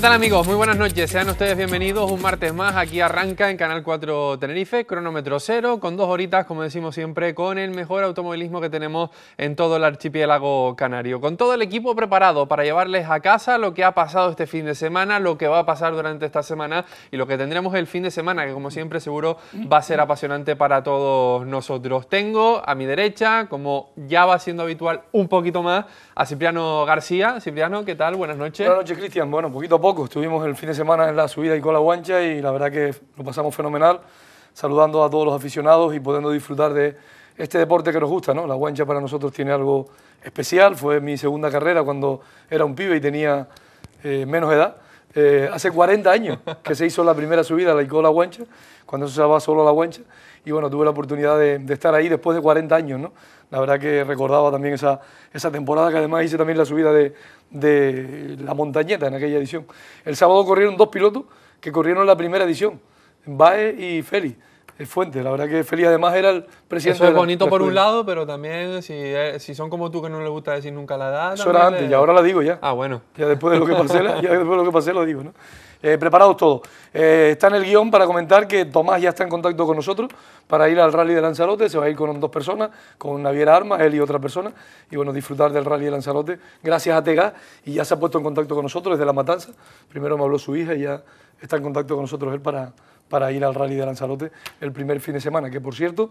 ¿Qué tal amigos? Muy buenas noches, sean ustedes bienvenidos un martes más, aquí arranca en Canal 4 Tenerife, cronómetro cero, con dos horitas, como decimos siempre, con el mejor automovilismo que tenemos en todo el archipiélago canario, con todo el equipo preparado para llevarles a casa lo que ha pasado este fin de semana, lo que va a pasar durante esta semana y lo que tendremos el fin de semana, que como siempre seguro va a ser apasionante para todos nosotros. Tengo a mi derecha, como ya va siendo habitual un poquito más, a Cipriano García. Cipriano, ¿qué tal? Buenas noches. Buenas noches, Cristian. Bueno, poquito poco. Estuvimos el fin de semana en la subida y con la guancha y la verdad que lo pasamos fenomenal, saludando a todos los aficionados y pudiendo disfrutar de este deporte que nos gusta, ¿no? La guancha para nosotros tiene algo especial. Fue mi segunda carrera cuando era un pibe y tenía eh, menos edad. Eh, hace 40 años que se hizo la primera subida la Icola Guancha, cuando se usaba solo la guancha, y bueno, tuve la oportunidad de, de, estar ahí después de 40 años, ¿no? La verdad que recordaba también esa, esa temporada que además hice también la subida de, de la montañeta en aquella edición. El sábado corrieron dos pilotos que corrieron la primera edición, Bae y Félix. Fuente, la verdad que Félix además era el presidente. Eso es bonito por un lado, pero también si, si son como tú que no les gusta decir nunca la edad. Eso era antes, y ahora la digo ya. Ah, bueno. Ya después de lo que pasé, ya después de lo que pasé lo digo, ¿no? Eh, preparados todos. Eh, está en el guion para comentar que Tomás ya está en contacto con nosotros para ir al rally de Lanzarote. Se va a ir con dos personas, con Naviera Armas, él y otra persona, y bueno, disfrutar del rally de Lanzarote gracias a Tega. Y ya se ha puesto en contacto con nosotros desde La Matanza. Primero me habló su hija y ya está en contacto con nosotros él para, para ir al rally de Lanzarote el primer fin de semana, que por cierto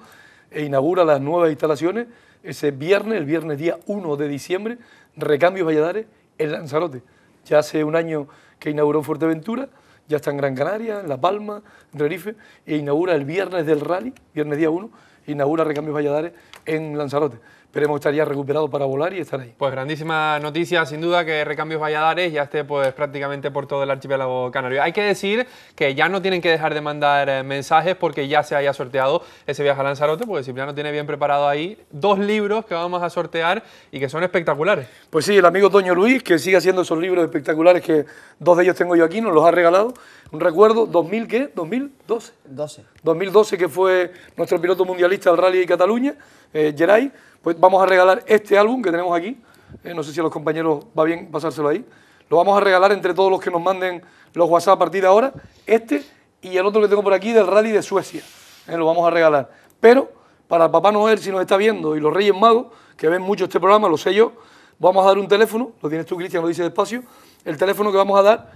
e inaugura las nuevas instalaciones ese viernes, el viernes día 1 de diciembre, Recambios Valladares en Lanzarote. Ya hace un año que inauguró en Fuerteventura, ya está en Gran Canaria, en La Palma, en Tenerife, e inaugura el viernes del rally, viernes día 1, inaugura Recambios Valladares en Lanzarote. Esperemos estar ya recuperado para volar y estar ahí. Pues grandísima noticia, sin duda que Recambios Valladares ya esté pues prácticamente por todo el archipiélago canario. Hay que decir que ya no tienen que dejar de mandar eh, mensajes porque ya se haya sorteado ese viaje a Lanzarote, porque Cipriano tiene bien preparado ahí dos libros que vamos a sortear y que son espectaculares. Pues sí, el amigo Toño Luis, que sigue haciendo esos libros espectaculares que dos de ellos tengo yo aquí, nos los ha regalado. Un recuerdo, 2000, ¿qué? 2012. 12. 2012, que fue nuestro piloto mundialista del Rally de Cataluña, eh, Geray pues vamos a regalar este álbum que tenemos aquí. Eh, no sé si a los compañeros va bien pasárselo ahí. Lo vamos a regalar entre todos los que nos manden los WhatsApp a partir de ahora. Este y el otro que tengo por aquí del Rally de Suecia. Eh, lo vamos a regalar. Pero para Papá Noel, si nos está viendo, y los Reyes Magos, que ven mucho este programa, lo sé yo, vamos a dar un teléfono, lo tienes tú, Cristian, lo dice despacio, el teléfono que vamos a dar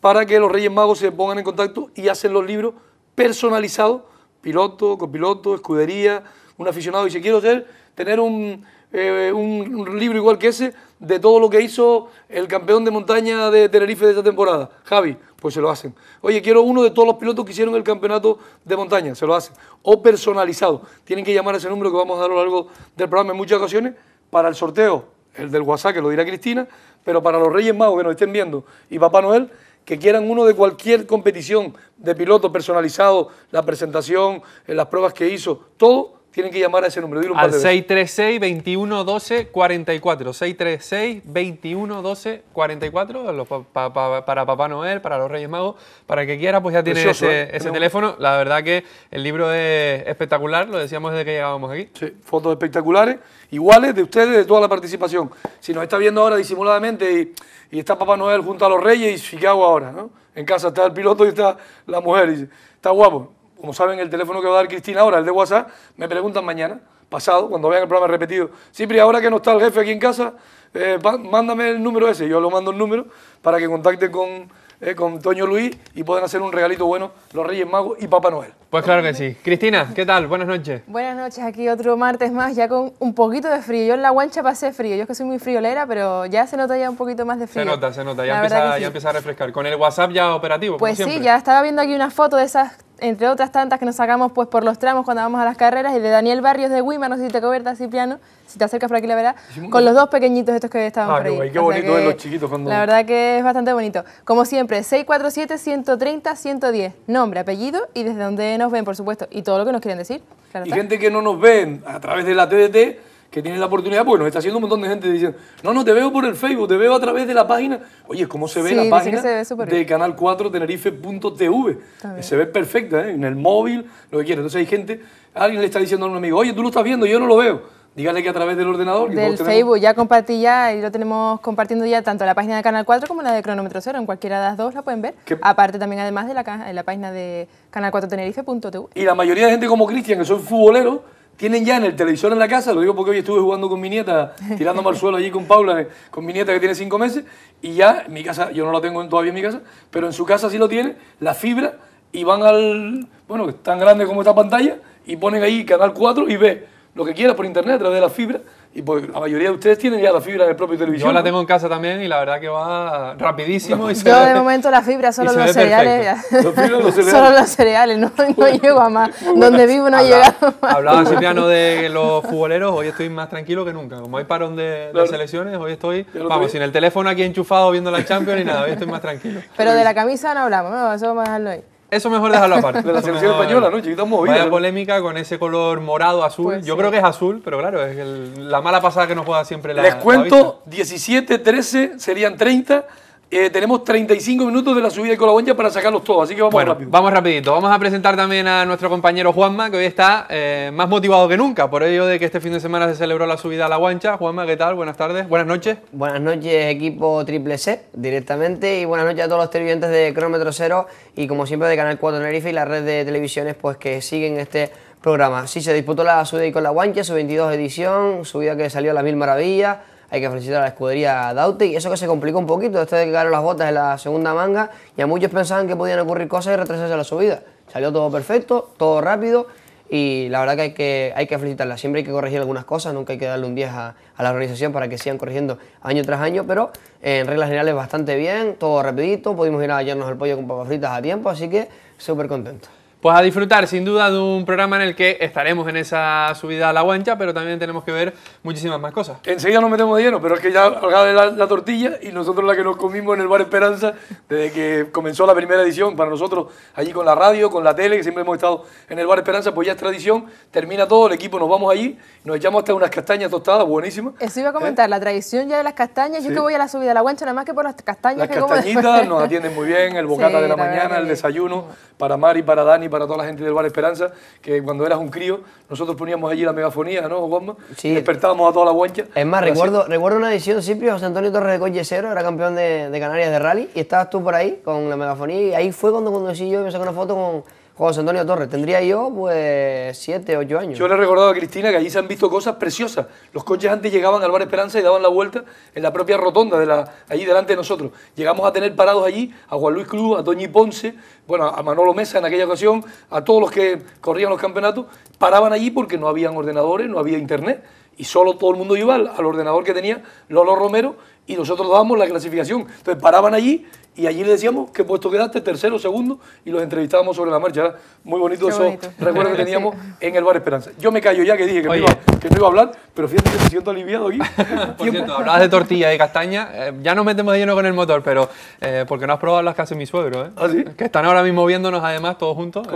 para que los Reyes Magos se pongan en contacto y hacen los libros personalizados, piloto, copiloto, escudería, un aficionado, y si quiero ser tener un, eh, un, libro igual que ese de todo lo que hizo el campeón de montaña de Tenerife de esta temporada, Javi, pues se lo hacen. Oye, quiero uno de todos los pilotos que hicieron el campeonato de montaña, se lo hacen. O personalizado. Tienen que llamar ese número que vamos a dar a lo largo del programa en muchas ocasiones para el sorteo, el del WhatsApp, que lo dirá Cristina, pero para los Reyes Magos que nos estén viendo y Papá Noel, que quieran uno de cualquier competición de piloto personalizado, la presentación, las pruebas que hizo, todo tienen que llamar a ese número. Al 636-2112-44. 636-2112-44 pa, pa, para Papá Noel, para los Reyes Magos, para que quiera, pues ya tiene Precioso, ese, ¿eh? ese teléfono. La verdad que el libro es espectacular, lo decíamos desde que llegábamos aquí. Sí, fotos espectaculares, iguales de ustedes, de toda la participación. Si nos está viendo ahora disimuladamente y, y está Papá Noel junto a los Reyes, ¿y qué hago ahora? ¿no? En casa está el piloto y está la mujer, y está guapo como saben, el teléfono que va a dar Cristina ahora, el de WhatsApp, me preguntan mañana, pasado, cuando vean el programa repetido, Cipri, ahora que no está el jefe aquí en casa, eh, mándame el número ese. Yo lo mando el número para que contacten con, eh, con Toño Luis y puedan hacer un regalito bueno los Reyes Magos y Papá Noel. Pues claro que sí. Cristina, ¿qué tal? Buenas noches. Buenas noches, aquí otro martes más, ya con un poquito de frío. Yo en la guancha pasé frío, yo es que soy muy friolera, pero ya se nota ya un poquito más de frío. Se nota, se nota, ya, empieza, sí. ya empieza a refrescar. Con el WhatsApp ya operativo, Pues como sí, ya estaba viendo aquí una foto de esas entre otras tantas que nos sacamos pues por los tramos cuando vamos a las carreras, y de Daniel Barrios de Wima, no sé si te cubiertas, Cipriano, si te acercas por aquí la verás, con los dos pequeñitos estos que estaban ah, por ahí. Qué, qué bonito ven los chiquitos cuando... La verdad que es bastante bonito. Como siempre, 647-130-110, nombre, apellido y desde donde nos ven, por supuesto, y todo lo que nos quieren decir. Claro y está. gente que no nos ven a través de la TDT, que tiene la oportunidad, pues nos está haciendo un montón de gente diciendo, no, no, te veo por el Facebook, te veo a través de la página. Oye, ¿cómo se ve Sí, la página ve de Canal 4 Tenerife.tv? Se ve perfecta, ¿eh? en el móvil, lo que quieras. Entonces hay gente, alguien le está diciendo a un amigo, oye, tú lo estás viendo, yo no lo veo. díganle que a través del ordenador... Del Facebook, ya compartí ya y lo tenemos compartiendo ya tanto la página de Canal 4 como la de Cronómetro Cero. En cualquiera de las dos la pueden ver. ¿Qué? Aparte también además de la, en la página de canal4tenerife.tv. Y la mayoría de gente como Cristian, que son futboleros, tienen ya en el televisor en la casa, lo digo porque hoy estuve jugando con mi nieta, tirándome al suelo allí con Paula, eh, con mi nieta que tiene cinco meses, y ya en mi casa, yo no la tengo todavía en mi casa, pero en su casa sí lo tiene, la fibra, y van al, bueno, que es tan grande como esta pantalla, y ponen ahí Canal 4 y ve lo que quieras por internet a través de la fibra, y pues la mayoría de ustedes tienen ya la fibra en el propio televisión. Yo la tengo en casa también y la verdad que va rapidísimo y se Yo ve- de momento la fibra, solo los cereales. Los fibras, los cereales. Solo los cereales, no, no llego a más. Donde vivo no he Hablaba- llegado más. Hablaba Cipriano de los futboleros, hoy estoy más tranquilo que nunca. Como hay parón de, de Claro. selecciones, hoy estoy, vamos, sin el teléfono aquí enchufado viendo la Champions ni nada, hoy estoy más tranquilo. Pero de la camisa no hablamos, no, eso vamos a dejarlo ahí. Eso mejor dejarlo aparte. De la selección mejor- española, ¿no? Chiquita movida, Vaya ¿no? polémica con ese color morado azul. Pues Yo sí. creo que es azul, pero claro, es el- la mala pasada que nos juega siempre la Les la cuento, 17, 13, serían 30. Eh, tenemos 35 minutos de la subida de Colaguancha para sacarlos todos, así que vamos Bueno, rápido. vamos rapidito. Vamos a presentar también a nuestro compañero Juanma, que hoy está eh, más motivado que nunca, por ello de que este fin de semana se celebró la subida a la guancha. Juanma, ¿qué tal? Buenas tardes, buenas noches. Buenas noches, equipo Triple C, directamente, y buenas noches a todos los televidentes de Cronómetro Cero y como siempre de Canal 4 Tenerife y la red de televisiones pues que siguen este programa. Sí, se disputó la subida con la guancha, su 22 edición, subida que salió a las mil maravillas, hay que felicitar a la escudería Daute y eso que se complicó un poquito después de que quedaron las botas en la segunda manga y muchos pensaban que podían ocurrir cosas y retrasarse la subida. Salió todo perfecto, todo rápido y la verdad que hay que, hay que felicitarla. Siempre hay que corregir algunas cosas, nunca hay que darle un 10 a, a la organización para que sigan corrigiendo año tras año, pero en reglas generales bastante bien, todo rapidito, pudimos ir a hallarnos el pollo con papas fritas a tiempo, así que súper contento. Pues a disfrutar sin duda de un programa en el que estaremos en esa subida a la guancha, pero también tenemos que ver muchísimas más cosas. Enseguida nos metemos de lleno, pero es que ya acaba de la, la tortilla y nosotros la que nos comimos en el Bar Esperanza desde que comenzó la primera edición para nosotros allí con la radio, con la tele, que siempre hemos estado en el Bar Esperanza, pues ya es tradición, termina todo, el equipo nos vamos allí, nos echamos hasta unas castañas tostadas buenísimas. Eso iba a comentar, la tradición ya de las castañas. Yo que voy a la subida a la guancha, nada más que por las castañas Las que castañitas nos atienden muy bien, el bocata Sí, de la la mañana, el desayuno, para Mari, para Dani, para toda la gente del Bar Esperanza, que cuando eras un crío, nosotros poníamos allí la megafonía, ¿no, Juanma? Sí. Y despertábamos a toda la guancha. Es más, Así- recuerdo, una edición, Ciprio, José Antonio Torres de Collecero, era campeón de, de Canarias de rally, y estabas tú por ahí con la megafonía, y ahí fue cuando conocí yo y me saqué una foto con José Antonio Torres. Tendría yo, pues, 7, 8 años. Yo le he recordado a Cristina que allí se han visto cosas preciosas. Los coches antes llegaban al Bar Esperanza y daban la vuelta en la propia rotonda de la, allí delante de nosotros. Llegamos a tener parados allí a Juan Luis Cruz, a Toñi Ponce, bueno, a Manolo Mesa en aquella ocasión, a todos los que corrían los campeonatos, paraban allí porque no habían ordenadores, no había internet y solo todo el mundo iba al, al ordenador que tenía Lolo Romero y nosotros dábamos la clasificación. Entonces paraban allí y allí le decíamos qué puesto quedaste, tercero, segundo, y los entrevistábamos sobre la marcha. Era muy bonito Qué eso, bonito. recuerdo que teníamos en el Bar Esperanza. Yo me callo ya que dije que, no iba, que no iba a hablar, pero fíjate que me siento aliviado aquí. Por Tiempo. cierto, hablabas de tortilla y castaña, eh, ya nos metemos de lleno con el motor, pero eh, porque no has probado las que hace mi suegro, ¿eh? ¿Ah, sí? Que están ahora mismo viéndonos además todos juntos.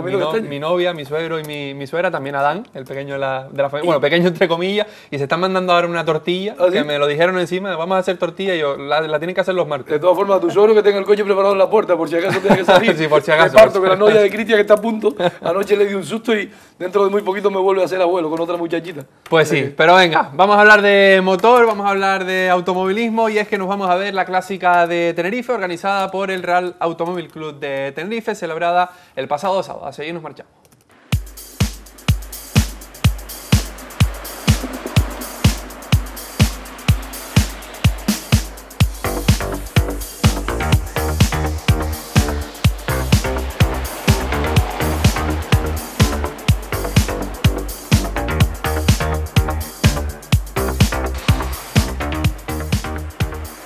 Mi, novia, mi suegro y mi, mi suegra, también Adán, el pequeño de la, de la familia, bueno, pequeño entre comillas, y se están mandando ahora una tortilla, ¿Ah, sí? que me lo dijeron encima, vamos a hacer tortilla y yo, la, la tienen que hacer los martes. De todas formas, tu suegro que tenga el coche preparado en la puerta, por si acaso tenga que salir. Sí, por si acaso, Me parto que si la novia de Cristian que está a punto, anoche le di un susto y dentro de muy poquito me vuelve a ser abuelo con otra muchachita. Pues sí, pero venga, vamos a hablar de motor, vamos a hablar de automovilismo y es que nos vamos a ver la clásica de Tenerife organizada por el Real Automóvil Club de Tenerife, celebrada el pasado sábado. A seguir nos marchamos.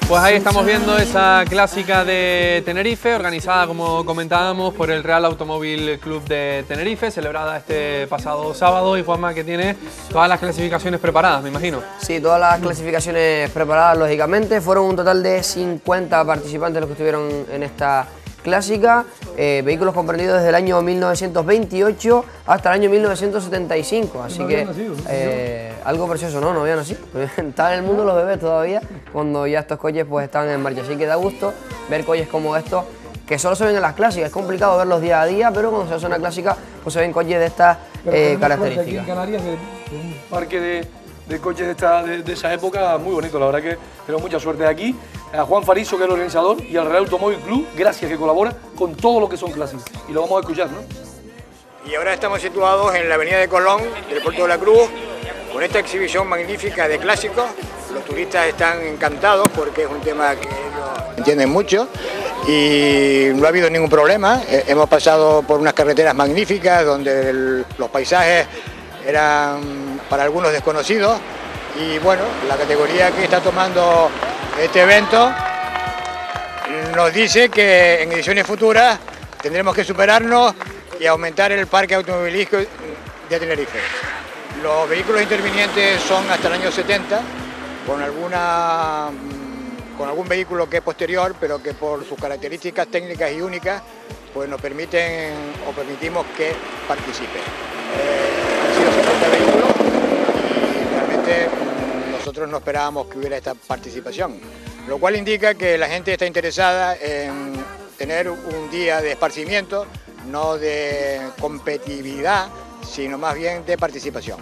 Pues ahí estamos viendo esa clásica de Tenerife, organizada como comentábamos por el Real Automóvil Club de Tenerife, celebrada este pasado sábado y Juanma que tiene todas las clasificaciones preparadas, me imagino. Sí, todas las clasificaciones preparadas, lógicamente. Fueron un total de 50 participantes los que estuvieron en esta clásica. eh, vehículos comprendidos desde el año 1928 hasta el año 1975. Así No que nacido, eh, algo precioso, ¿no? No habían así. Estaban en el mundo los bebés todavía cuando ya estos coches pues estaban en marcha. Así que da gusto ver coches como estos que solo se ven en las clásicas. Es complicado verlos día a día, pero cuando se hace una clásica pues se ven coches de estas eh, suerte Aquí en características. Canarias de, de un parque de, de coches de, esta, de, esa época muy bonito. La verdad que tenemos mucha suerte de aquí. A Juan Fariso, que es el organizador, y al Real Automóvil Club, gracias que colabora con todo lo que son clásicos. Y lo vamos a escuchar, ¿no? Y ahora estamos situados en la avenida de Colón, del Puerto de la Cruz, con esta exhibición magnífica de clásicos. Los turistas están encantados porque es un tema que ellos entienden mucho y no ha habido ningún problema. Eh, Hemos pasado por unas carreteras magníficas donde los paisajes eran para algunos desconocidos y bueno, la categoría que está tomando este evento nos dice que en ediciones futuras tendremos que superarnos y aumentar el parque automovilístico de Tenerife. Los vehículos intervinientes son hasta el año 70, con, alguna, mm, con algún vehículo que es posterior, pero que por sus características técnicas y únicas, pues nos permiten o permitimos que participe. Eh, han sido 70 vehículos y nosotros no esperábamos que hubiera esta participación, lo cual indica que la gente está interesada en tener un día de esparcimiento, no de competitividad, sino más bien de participación.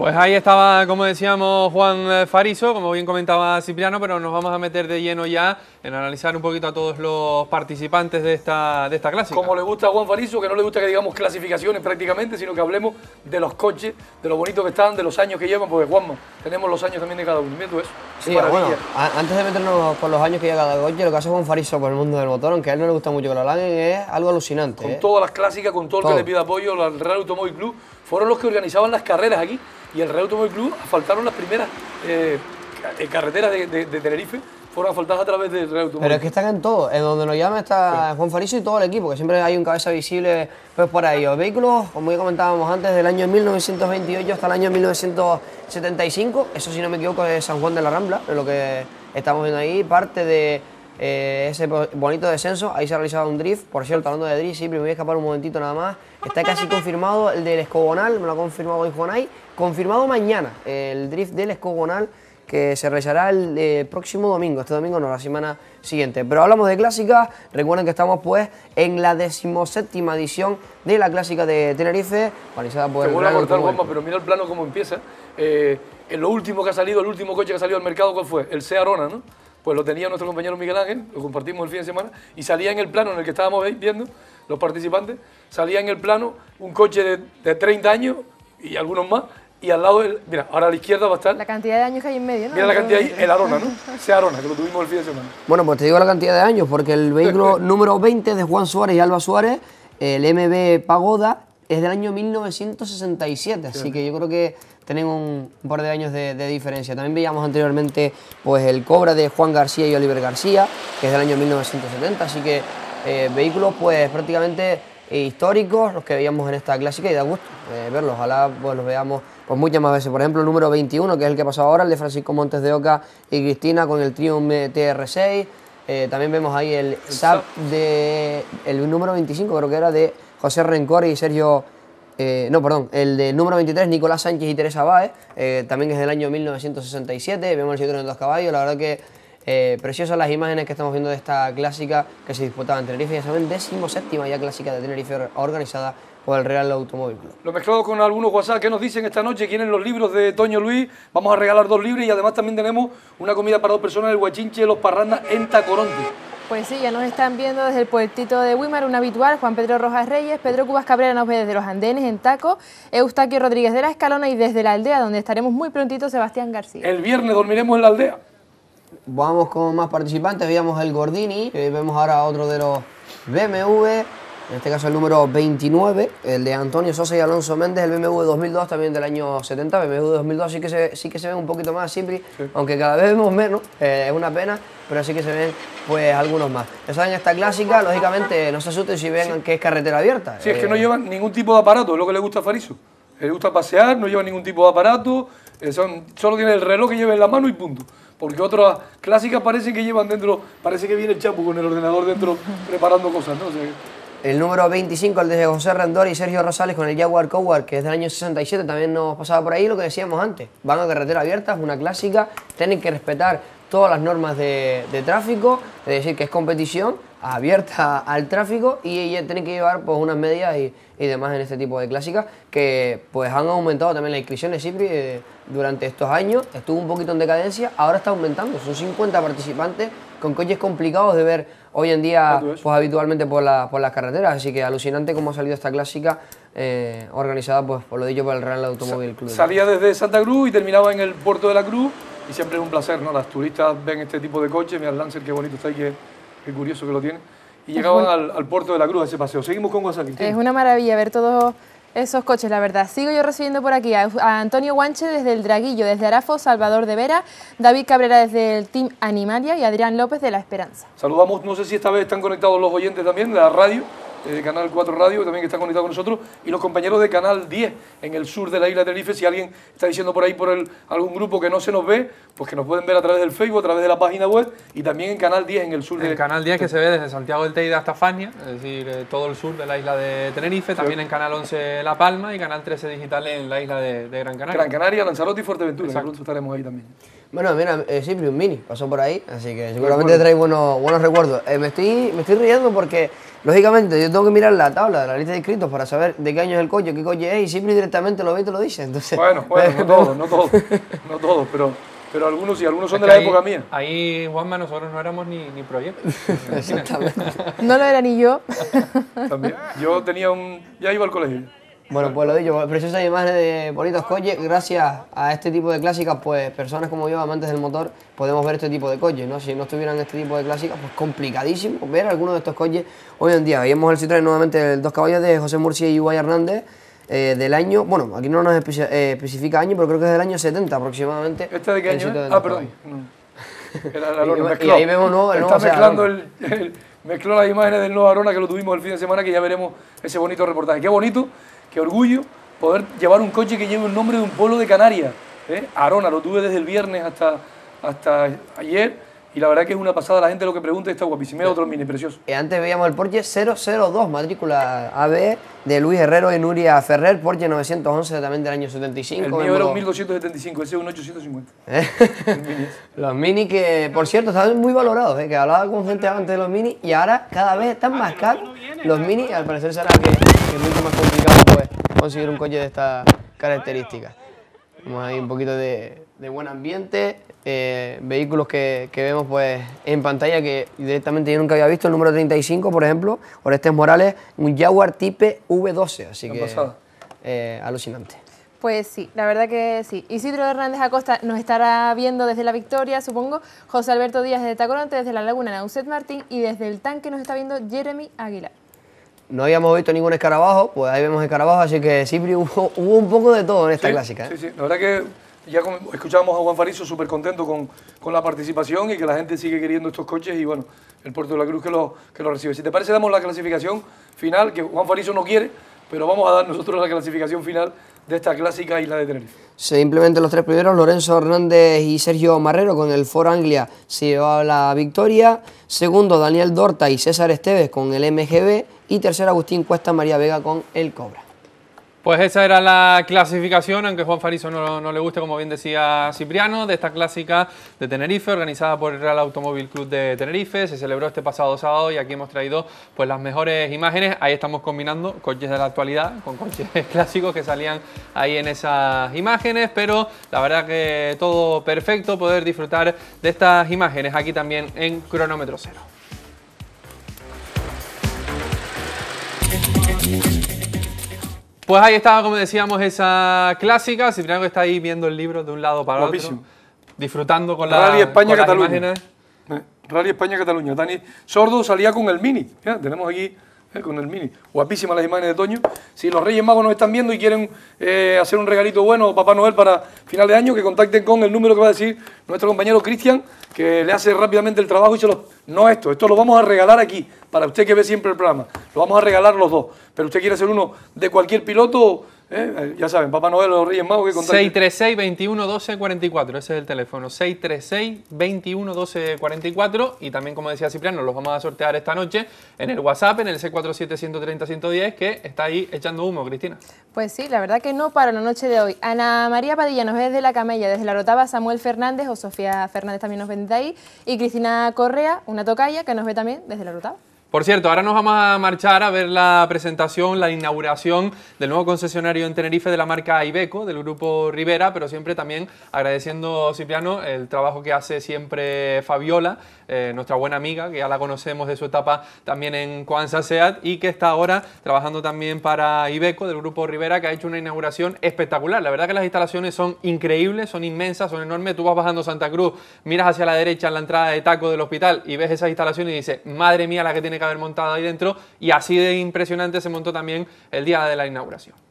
Pues ahí estaba, como decíamos, Juan eh, Fariso, como bien comentaba Cipriano, pero nos vamos a meter de lleno ya en analizar un poquito a todos los participantes de esta, de esta clásica. Como le gusta a Juan Fariso, que no le gusta que digamos clasificaciones prácticamente, sino que hablemos de los coches, de lo bonito que están, de los años que llevan, porque Juanma, tenemos los años también de cada uno. Mira tú eso. Sí, bueno, antes de meternos con los años que lleva cada coche, lo que hace Juan Fariso por el mundo del motor, aunque a él no le gusta mucho que lo hablen, es algo alucinante. con ¿eh? todas las clásicas, con todo el Todo. que le pide apoyo, el Real Automóvil Club, fueron los que organizaban las carreras aquí y el Real Automóvil Club asfaltaron las primeras eh, ca- carreteras de, de- de Tenerife, fueron asfaltadas a través del Real Automóvil Pero es que están en todo, en donde nos llama está Juan Fariso y todo el equipo, que siempre hay un cabeza visible pues por ahí. Los vehículos, como ya comentábamos antes, del año 1928 hasta el año 1975, eso si no me equivoco es San Juan de la Rambla, es lo que estamos viendo ahí, parte de eh, ese bo- bonito descenso, ahí se ha realizado un drift, por cierto, hablando de drift, sí, me voy a escapar un momentito nada más, está casi confirmado el del Escogonal, me lo ha confirmado hoy Juanay, confirmado mañana el drift del Escogonal, que se realizará el eh, próximo domingo, este domingo no, la semana siguiente. Pero hablamos de clásicas, recuerden que estamos pues en la decimoséptima edición de la clásica de Tenerife, organizada por Te el a cortar, Juanma, pero mira el plano cómo empieza. Eh, en lo último que ha salido, el último coche que ha salido al mercado, ¿cuál fue? El Sea Arona, ¿no? Pues lo tenía nuestro compañero Miguel Ángel, lo compartimos el fin de semana, y salía en el plano en el que estábamos viendo los participantes, salía en el plano un coche de, de 30 años y algunos más, y al lado, del, mira, ahora a la izquierda va a estar, La cantidad de años que hay en medio, ¿no? mira la cantidad ahí, el Arona, ¿no? Sea Arona, que lo tuvimos el fin de semana. Bueno, pues te digo la cantidad de años, porque el vehículo número 20 de Juan Suárez y Alba Suárez, el MB Pagoda, es del año 1967, así que yo creo que tienen un, un par de años de, de diferencia. También veíamos anteriormente pues, el Cobra de Juan García y Oliver García, que es del año 1970, así que eh, vehículos pues prácticamente históricos, los que veíamos en esta clásica y da gusto eh, verlos, ojalá pues, los veamos pues, muchas más veces. Por ejemplo, el número 21, que es el que pasó ahora, el de Francisco Montes de Oca y Cristina con el Triumph TR6. Eh, también vemos ahí el SAP de el número 25, creo que era de José Rencor y Sergio. eh, no, perdón, el de número 23, Nicolás Sánchez y Teresa Báez, eh, también es del año 1967. Vemos el Citroën dos caballos, la verdad que eh, preciosas las imágenes que estamos viendo de esta clásica que se disputaba en Tenerife, ya saben, décimo séptima ya clásica de Tenerife organizada por el Real Automóvil Club. Lo mezclado con algunos WhatsApp que nos dicen esta noche, quieren los libros de Toño Luis, vamos a regalar dos libros y además también tenemos una comida para dos personas, el Huachinche de los Parrandas en Tacoronte. Pues sí, ya nos están viendo desde el puertito de Wimar, un habitual, Juan Pedro Rojas Reyes, Pedro Cubas Cabrera nos ve desde los andenes en Taco, Eustaquio Rodríguez de la Escalona y desde la aldea, donde estaremos muy prontito, Sebastián García. El viernes dormiremos en la aldea. Vamos con más participantes, veíamos el Gordini, eh, vemos ahora otro de los BMW, en este caso el número 29, el de Antonio Sosa y Alonso Méndez, el BMW 2002 también del año 70, BMW 2002 sí que se, sí que se ven un poquito más, Cipri, aunque cada vez vemos menos, eh, es una pena, pero sí que se ven pues algunos más. Ya saben, esta clásica, lógicamente no se asusten si ven que es carretera abierta. Si es que eh, no llevan ningún tipo de aparato, es lo que le gusta a Fariso. Le gusta pasear, no lleva ningún tipo de aparato, eh, son, solo tiene el reloj que lleva en la mano y punto. Porque otras clásicas parece que llevan dentro, parece que viene el chapu con el ordenador dentro preparando cosas, ¿no? O sea, El número 25, el de José Rendor y Sergio Rosales con el Jaguar Coward, que es del año 67, también nos pasaba por ahí lo que decíamos antes. Van a carretera abierta, es una clásica, tienen que respetar todas las normas de, de tráfico, es decir, que es competición, abierta al tráfico y ella tiene que llevar pues unas medidas y, y demás en este tipo de clásicas que pues han aumentado también las inscripciones Cipri eh, durante estos años, estuvo un poquito en decadencia, ahora está aumentando, son 50 participantes con coches complicados de ver hoy en día pues habitualmente por, la- por las carreteras, así que alucinante cómo ha salido esta clásica eh, organizada pues por lo dicho por el Real Automóvil Club. Salía desde Santa Cruz y terminaba en el puerto de la Cruz y siempre es un placer, ¿no? Las turistas ven este tipo de coches, mira el Lancer, qué bonito está ahí, qué, qué curioso que lo tiene. Y llegaban al, al puerto de la Cruz a ese paseo. Seguimos con WhatsApp. Es una maravilla ver todos esos coches, la verdad. Sigo yo recibiendo por aquí a, a Antonio Guanche desde el Draguillo, desde Arafo, Salvador de Vera, David Cabrera desde el Team Animalia y Adrián López de La Esperanza. Saludamos, no sé si esta vez están conectados los oyentes también de la radio, eh, de Canal 4 Radio, también que está conectado con nosotros, y los compañeros de Canal 10 en el sur de la isla de Tenerife. Si alguien está diciendo por ahí por el- algún grupo que no se nos ve, pues que nos pueden ver a través del Facebook, a través de la página web y también en Canal 10 en el sur de El canal 10 que se ve desde Santiago del Teide hasta Fania, es decir, eh, todo el sur de la isla de Tenerife, también en Canal 11 La Palma y Canal 13 Digital en la isla de, de Gran Canaria. Gran Canaria, Lanzarote y Fuerteventura. Exacto. pronto estaremos ahí también. Bueno, mira, eh, Cipri, un mini, pasó por ahí, así que seguramente trae buenos, buenos recuerdos. Eh, me, estoy, me estoy riendo porque, lógicamente, yo tengo que mirar la tabla de la lista de inscritos para saber de qué año es el coche, qué coche es, y Cipri directamente lo ve y te lo dice. Entonces, Bueno, bueno, no todos, no todos, no todos, pero, pero algunos sí, algunos son Es de la ahí- época mía. Ahí, Juanma, nosotros no éramos ni, ni proyectos. No lo era ni yo. También. Yo tenía un. Ya iba al colegio. Bueno, pues lo dicho, preciosas imágenes de bonitos coches. Gracias a este tipo de clásicas, pues personas como yo, amantes del motor, podemos ver este tipo de coches, ¿no? Si no estuvieran este tipo de clásicas, pues complicadísimo ver algunos de estos coches hoy en día. Veíamos el Citroën nuevamente, el dos caballos de José Murcia y Ubay Hernández, eh, del año, bueno, aquí no nos espe- eh, especifica año, pero creo que es del año 70 aproximadamente. ¿Este de qué año? Ah, perdón. Era Arona, Y- ahí vemos, ¿no? el Está nuevo Seat mezclando el, el- mezcló las imágenes del nuevo Arona que lo tuvimos el fin de semana, que ya veremos ese bonito reportaje. Qué bonito, qué orgullo poder llevar un coche que lleve el nombre de un pueblo de Canarias. ¿eh? Arona, lo tuve desde el viernes hasta, hasta ayer y la verdad que es una pasada. La gente lo que pregunta está guapísimo. Mira otro mini precioso. Eh, antes veíamos el Porsche 002, matrícula AB de Luis Herrero y Nuria Ferrer, Porsche 911 también del año 75. El mío era un los- 1275, ese es un 850. ¿Eh? Los mini que, por cierto, estaban muy valorados, ¿eh? que hablaba con gente antes de los mini y ahora cada vez están más caros los mini. Al parecer será que, que es mucho más complicado conseguir un coche de estas características. Vemos ahí un poquito de, de buen ambiente, eh, vehículos que, que vemos pues en pantalla que directamente yo nunca había visto, el número 35 por ejemplo, Orestes Morales, un Jaguar Type V12, así que eh, alucinante. Pues sí, la verdad que sí. Isidro Hernández Acosta nos estará viendo desde la Victoria, supongo. José Alberto Díaz desde Tacoronte, desde la Laguna Nauset Martín y desde el tanque nos está viendo Jeremy Aguilar. No habíamos visto ningún escarabajo, pues ahí vemos escarabajo, así que Cipri hubo, hubo un poco de todo en esta Sí, clásica. ¿eh? Sí, sí, la verdad que ya como escuchábamos a Juan Fariso súper contento con, con la participación y que la gente sigue queriendo estos coches y bueno, el Puerto de la Cruz que lo, que lo recibe. Si te parece, damos la clasificación final, que Juan Fariso no quiere, pero vamos a dar nosotros la clasificación final de esta clásica isla de Tenerife. Simplemente los tres primeros, Lorenzo Hernández y Sergio Marrero con el Ford Anglia se llevaba la victoria. Segundo, Daniel Dorta y César Esteves con el MGB. Y tercero, Agustín Cuesta María Vega con el Cobra. Pues esa era la clasificación, aunque Juan Fariso no, no le guste, como bien decía Cipriano, de esta clásica de Tenerife, organizada por el Real Automóvil Club de Tenerife. Se celebró este pasado sábado y aquí hemos traído pues, las mejores imágenes. Ahí estamos combinando coches de la actualidad con coches clásicos que salían ahí en esas imágenes, pero la verdad que todo perfecto, poder disfrutar de estas imágenes aquí también en Cronómetro Cero. Pues ahí estaba, como decíamos, esa clásica. Cipriano que está ahí viendo el libro de un lado para Guapísimo. otro, disfrutando con, la, Rally España con las Cataluña. imágenes. Eh, Rally España Cataluña. Dani Sordo salía con el Mini. Tenemos aquí con el Mini. Guapísimas las imágenes de Toño. Si los Reyes Magos nos están viendo y quieren eh, hacer un regalito bueno Papá Noel para final de año, que contacten con el número que va a decir nuestro compañero Cristian, que le hace rápidamente el trabajo y se lo... No esto, esto lo vamos a regalar aquí, para usted que ve siempre el programa. Lo vamos a regalar los dos. Pero usted quiere hacer uno de cualquier piloto, eh, ya saben, Papá Noel los Reyes Magos que contacten. 636 21 12 44, ese es el teléfono. 636 21 12 44 y también, como decía Cipriano, los vamos a sortear esta noche en el WhatsApp, en el C47 130 110, que está ahí echando humo, Cristina. Pues sí, la verdad que no para la noche de hoy. Ana María Padilla nos ve desde La Camella, desde La Rotava, Samuel Fernández o Sofía Fernández también nos ve desde ahí. Y Cristina Correa, una tocaya, que nos ve también desde La Rotava. Por cierto, ahora nos vamos a marchar a ver la presentación, la inauguración del nuevo concesionario en Tenerife de la marca Ibeco, del grupo Rivera, pero siempre también agradeciendo, Cipriano, el trabajo que hace siempre Fabiola, eh, nuestra buena amiga, que ya la conocemos de su etapa también en Coanza SEAT y que está ahora trabajando también para Ibeco, del grupo Rivera, que ha hecho una inauguración espectacular. La verdad que las instalaciones son increíbles, son inmensas, son enormes. Tú vas bajando Santa Cruz, miras hacia la derecha en la entrada de taco del hospital y ves esas instalaciones y dices, madre mía, la que tiene que haber montado ahí dentro y así de impresionante se montó también el día de la inauguración.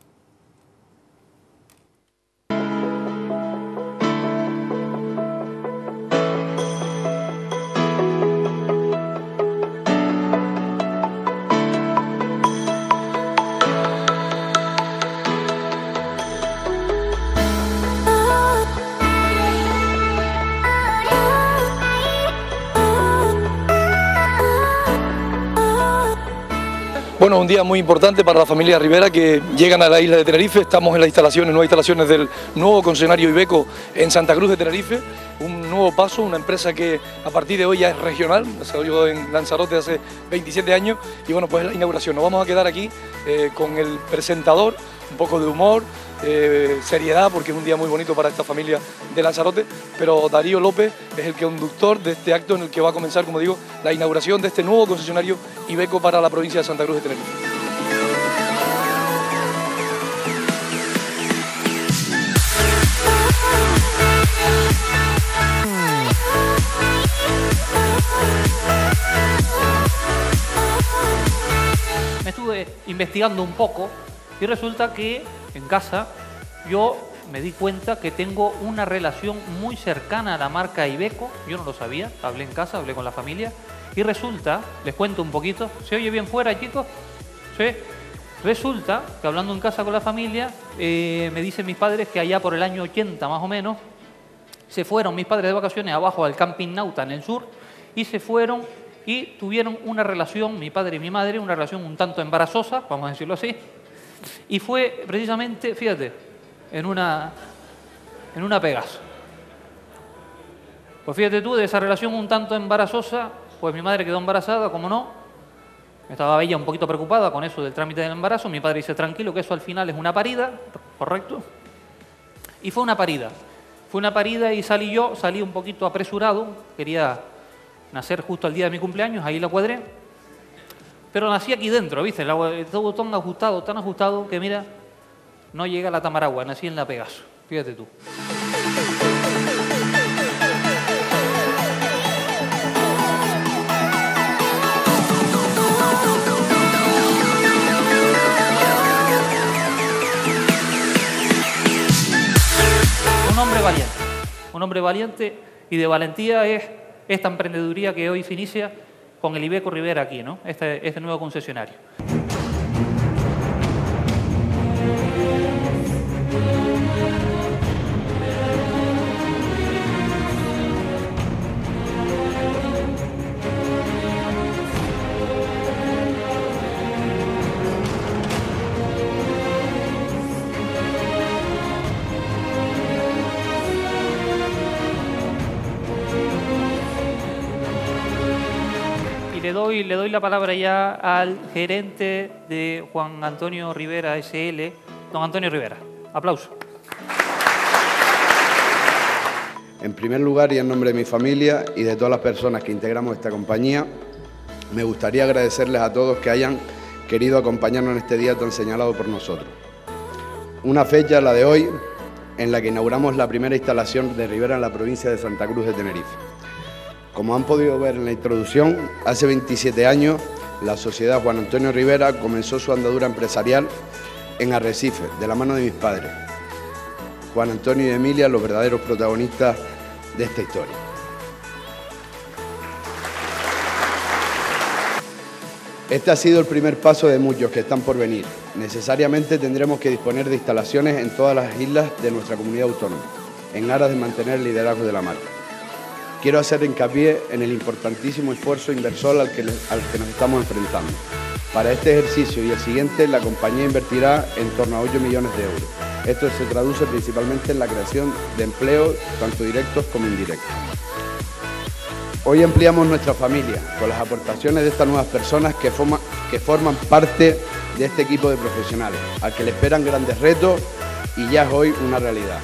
Bueno, un día muy importante para la familia Rivera que llegan a la isla de Tenerife. Estamos en las instalaciones, nuevas instalaciones del nuevo concesionario Ibeco en Santa Cruz de Tenerife. Un nuevo paso, una empresa que a partir de hoy ya es regional, salió en Lanzarote hace 27 años y bueno, pues la inauguración. Nos vamos a quedar aquí eh, con el presentador, un poco de humor, eh, seriedad, porque es un día muy bonito para esta familia de Lanzarote, pero Darío López es el conductor de este acto en el que va a comenzar, como digo, la inauguración de este nuevo concesionario Ibeco para la provincia de Santa Cruz de Tenerife. Me estuve investigando un poco y resulta que en casa yo me di cuenta que tengo una relación muy cercana a la marca Ibeco. Yo no lo sabía, hablé en casa, hablé con la familia. Y resulta, les cuento un poquito, ¿se oye bien fuera, chicos? ¿Sí? Resulta que hablando en casa con la familia, eh, me dicen mis padres que allá por el año 80 más o menos, se fueron mis padres de vacaciones abajo al camping Nauta en el sur y se fueron y tuvieron una relación, mi padre y mi madre, una relación un tanto embarazosa, vamos a decirlo así, y fue precisamente, fíjate, en una, en una Pegaso. Pues fíjate tú, de esa relación un tanto embarazosa, pues mi madre quedó embarazada, como no. Estaba ella un poquito preocupada con eso del trámite del embarazo. Mi padre dice, tranquilo, que eso al final es una parida, ¿correcto? Y fue una parida. Fue una parida y salí yo, salí un poquito apresurado, quería nacer justo al día de mi cumpleaños, ahí la cuadré. Pero nací aquí dentro, ¿viste? Todo tan ajustado, tan ajustado que mira, no llega a la Tamaragua, nací en la Pegaso. Fíjate tú. Un hombre valiente, un hombre valiente y de valentía es esta emprendeduría que hoy se inicia con el Ibeco Rivera aquí, ¿no? Este, este nuevo concesionario. Y le doy, le doy la palabra ya al gerente de Juan Antonio Rivera SL, don Antonio Rivera. Aplauso. En primer lugar, y en nombre de mi familia y de todas las personas que integramos esta compañía, me gustaría agradecerles a todos que hayan querido acompañarnos en este día tan señalado por nosotros. Una fecha, la de hoy, en la que inauguramos la primera instalación de Rivera en la provincia de Santa Cruz de Tenerife. Como han podido ver en la introducción, hace 27 años la sociedad Juan Antonio Rivera comenzó su andadura empresarial en Arrecife, de la mano de mis padres, Juan Antonio y Emilia, los verdaderos protagonistas de esta historia. Este ha sido el primer paso de muchos que están por venir. Necesariamente tendremos que disponer de instalaciones en todas las islas de nuestra comunidad autónoma, en aras de mantener el liderazgo de la marca. Quiero hacer hincapié en el importantísimo esfuerzo inversor al que, al que nos estamos enfrentando. Para este ejercicio y el siguiente, la compañía invertirá en torno a 8 millones de euros. Esto se traduce principalmente en la creación de empleos, tanto directos como indirectos. Hoy ampliamos nuestra familia con las aportaciones de estas nuevas personas que, que forman parte de este equipo de profesionales, al que le esperan grandes retos y ya es hoy una realidad.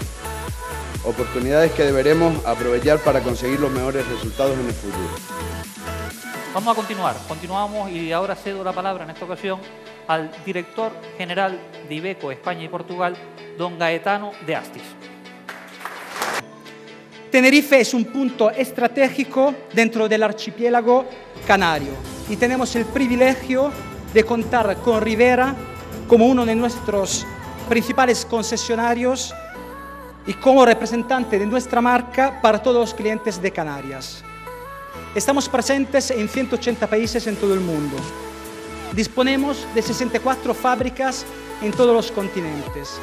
Oportunidades que deberemos aprovechar para conseguir los mejores resultados en el futuro. Vamos a continuar, continuamos y ahora cedo la palabra en esta ocasión al director general de Ibeco España y Portugal, don Gaetano de Astis. Tenerife es un punto estratégico dentro del archipiélago canario y tenemos el privilegio de contar con Rivera como uno de nuestros principales concesionarios y como representante de nuestra marca para todos los clientes de Canarias. Estamos presentes en 180 países en todo el mundo. Disponemos de 64 fábricas en todos los continentes.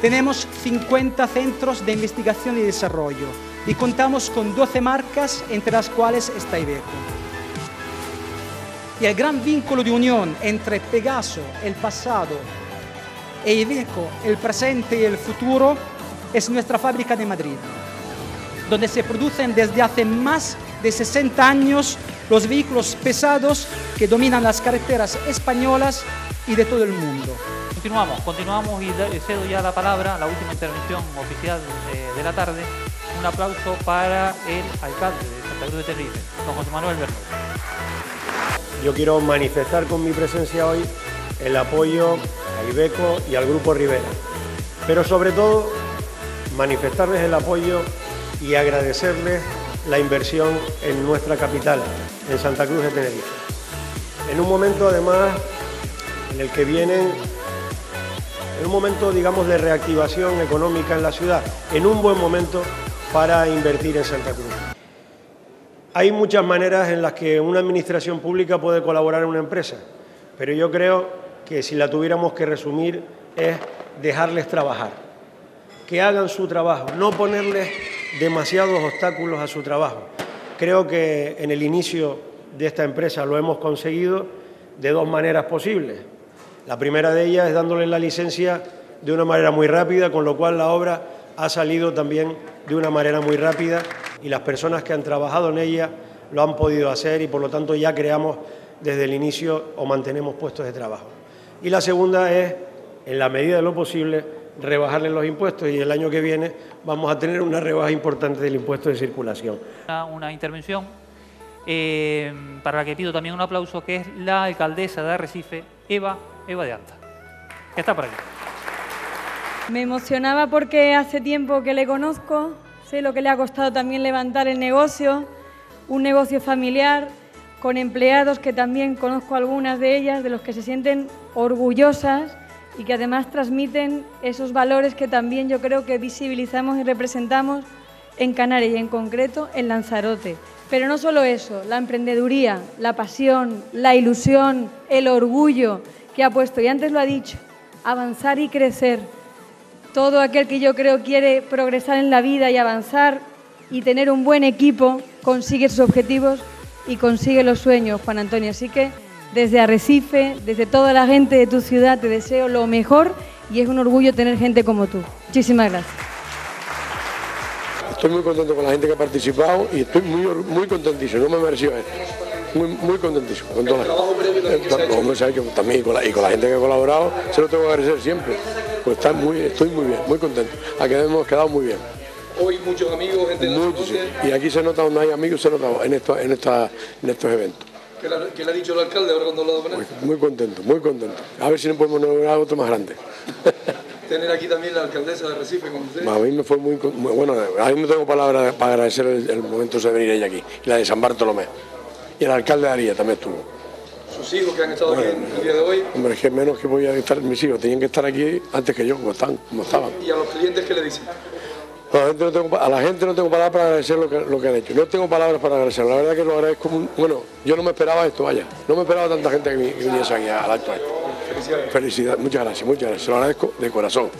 Tenemos 50 centros de investigación y desarrollo y contamos con 12 marcas entre las cuales está Ibeco y el gran vínculo de unión entre Pegaso, el pasado, e Iveco, el presente y el futuro, es nuestra fábrica de Madrid, donde se producen desde hace más de 60 años los vehículos pesados que dominan las carreteras españolas y de todo el mundo. Continuamos, continuamos y cedo ya la palabra, la última intervención oficial de, la tarde. Un aplauso para el alcalde de Santa Cruz de Tenerife, don José Manuel Bernal. Yo quiero manifestar con mi presencia hoy el apoyo a Ibeco y al Grupo Rivera, pero sobre todo manifestarles el apoyo y agradecerles la inversión en nuestra capital, en Santa Cruz de Tenerife. En un momento además en el que vienen, en un momento digamos de reactivación económica en la ciudad, en un buen momento para invertir en Santa Cruz. Hay muchas maneras en las que una administración pública puede colaborar en una empresa, pero yo creo que si la tuviéramos que resumir es dejarles trabajar, que hagan su trabajo, no ponerles demasiados obstáculos a su trabajo. Creo que en el inicio de esta empresa lo hemos conseguido de dos maneras posibles. La primera de ellas es dándoles la licencia de una manera muy rápida, con lo cual la obra ha salido también de una manera muy rápida y las personas que han trabajado en ella lo han podido hacer y por lo tanto ya creamos desde el inicio o mantenemos puestos de trabajo. Y la segunda es, en la medida de lo posible, rebajarle los impuestos y el año que viene vamos a tener una rebaja importante del impuesto de circulación. Una, intervención eh, para la que pido también un aplauso, que es la alcaldesa de Arrecife, Eva, Eva de Anta, que está por aquí. Me emocionaba porque hace tiempo que le conozco, Sé lo que le ha costado también levantar el negocio, un negocio familiar con empleados que también conozco algunas de ellas, de los que se sienten orgullosas y que además transmiten esos valores que también yo creo que visibilizamos y representamos en Canarias y en concreto en Lanzarote. Pero no solo eso, la emprendeduría, la pasión, la ilusión, el orgullo que ha puesto, y antes lo ha dicho, avanzar y crecer todo aquel que yo creo quiere progresar en la vida y avanzar y tener un buen equipo consigue sus objetivos y consigue los sueños, Juan Antonio. Así que desde Arrecife, desde toda la gente de tu ciudad, te deseo lo mejor y es un orgullo tener gente como tú. Muchísimas gracias. Estoy muy contento con la gente que ha participado y estoy muy, muy contentísimo, no me mereció esto. Muy, muy contentísimo con toda la gente. también y con, la, y con la gente que ha colaborado, se lo tengo que agradecer siempre. Pues está muy, estoy muy bien, muy contento. Aquí hemos quedado muy bien. Hoy muchos amigos, gente de Y aquí se nota donde hay amigos, se nota en, esto, en, esta, en estos eventos. ¿Qué le, ha dicho el alcalde ahora cuando lo Muy, muy contento, muy contento. A ver si nos podemos lograr otro más grande. Tener aquí también la alcaldesa de Recife con usted. A mí me fue muy, bueno, a mí no tengo palabras para agradecer el, momento de venir ella aquí, y la de San Bartolomé. Y el alcalde de Aría también estuvo sus hijos que han estado aquí el día de hoy. Hombre, es que menos que voy a estar mis hijos, tenían que estar aquí antes que yo, como, están, como estaban. ¿Y a los clientes qué le dicen? A la, gente no tengo, a la gente no tengo palabras para agradecer lo que, lo que han hecho. No tengo palabras para agradecer. La verdad que lo agradezco. bueno, yo no me esperaba esto, vaya. No me esperaba tanta gente que, viniese aquí al acto. Felicidades. Felicidades. Muchas gracias, muchas gracias. Se lo agradezco de corazón.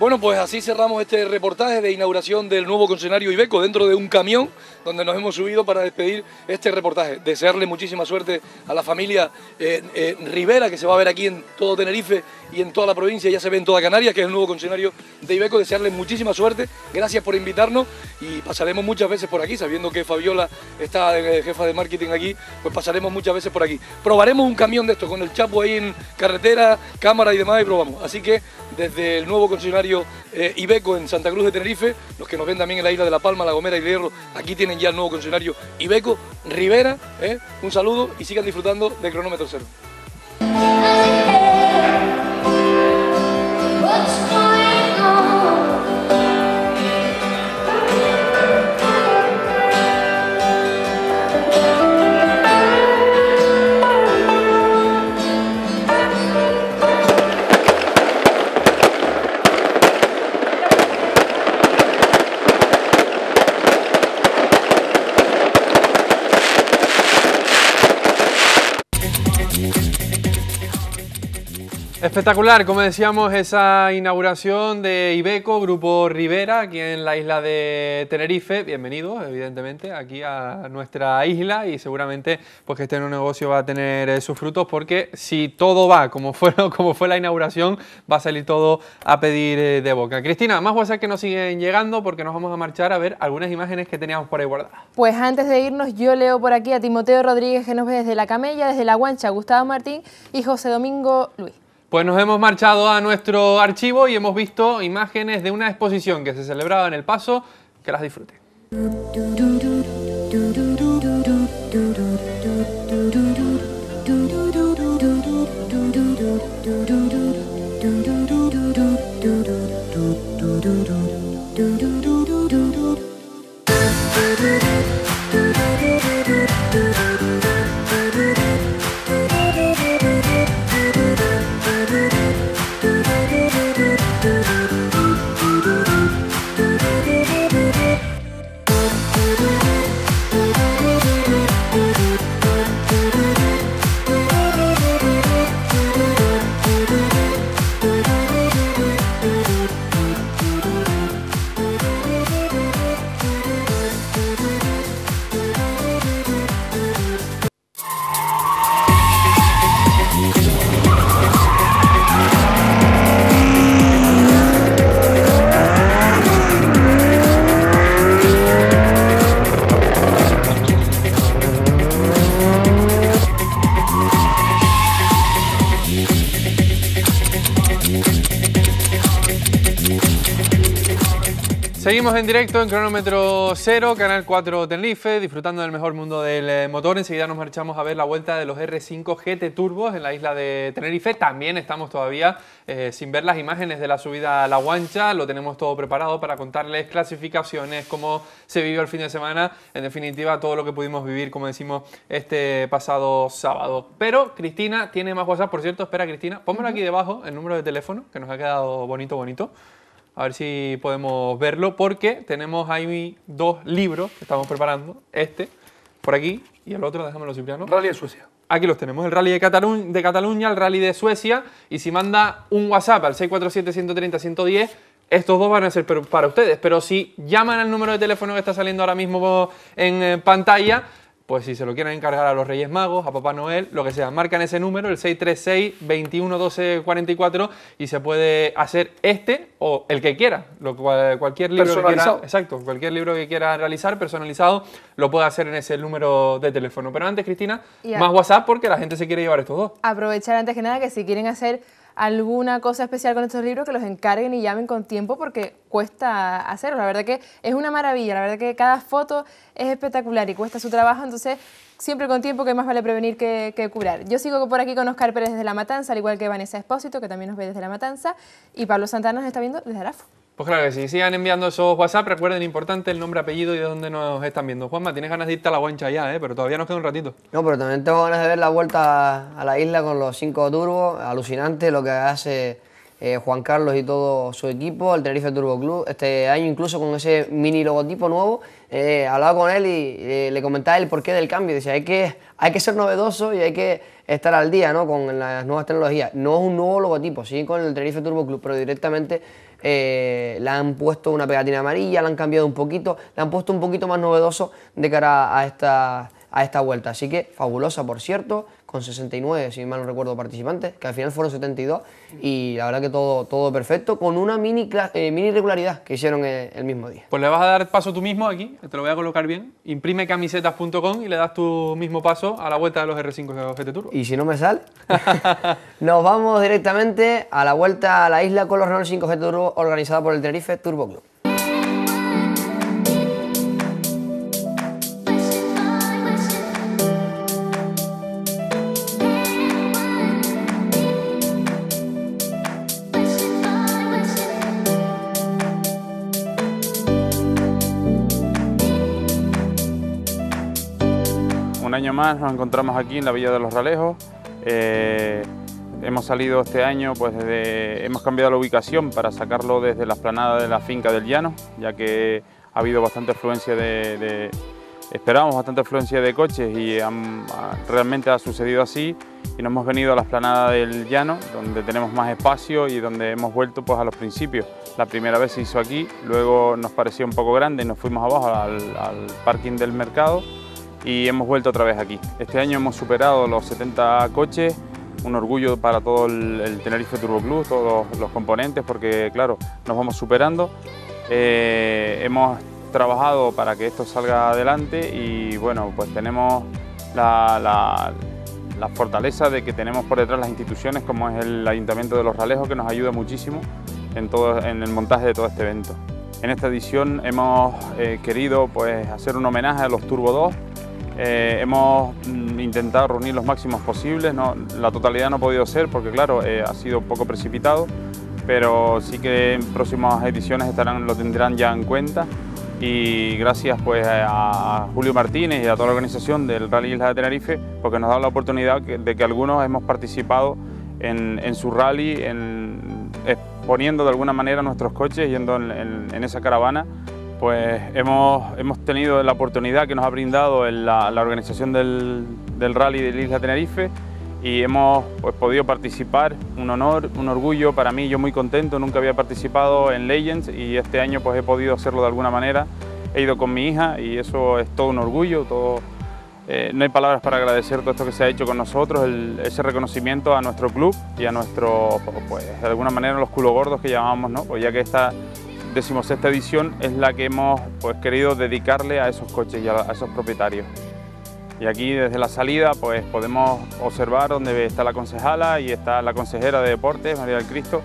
Bueno, pues así cerramos este reportaje de inauguración del nuevo concesionario Ibeco dentro de un camión donde nos hemos subido para despedir este reportaje. Desearle muchísima suerte a la familia eh, eh, Rivera, que se va a ver aquí en todo Tenerife y en toda la provincia, ya se ve en toda Canarias, que es el nuevo concesionario de Ibeco. Desearles muchísima suerte, gracias por invitarnos y pasaremos muchas veces por aquí, sabiendo que Fabiola está eh, jefa de marketing aquí, pues pasaremos muchas veces por aquí. Probaremos un camión de esto con el chapo ahí en carretera, cámara y demás y probamos. Así que desde el nuevo concesionario eh, Ibeco en Santa Cruz de Tenerife, los que nos ven también en la isla de La Palma, La Gomera y Hierro, aquí tienen ya el nuevo concesionario Ibeco, Rivera, eh, un saludo y sigan disfrutando de Cronómetro Cero. Espectacular, como decíamos, esa inauguración de Ibeco, Grupo Rivera, aquí en la isla de Tenerife. Bienvenidos, evidentemente, aquí a nuestra isla y seguramente pues que este nuevo negocio va a tener eh, sus frutos porque si todo va como fue, como fue la inauguración, va a salir todo a pedir eh, de boca. Cristina, más WhatsApp que nos siguen llegando porque nos vamos a marchar a ver algunas imágenes que teníamos por ahí guardadas. Pues antes de irnos, yo leo por aquí a Timoteo Rodríguez que nos ve desde La Camella, desde La Guancha, Gustavo Martín y José Domingo Luis. Pues nos hemos marchado a nuestro archivo y hemos visto imágenes de una exposición que se celebraba en El Paso. Que las disfruten. En directo en Cronómetro Cero, Canal 4 Tenerife, disfrutando del mejor mundo del eh, motor. Enseguida nos marchamos a ver la vuelta de los R5 GT Turbos en la isla de Tenerife. También estamos todavía eh, sin ver las imágenes de la subida a la guancha. Lo tenemos todo preparado para contarles clasificaciones, cómo se vivió el fin de semana. En definitiva, todo lo que pudimos vivir, como decimos, este pasado sábado. Pero Cristina tiene más WhatsApp, por cierto. Espera, Cristina, pónmelo aquí debajo, el número de teléfono, que nos ha quedado bonito, bonito. A ver si podemos verlo, porque tenemos ahí dos libros que estamos preparando. Este, por aquí, y el otro, déjamelo, Cipriano. Rally de Suecia. Aquí los tenemos, el Rally de, Cataluña, de Cataluña, el Rally de Suecia, y si manda un WhatsApp al 647-130-110, estos dos van a ser para ustedes, pero si llaman al número de teléfono que está saliendo ahora mismo en eh, pantalla, pues si se lo quieren encargar a los Reyes Magos, a Papá Noel, lo que sea, marcan ese número, el 636 21 12 44 y se puede hacer este o el que quiera, lo, cualquier libro que quiera, exacto, cualquier libro que quiera realizar personalizado lo puede hacer en ese número de teléfono. Pero antes, Cristina, más WhatsApp porque la gente se quiere llevar estos dos. Aprovechar antes que nada que si quieren hacer alguna cosa especial con estos libros, que los encarguen y llamen con tiempo porque cuesta hacerlo. La verdad que es una maravilla, la verdad que cada foto es espectacular y cuesta su trabajo, entonces siempre con tiempo que más vale prevenir que, curar. Yo sigo por aquí con Oscar Pérez desde La Matanza, al igual que Vanessa Espósito, que también nos ve desde La Matanza, y Pablo Santana nos está viendo desde Arafo. Pues claro que sí, sigan enviando esos WhatsApp, recuerden importante el nombre, apellido y de dónde nos están viendo. Juanma, tienes ganas de irte a la guancha ya, ¿eh? pero todavía nos queda un ratito. No, pero también tengo ganas de ver la vuelta a la isla con los cinco turbos, alucinante lo que hace eh, Juan Carlos y todo su equipo, el Tenerife Turbo Club, este año incluso con ese mini logotipo nuevo, eh, hablaba con él y eh, le comentaba el porqué del cambio, dice, hay que, hay que ser novedoso y hay que estar al día ¿no? con las nuevas tecnologías. No es un nuevo logotipo, sí con el Tenerife Turbo Club, pero directamente eh, le han puesto una pegatina amarilla, le han cambiado un poquito, le han puesto un poquito más novedoso de cara a esta, a esta vuelta. Así que fabulosa, por cierto, con 69, si mal no recuerdo, participantes, que al final fueron 72, y la verdad que todo, todo perfecto, con una mini, eh, mini regularidad que hicieron el, el, mismo día. Pues le vas a dar paso tú mismo aquí, te lo voy a colocar bien, imprime camisetas.com y le das tu mismo paso a la vuelta de los R5 GT Turbo. Y si no me sale, nos vamos directamente a la vuelta a la isla con los Renault 5 GT Turbo organizada por el Tenerife Turbo Club. Más nos encontramos aquí en la Villa de los Ralejos. Eh, hemos salido este año, pues hemos cambiado la ubicación para sacarlo desde la esplanada de la finca del Llano, ya que ha habido bastante afluencia de, esperábamos bastante afluencia de coches y realmente ha sucedido así y nos hemos venido a la esplanada del Llano, donde tenemos más espacio y donde hemos vuelto pues, a los principios. La primera vez se hizo aquí, luego nos parecía un poco grande y nos fuimos abajo al parking del mercado y hemos vuelto otra vez aquí. Este año hemos superado los 70 coches, un orgullo para todo el, el Tenerife Turbo Club, todos los, componentes, porque claro, nos vamos superando. Eh, hemos trabajado para que esto salga adelante y bueno, pues tenemos la, fortaleza de que tenemos por detrás las instituciones como es el Ayuntamiento de Los Ralejos que nos ayuda muchísimo en, todo, en el montaje de todo este evento. En esta edición hemos eh, querido pues, hacer un homenaje a los Turbo 2 eh, hemos mm, intentado reunir los máximos posibles, la totalidad no ha podido ser porque claro, eh, ha sido un poco precipitado, pero sí que en próximas ediciones estarán, lo tendrán ya en cuenta. Y gracias pues a Julio Martínez y a toda la organización del Rally Isla de Tenerife porque nos da la oportunidad de que algunos hemos participado en, su rally, en, exponiendo de alguna manera nuestros coches, yendo en, en, en esa caravana pues hemos, hemos, tenido la oportunidad que nos ha brindado la, organización del, rally de la Isla Tenerife y hemos pues, podido participar, un honor, un orgullo para mí, yo muy contento, nunca había participado en Legends y este año pues he podido hacerlo de alguna manera, he ido con mi hija y eso es todo un orgullo, todo, eh, no hay palabras para agradecer todo esto que se ha hecho con nosotros, ese reconocimiento a nuestro club y a nuestro, pues de alguna manera los culo gordos que llamamos, ¿no? pues ya que esta decimosexta edición es la que hemos pues, querido dedicarle a esos coches y a, esos propietarios. Y aquí desde la salida pues, podemos observar donde está la concejala y está la consejera de deportes, María del Cristo.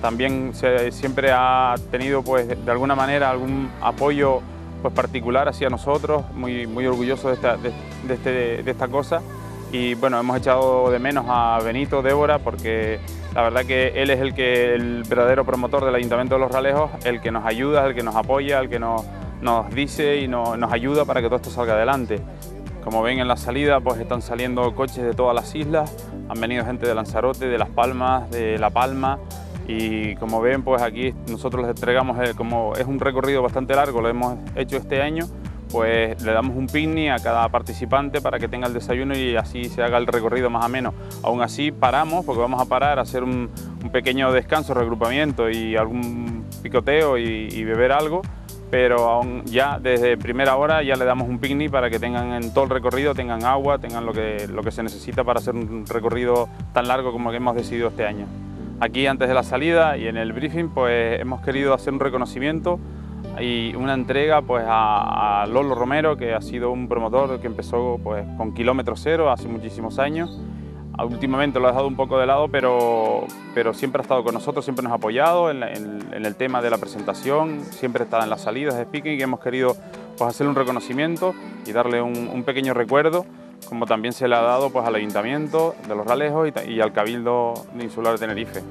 También siempre ha tenido pues, de alguna manera algún apoyo pues, particular hacia nosotros, muy, muy orgulloso de esta, de, este, de esta cosa. Y bueno, hemos echado de menos a Benito, Débora, porque la verdad que él es el, que, el verdadero promotor del Ayuntamiento de Los Ralejos, el que nos ayuda, el que nos apoya, el que nos, nos dice y no, nos ayuda para que todo esto salga adelante. Como ven en la salida, pues están saliendo coches de todas las islas, han venido gente de Lanzarote, de Las Palmas, de La Palma, y como ven, pues aquí nosotros les entregamos, el, como es un recorrido bastante largo, lo hemos hecho este año, pues le damos un picnic a cada participante para que tenga el desayuno y así se haga el recorrido más ameno. Aún así paramos, porque vamos a parar a hacer un, pequeño descanso, regrupamiento y algún picoteo y, y, beber algo, pero aún ya desde primera hora ya le damos un picnic para que tengan en todo el recorrido, tengan agua, tengan lo que, lo que se necesita para hacer un recorrido tan largo como el que hemos decidido este año. Aquí antes de la salida y en el briefing pues hemos querido hacer un reconocimiento y una entrega pues a, Lolo Romero, que ha sido un promotor que empezó pues con kilómetro cero hace muchísimos años. Últimamente lo ha dejado un poco de lado, pero, pero siempre ha estado con nosotros, siempre nos ha apoyado en, el tema de la presentación, siempre está en las salidas de speaking y hemos querido pues, hacerle un reconocimiento y darle un, un, pequeño recuerdo, como también se le ha dado pues, al Ayuntamiento de Los Ralejos y, y al Cabildo Insular de Tenerife.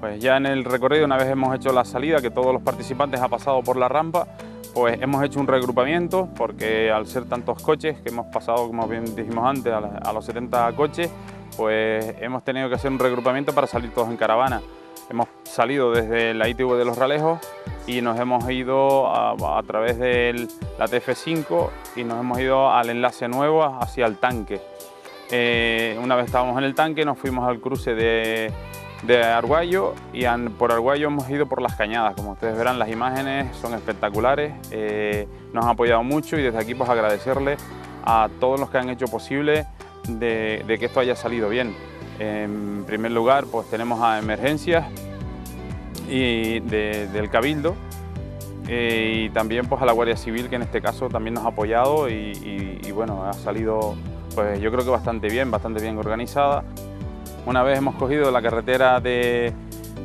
Pues ya en el recorrido, una vez hemos hecho la salida, que todos los participantes han pasado por la rampa, pues hemos hecho un regrupamiento, porque al ser tantos coches, que hemos pasado, como bien dijimos antes, a, los 70 coches, pues hemos tenido que hacer un regrupamiento para salir todos en caravana. Hemos salido desde la ITV de Los Ralejos y nos hemos ido a, través de la TF5 y nos hemos ido al enlace nuevo hacia el tanque. Eh, una vez estábamos en el tanque nos fuimos al cruce de, de Arguayo y por Arguayo hemos ido por las cañadas. Como ustedes verán las imágenes son espectaculares, eh, nos han apoyado mucho y desde aquí pues agradecerle a todos los que han hecho posible de, que esto haya salido bien. En primer lugar, pues tenemos a Emergencias y del Cabildo eh, y también pues a la Guardia Civil que en este caso también nos ha apoyado y, bueno, ha salido pues yo creo que bastante bien, bastante bien organizada. Una vez hemos cogido la carretera de,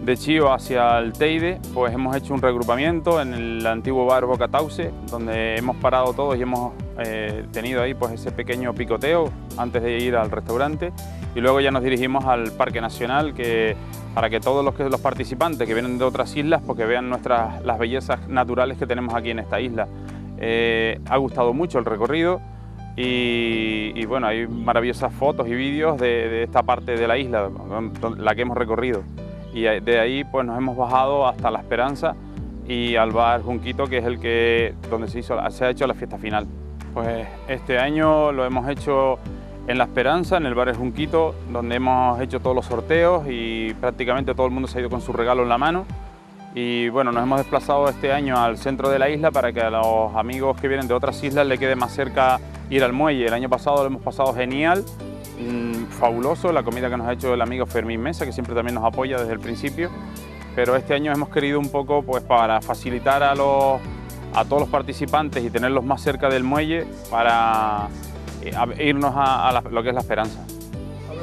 de Chío hacia el Teide, pues hemos hecho un regrupamiento en el antiguo bar Boca Tause, donde hemos parado todos y hemos eh, tenido ahí pues ese pequeño picoteo antes de ir al restaurante y luego ya nos dirigimos al Parque Nacional que para que todos los, participantes que vienen de otras islas pues que vean nuestras, las bellezas naturales que tenemos aquí en esta isla. Eh, ha gustado mucho el recorrido y, bueno, hay maravillosas fotos y vídeos de, esta parte de la isla, la que hemos recorrido. Y de ahí pues nos hemos bajado hasta La Esperanza y al bar Junquito, que es el que donde se, ha hecho la fiesta final. Pues este año lo hemos hecho en La Esperanza, en el bar Junquito, donde hemos hecho todos los sorteos y prácticamente todo el mundo se ha ido con su regalo en la mano. Y bueno, nos hemos desplazado este año al centro de la isla para que a los amigos que vienen de otras islas le quede más cerca ir al muelle. El año pasado lo hemos pasado genial, mm, fabuloso, la comida que nos ha hecho el amigo Fermín Mesa, que siempre también nos apoya desde el principio. Pero este año hemos querido un poco pues para facilitar a, los, a todos los participantes y tenerlos más cerca del muelle para irnos a, lo que es la esperanza.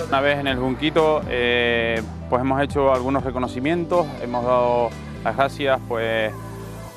Una vez en el Junquito, eh, pues hemos hecho algunos reconocimientos, hemos dado las gracias pues,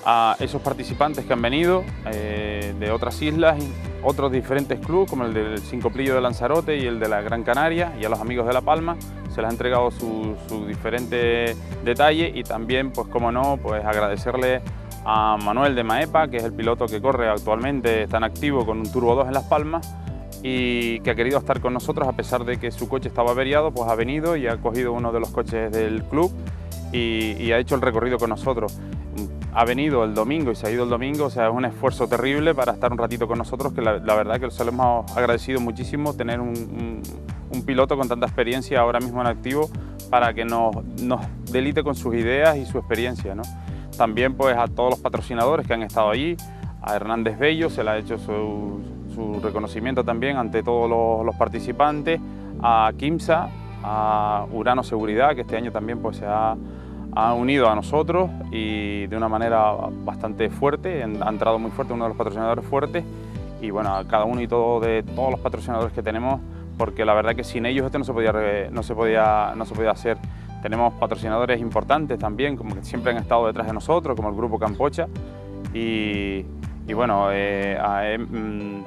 a esos participantes que han venido eh, de otras islas, y otros diferentes clubes, como el del Cincoplillo de Lanzarote y el de la Gran Canaria, y a los amigos de La Palma, se les ha entregado su, su diferente detalle y también, pues como no, pues agradecerle a Manuel de Maepa, que es el piloto que corre actualmente, está activo con un Turbo 2 en Las Palmas, y que ha querido estar con nosotros a pesar de que su coche estaba averiado, pues ha venido y ha cogido uno de los coches del club y, ha hecho el recorrido con nosotros. Ha venido el domingo y se ha ido el domingo, o sea, es un esfuerzo terrible para estar un ratito con nosotros, que la, verdad que se lo hemos agradecido muchísimo tener un, piloto con tanta experiencia ahora mismo en activo para que nos, nos delite con sus ideas y su experiencia. ¿no? También pues a todos los patrocinadores que han estado allí, a Hernández Bello se le ha hecho su, su reconocimiento también ante todos los, participantes, a Kimsa, a Urano Seguridad, que este año también pues, se ha, unido a nosotros y de una manera bastante fuerte, ha entrado muy fuerte, uno de los patrocinadores fuertes, y bueno, a cada uno y todo de todos los patrocinadores que tenemos, porque la verdad que sin ellos esto no se podía, no se podía, no se podía hacer. Tenemos patrocinadores importantes también, como que siempre han estado detrás de nosotros, como el Grupo Campocha, y, bueno, eh, a, em,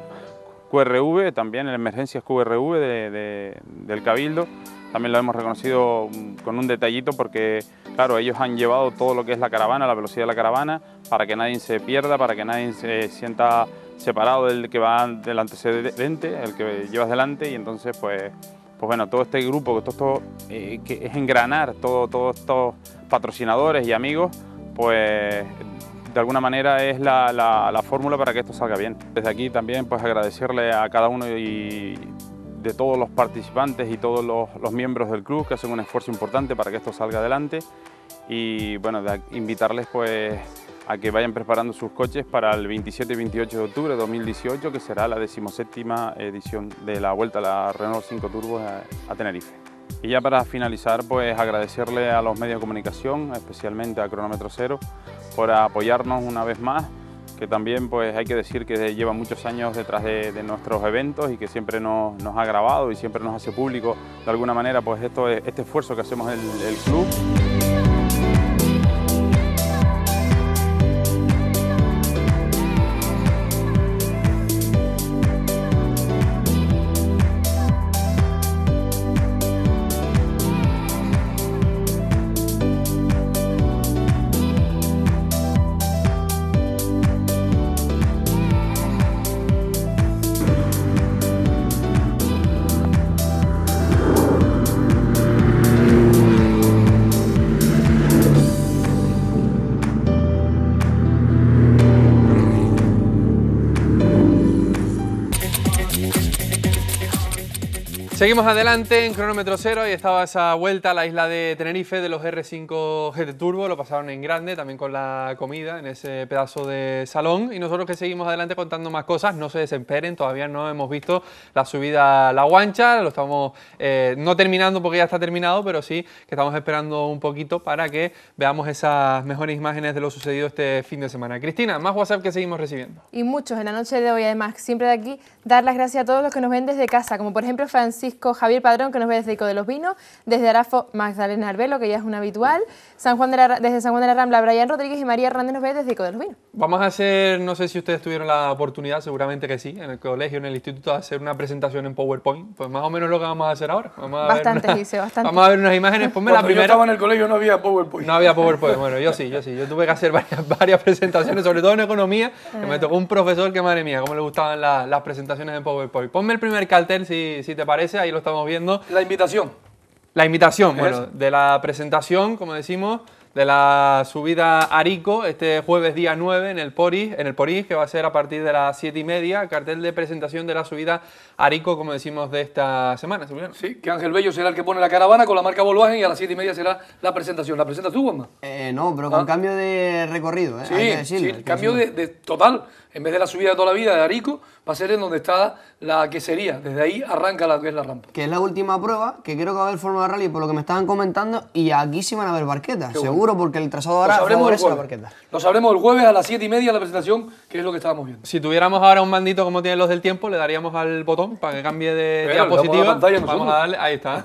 QRV, también en emergencias QRV del Cabildo. También lo hemos reconocido con un detallito porque, claro, ellos han llevado todo lo que es la caravana, la velocidad de la caravana, para que nadie se pierda, para que nadie se sienta separado del que va del antecedente, el que llevas delante, y entonces, pues, pues bueno, todo este grupo, todo eh, que es engranar todos estos patrocinadores y amigos, pues de alguna manera es la, fórmula para que esto salga bien. Desde aquí también pues agradecerle a cada uno y de todos los participantes y todos los, miembros del club que hacen un esfuerzo importante para que esto salga adelante y bueno, invitarles pues a que vayan preparando sus coches para el 27 y 28 de octubre de 2018 que será la decimoséptima edición de la Vuelta a la Renault 5 Turbo a Tenerife. Y ya para finalizar, pues agradecerle a los medios de comunicación, especialmente a Cronómetro Cero, por apoyarnos una vez más, que también pues hay que decir que lleva muchos años detrás de, nuestros eventos y que siempre nos, ha grabado y siempre nos hace público de alguna manera pues esto, este esfuerzo que hacemos en el club. Seguimos adelante en cronómetro cero y estaba esa vuelta a la isla de Tenerife de los R5 GT Turbo, lo pasaron en grande también con la comida en ese pedazo de salón y nosotros que seguimos adelante contando más cosas, no se desesperen, todavía no hemos visto la subida a la guancha, lo estamos eh, no terminando porque ya está terminado, pero sí que estamos esperando un poquito para que veamos esas mejores imágenes de lo sucedido este fin de semana. Cristina, más WhatsApp que seguimos recibiendo. Y muchos en la noche de hoy además, siempre de aquí, dar las gracias a todos los que nos ven desde casa, como por ejemplo Francisco Javier Padrón, que nos ve desde Ico de los Vinos, desde Arafo Magdalena Arbelo, que ya es un habitual, San Juan de la, desde San Juan de la Rambla Brian Rodríguez y María Hernández nos ve desde Ico de los Vinos. Vamos a hacer, no sé si ustedes tuvieron la oportunidad, seguramente que sí, en el colegio, en el instituto, de hacer una presentación en PowerPoint, pues más o menos lo que vamos a hacer ahora. Vamos a bastante, ver dice, bastante. Vamos a ver unas imágenes, ponme la Cuando yo primera. estaba en el colegio no había PowerPoint. No había PowerPoint, bueno, yo sí, yo sí. Yo tuve que hacer varias, varias presentaciones, sobre todo en economía, que me tocó un profesor que, madre mía, cómo le gustaban la- las presentaciones en PowerPoint. Ponme el primer cartel, si, si te parece, ahí lo estamos viendo. La invitación. La invitación, ¿Es bueno, de la presentación, como decimos, de la subida a Arico, este jueves día 9 en el Poris, en el Poris, que va a ser a partir de las 7 y media, cartel de presentación de la subida Arico, como decimos, de esta semana, Julián. Sí, que Ángel Bello será el que pone la caravana con la marca Volkswagen y a las 7 y media será la presentación. ¿La presentas tú, Juanma? Eh, no, pero con Ah. cambio de recorrido, ¿eh? Sí, Hay que sí, decirlo, cambio de, de total. En vez de la subida de toda la vida de Arico, va a ser en donde está la quesería. Desde ahí arranca la que es la rampa. Que es la última prueba, que creo que va a haber forma de rally por lo que me estaban comentando, y aquí sí van a haber barquetas, bueno. seguro, porque el trazado ahora favorece la barqueta. Lo sabremos el jueves a las 7 y media la presentación, que es lo que estábamos viendo. Si tuviéramos ahora un mandito como tienen los del tiempo, le daríamos al botón para que cambie de diapositiva. Vamos a darle, ahí está.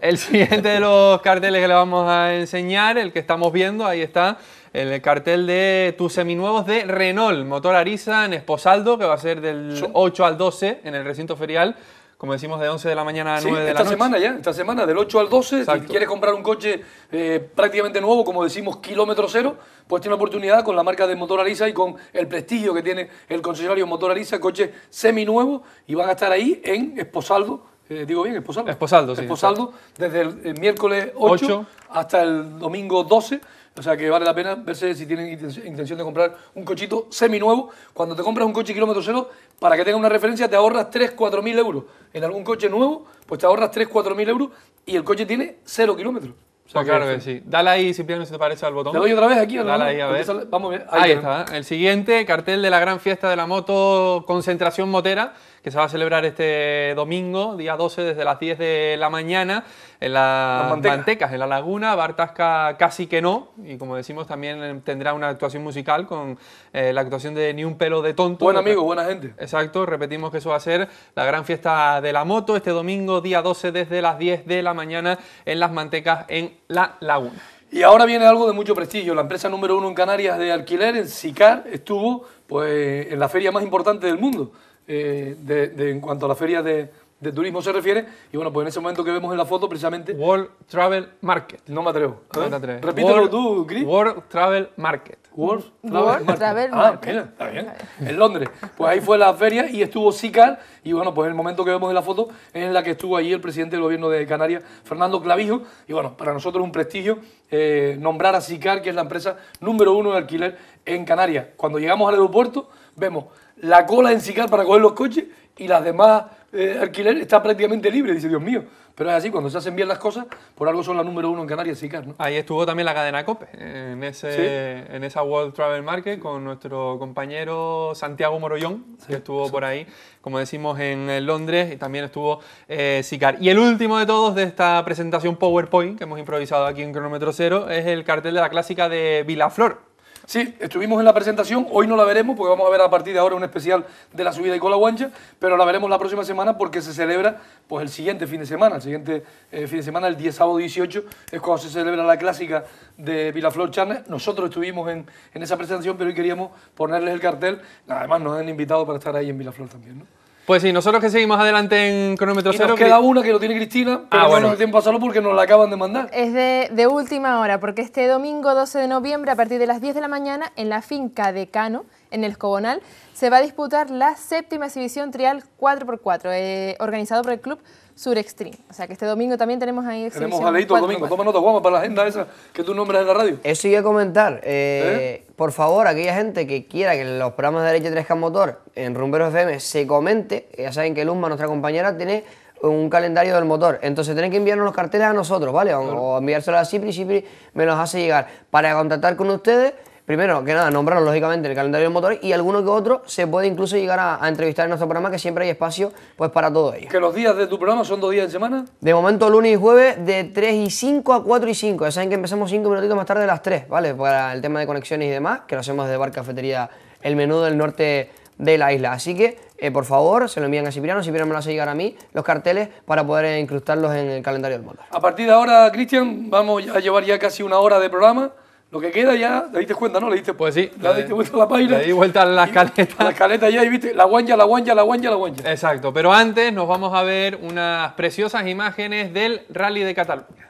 El siguiente de los carteles que le vamos a enseñar, el que estamos viendo, ahí está. El cartel de tus seminuevos de Renault, motor Arisa en Esposaldo, que va a ser del 8 al 12 en el recinto ferial, como decimos, de 11 de la mañana a Sí, 9 de la esta noche. semana ya, esta semana, del 8 al 12, si quieres comprar un coche eh, prácticamente nuevo, como decimos, kilómetro cero, pues tiene oportunidad con la marca de Motor Arisa y con el prestigio que tiene el concesionario Motor Arisa, coche seminuevo, y van a estar ahí en Esposaldo, eh, digo bien, Esposaldo. Esposaldo, sí, Esposaldo, desde el, el miércoles 8, Ocho. hasta el domingo 12. O sea que vale la pena verse si tienen inten- intención de comprar un cochito seminuevo. Cuando te compras un coche kilómetro cero, para que tengas una referencia, te ahorras 3, 4 mil euros. En algún coche nuevo, pues te ahorras 3, 4 mil euros y el coche tiene 0 kilómetros. O sea Pues claro que sí. Dale ahí, Cipriano, si te parece al botón. ¿Le doy otra vez aquí? Dale ahí, a ver. sale- Vamos. Ahí, tenemos. está. El siguiente, cartel de la gran fiesta de la moto Concentración Motera, que se va a celebrar este domingo, día 12, desde las 10 de la mañana, en las Las Mantecas. Mantecas, en la Laguna. Bartasca casi que no. Y como decimos, también eh, tendrá una actuación musical con eh, la actuación de Ni un pelo de tonto. Buen amigo, buena gente. Exacto, repetimos que eso va a ser la gran fiesta de la moto este domingo, día 12, desde las 10 de la mañana en las Mantecas, en la Laguna. Y ahora viene algo de mucho prestigio. La empresa número uno en Canarias de alquiler, en Sicar, estuvo pues, en la feria más importante del mundo, eh, de- de- en cuanto a la feria de, de turismo se refiere. Y bueno, pues en ese momento que vemos en la foto, precisamente. World Travel Market. No me atrevo. No atreves. Repítelo World- tú, Chris. World Travel Market. World World Market. Travel ah, Market. mira, está bien. En Londres. Pues ahí fue la feria y estuvo Sicar. Y bueno, pues el momento que vemos en la foto es en la que estuvo allí el presidente del gobierno de Canarias, Fernando Clavijo. Y bueno, para nosotros es un prestigio eh, nombrar a Sicar, que es la empresa número uno de alquiler en Canarias. Cuando llegamos al aeropuerto, vemos la cola en Sicar para coger los coches y las demás eh, alquiler está prácticamente libre. Dice, Dios mío. Pero es así, cuando se hacen bien las cosas, por algo son la número uno en Canarias, Sicar, ¿no? Ahí estuvo también la cadena COPE, en, ese, en esa World Travel Market, con nuestro compañero Santiago Morollón, que estuvo por ahí, como decimos, en Londres, y también estuvo eh, Sicar. Y el último de todos de esta presentación PowerPoint que hemos improvisado aquí en Cronómetro Cero es el cartel de la clásica de Vilaflor. Sí, estuvimos en la presentación, hoy no la veremos porque vamos a ver a partir de ahora un especial de la subida y con la guancha, pero la veremos la próxima semana porque se celebra pues el siguiente fin de semana, el siguiente eh, fin de semana, el 10 sábado 18, es cuando se celebra la clásica de Vilaflor Charnes. Nosotros estuvimos en, en esa presentación, pero hoy queríamos ponerles el cartel, además nos han invitado para estar ahí en Vilaflor también. ¿no? Pues sí, nosotros que seguimos adelante en Cronómetro Y Cero... nos que- queda una que lo tiene Cristina, pero Ah, no bueno. nos tiempo a pasarlo porque nos la acaban de mandar. Es de, de última hora, porque este domingo 12 de noviembre, a partir de las 10 de la mañana, en la finca de Cano, en el Escobonal, se va a disputar la séptima exhibición trial 4x4, eh, organizado por el club Sur Extreme. O sea que este domingo también tenemos ahí exhibición Tenemos jaleito el 4x4. domingo, toma nota, Juanma, para la agenda esa que tú nombras en la radio. Eso iba a comentar. eh, Por favor, aquella gente que quiera que los programas de Derecha 3K Motor en Rumberos FM se comente, ya saben que Luzma, nuestra compañera, tiene un calendario del motor. Entonces tenéis que enviarnos los carteles a nosotros, ¿vale? O, o enviárselos a Cipri, Cipri me los hace llegar. Para contactar con ustedes, primero que nada, nombrarlos lógicamente en el calendario del motor y alguno que otro se puede incluso llegar a, a entrevistar en nuestro programa, que siempre hay espacio pues para todo ello. Que los días de tu programa son dos días en semana. De momento, lunes y jueves, de 3 y 5 a 4 y 5. Ya saben que empezamos 5 minutitos más tarde de las 3, ¿vale? Para el tema de conexiones y demás, que lo hacemos de Bar Cafetería El Menú del Norte de la isla. Así que, eh, por favor, se lo envían a Cipriano, Cipriano me lo hace llegar a mí, los carteles, para poder incrustarlos en el calendario del motor. A partir de ahora, Cristian, vamos a llevar ya casi una hora de programa. Lo que queda ya, le diste cuenta, ¿no? Le diste, Pues sí, le diste vuelta a la página. le di vuelta a la escaleta. A la escaleta ya y viste, la guanja, la guanja, la guanja, la guanja. Exacto, pero antes nos vamos a ver unas preciosas imágenes del Rally de Cataluña.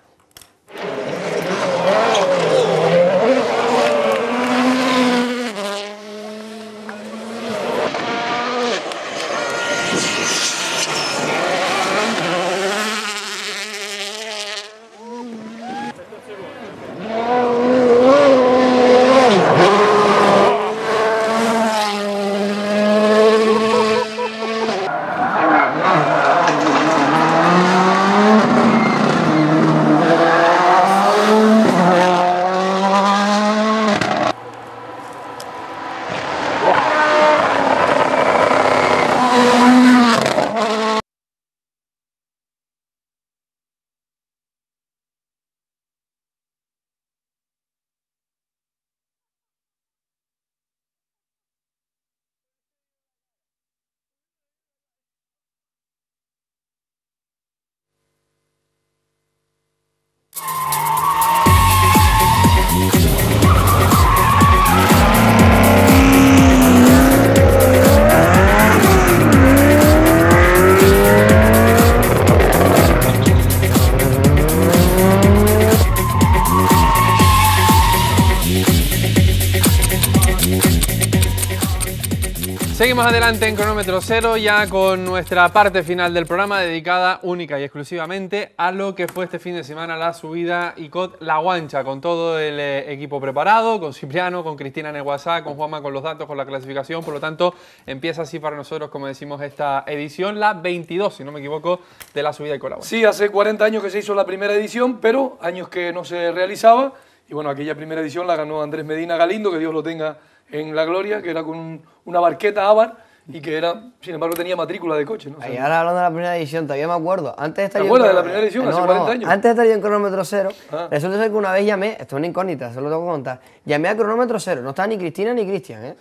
Seguimos adelante en cronómetro cero, ya con nuestra parte final del programa dedicada única y exclusivamente a lo que fue este fin de semana la subida ICOT La Guancha, con todo el eh, equipo preparado, con Cipriano, con Cristina Neguasá, con Juanma con los datos, con la clasificación. Por lo tanto, empieza así para nosotros, como decimos, esta edición, la 22, si no me equivoco, de la subida ICOT La Guancha. Sí, hace 40 años que se hizo la primera edición, pero años que no se realizaba. Y bueno, aquella primera edición la ganó Andrés Medina Galindo, que Dios lo tenga en la gloria, que era con un- una barqueta Abar y que era, sin embargo, tenía matrícula de coche. ¿no? O sea, Y ahora hablando de la primera edición, todavía me acuerdo. Antes de estar ¿Te acuerdas de la primera edición, Eh, hace no, 40 no, años? Antes de estar yo en cronómetro cero, Ah. resulta ser que una vez llamé, esto es una incógnita, se lo tengo que contar. Llamé a cronómetro cero, no estaba ni Cristina ni Cristian, ¿eh?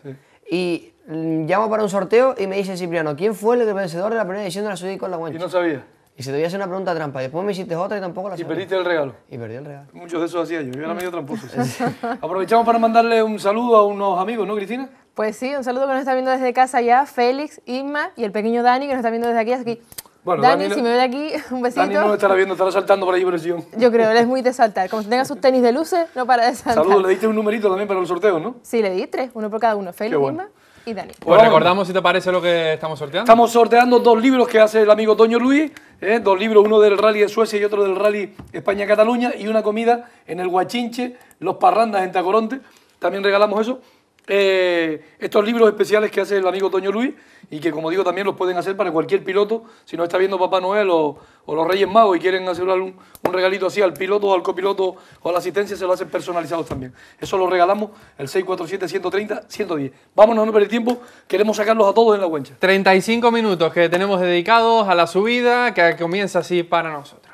Y mm, llamo para un sorteo y me dice Cipriano, ¿quién fue el vencedor de la primera edición de la Subida con la y Guancha? no sabía. Y se te voy a hacer una pregunta trampa. Y después me hiciste otra y tampoco la Y sabía. perdiste el regalo. Y perdí el regalo. Muchos de esos hacía yo, yo era medio tramposo. sí. Aprovechamos para mandarle un saludo a unos amigos, ¿no, Cristina? Pues sí, un saludo que nos está viendo desde casa ya, Félix, Isma y el pequeño Dani que nos está viendo desde aquí. aquí. Bueno, Dani, Dani no- si me ve de aquí, un besito. Dani no lo estará viendo, estará saltando por allí por el sillón. Yo creo, él es muy de saltar. Como si tenga sus tenis de luces, no para de saltar. Saludos, le diste un numerito también para el sorteo, ¿no? Sí, le di tres, uno por cada uno. Félix, bueno. Isma y Dani. Pues recordamos si te parece lo que estamos sorteando. Estamos sorteando dos libros que hace el amigo Toño Luis, ¿eh? dos libros, uno del Rally de Suecia y otro del Rally España-Cataluña, y una comida en el Guachinche, Los Parrandas en Tacoronte. También regalamos eso. Eh, estos libros especiales que hace el amigo Toño Luis y que, como digo, también los pueden hacer para cualquier piloto. Si no está viendo Papá Noel o, los Reyes Magos y quieren hacer un, regalito así al piloto o al copiloto o a la asistencia, se lo hacen personalizados también. Eso lo regalamos el 647-130-110. Vámonos, no perder tiempo. Queremos sacarlos a todos en la guancha. 35 minutos que tenemos dedicados a la subida que comienza así para nosotros.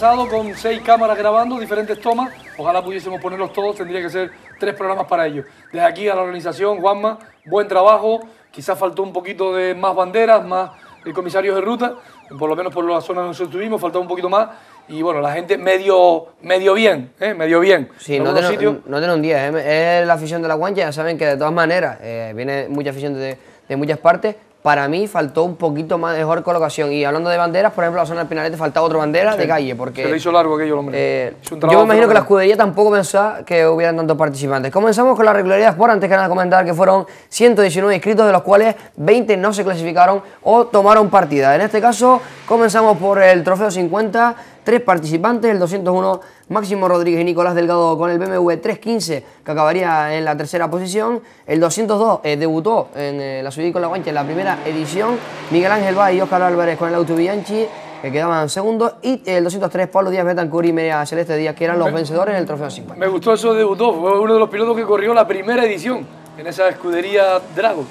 Con seis cámaras grabando diferentes tomas. Ojalá pudiésemos ponerlos todos, tendría que ser tres programas para ello. Desde aquí a la organización, Juanma, buen trabajo. Quizás faltó un poquito de más banderas, más el comisario de ruta, por lo menos por la zona donde nosotros estuvimos, faltaba un poquito más. Y bueno, la gente medio, medio bien, ¿eh? medio bien. Sí, no tiene, sitios- no tiene un día, ¿eh? es la afición de la guancha, ya saben que de todas maneras eh, viene mucha afición de, de muchas partes. Para mí faltó un poquito más mejor colocación. Y hablando de banderas, por ejemplo, la zona del Pinalete faltaba otra bandera de calle. Porque, se le hizo largo aquello, hombre. eh, yo me imagino que la escudería tampoco pensaba que hubieran tantos participantes. Comenzamos con la regularidad Sport. Antes que nada, comentar que fueron 119 inscritos, de los cuales 20 no se clasificaron o tomaron partida. En este caso, comenzamos por el trofeo 50. Tres participantes, el 201 Máximo Rodríguez y Nicolás Delgado con el BMW 315, que acabaría en la tercera posición. El 202 eh, debutó en eh, la subida con la guancha en la primera edición. Miguel Ángel Bay y Óscar Álvarez con el Auto Bianchi, que quedaban segundos. Y el 203 Pablo Díaz Betancur y Media Celeste Díaz, que eran los Me- vencedores en el trofeo 50. Me gustó eso de debutó, fue uno de los pilotos que corrió la primera edición en esa escudería Dragon.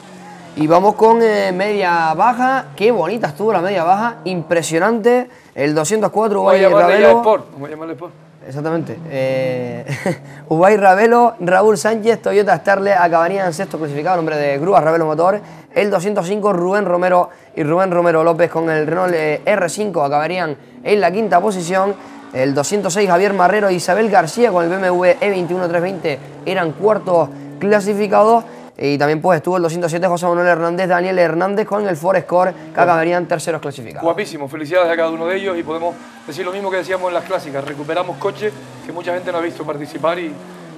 Y vamos con eh, media baja. Qué bonita estuvo la media baja. Impresionante. El 204 Vamos a Ubay Ravelo. Sport. Vamos a llamarle Sport. Exactamente. Eh, Ubay Ravelo, Raúl Sánchez, Toyota Starle acabarían sexto clasificado, nombre de Grúa Ravelo Motor. El 205 Rubén Romero y Rubén Romero López con el Renault eh, R5 acabarían en la quinta posición. El 206 Javier Marrero y Isabel García con el BMW E21 320 eran cuartos clasificados. Y también pues estuvo el 207 José Manuel Hernández, Daniel Hernández con el Ford Score que acabarían terceros clasificados. Guapísimo, felicidades a cada uno de ellos y podemos decir lo mismo que decíamos en las clásicas, recuperamos coches que mucha gente no ha visto participar y,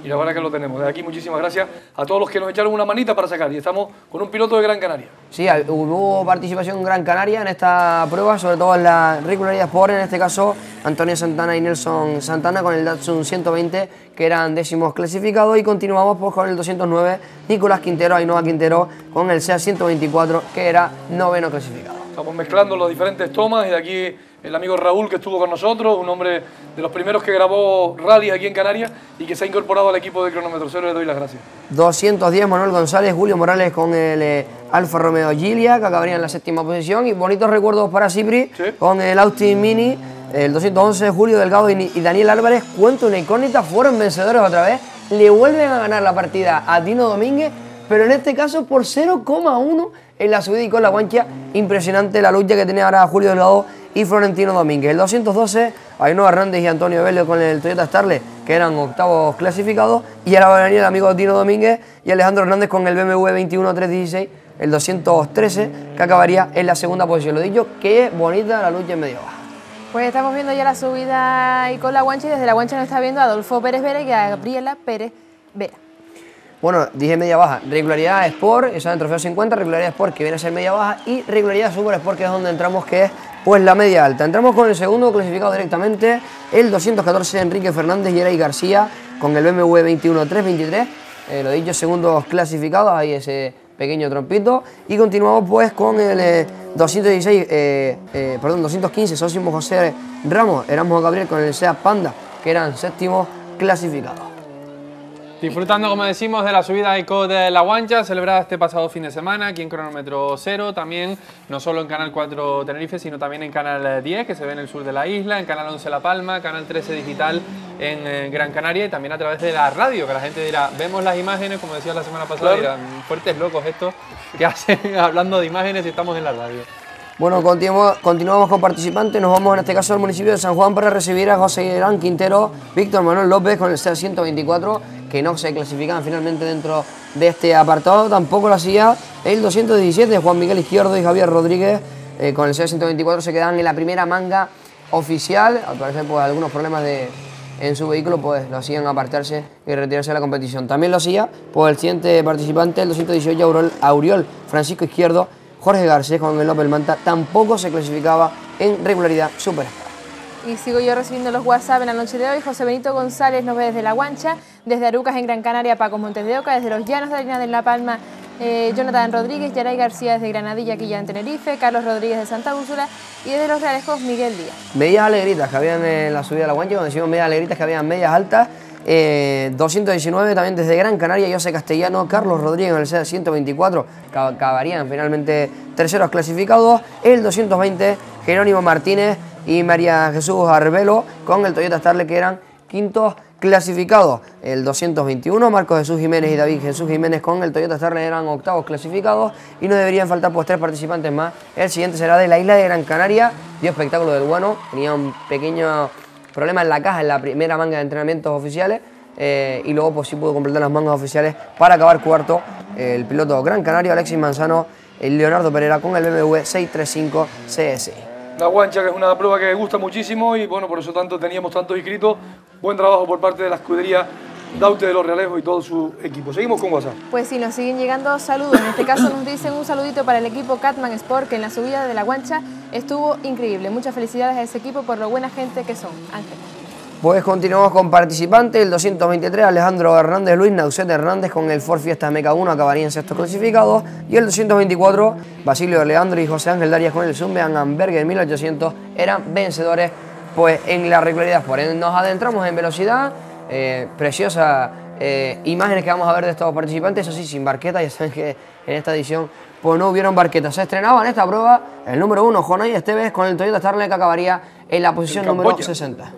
y la verdad que lo tenemos. Desde aquí muchísimas gracias a todos los que nos echaron una manita para sacar y estamos con un piloto de Gran Canaria. Sí, hubo participación en Gran Canaria en esta prueba, sobre todo en la regularidad Sport, en este caso Antonio Santana y Nelson Santana con el Datsun 120, que eran décimos clasificados, y continuamos pues, con el 209 Nicolás Quintero, Ainhoa Quintero, con el SEA 124, que era noveno clasificado. Estamos mezclando las diferentes tomas y de aquí el amigo Raúl que estuvo con nosotros, un hombre de los primeros que grabó rally aquí en Canarias y que se ha incorporado al equipo de Cronómetro Cero, le doy las gracias. 210 Manuel González, Julio Morales con el eh, Alfa Romeo Gilia, que acabaría en la séptima posición. Y bonitos recuerdos para Cipri con el Austin Mini, el 211 Julio Delgado y, Ni- y Daniel Álvarez. Cuento una incógnita, fueron vencedores otra vez. Le vuelven a ganar la partida a Dino Domínguez, pero en este caso por 0,1 en la subida y con la guancha. Impresionante la lucha que tenía ahora Julio Delgado y Florentino Domínguez. El 212, Ainhoa Hernández y Antonio Vélez con el Toyota Starlet, que eran octavos clasificados. Y ahora va a venir el amigo Dino Domínguez y Alejandro Hernández con el BMW 21316, el 213, que acabaría en la segunda posición. Lo dicho, qué bonita la lucha en medio baja. Pues estamos viendo ya la subida y con la guancha y desde la guancha nos está viendo Adolfo Pérez Vera y a Gabriela Pérez Vera. Bueno, dije media baja. Regularidad Sport, esa en trofeo 50, regularidad Sport que viene a ser media baja y regularidad Super Sport que es donde entramos que es pues la media alta. Entramos con el segundo clasificado directamente, el 214 Enrique Fernández y Eray García con el BMW 21323. Eh, lo dicho, segundos clasificados, ahí ese pequeño trompito. Y continuamos pues con el eh, 216, eh, eh, perdón, 215 Sósimo José Ramos, Erasmo Gabriel con el SEAT Panda, que eran séptimos clasificados. Disfrutando, como decimos, de la subida ICO de La Guancha, celebrada este pasado fin de semana aquí en Cronómetro Cero, también no solo en Canal 4 Tenerife, sino también en Canal 10, que se ve en el sur de la isla, en Canal 11 La Palma, Canal 13 Digital en eh, Gran Canaria y también a través de la radio, que la gente dirá, vemos las imágenes, como decía la semana pasada, dirán, fuertes locos estos que hacen hablando de imágenes y estamos en la radio. Bueno, continuamos, continuamos con participantes. Nos vamos en este caso al municipio de San Juan para recibir a José Irán Quintero, Víctor Manuel López con el SEA 124, que no se clasifican finalmente dentro de este apartado. Tampoco lo hacía el 217, Juan Miguel Izquierdo y Javier Rodríguez eh, con el SEA 124 se quedan en la primera manga oficial. Al parecer, pues algunos problemas de, en su vehículo pues lo hacían apartarse y retirarse de la competición. También lo hacía pues el siguiente participante, el 218 Auriol, Auriol Francisco Izquierdo, Jorge Garcés con el Opel Manta, tampoco se clasificaba en regularidad super. Y sigo yo recibiendo los WhatsApp en la noche de hoy. José Benito González nos ve desde La Guancha, desde Arucas en Gran Canaria, Paco Montes de Oca, desde Los Llanos de Arena de La Palma, eh, Jonathan Rodríguez, Yaray García desde Granadilla, aquí ya en Tenerife, Carlos Rodríguez de Santa Úrsula y desde Los Realejos, Miguel Díaz. Medias alegritas que habían en la subida de la guancha, cuando decimos medias alegritas que habían medias altas. Eh, 219 también desde Gran Canaria, José Castellano, Carlos Rodríguez en el SEA 124, que acabarían finalmente terceros clasificados. El 220, Jerónimo Martínez y María Jesús Arbelo con el Toyota Starlet que eran quintos clasificados. El 221, Marcos Jesús Jiménez y David Jesús Jiménez con el Toyota Starlet eran octavos clasificados y no deberían faltar pues tres participantes más. El siguiente será de la isla de Gran Canaria, dio espectáculo del bueno, tenía un pequeño problema en la caja en la primera manga de entrenamientos oficiales eh, y luego pues sí pudo completar las mangas oficiales para acabar cuarto el piloto Gran Canario Alexis Manzano, el Leonardo Pereira con el BMW 635 CS. La guancha, que es una prueba que gusta muchísimo y bueno, por eso tanto teníamos tantos inscritos. Buen trabajo por parte de la escudería Daute de los Realejos y todo su equipo. Seguimos con WhatsApp. Pues sí, nos siguen llegando saludos. En este caso nos dicen un saludito para el equipo Catman Sport, que en la subida de la guancha estuvo increíble. Muchas felicidades a ese equipo por lo buena gente que son. Ángel. Pues continuamos con participantes, el 223 Alejandro Hernández Luis Nauset Hernández con el Ford Fiesta MK1 acabaría en sexto clasificado y el 224 Basilio Leandro y José Ángel Darias con el Zumbean Amberger 1800 eran vencedores pues en la regularidad. Por nos adentramos en velocidad, eh, preciosa eh, imágenes que vamos a ver de estos participantes, eso sí, sin barqueta, ya saben que en esta edición pues no hubieron barquetas. Se estrenaba en esta prueba el número uno, Jonay Esteves, con el Toyota Starlet que acabaría en la posición número 60.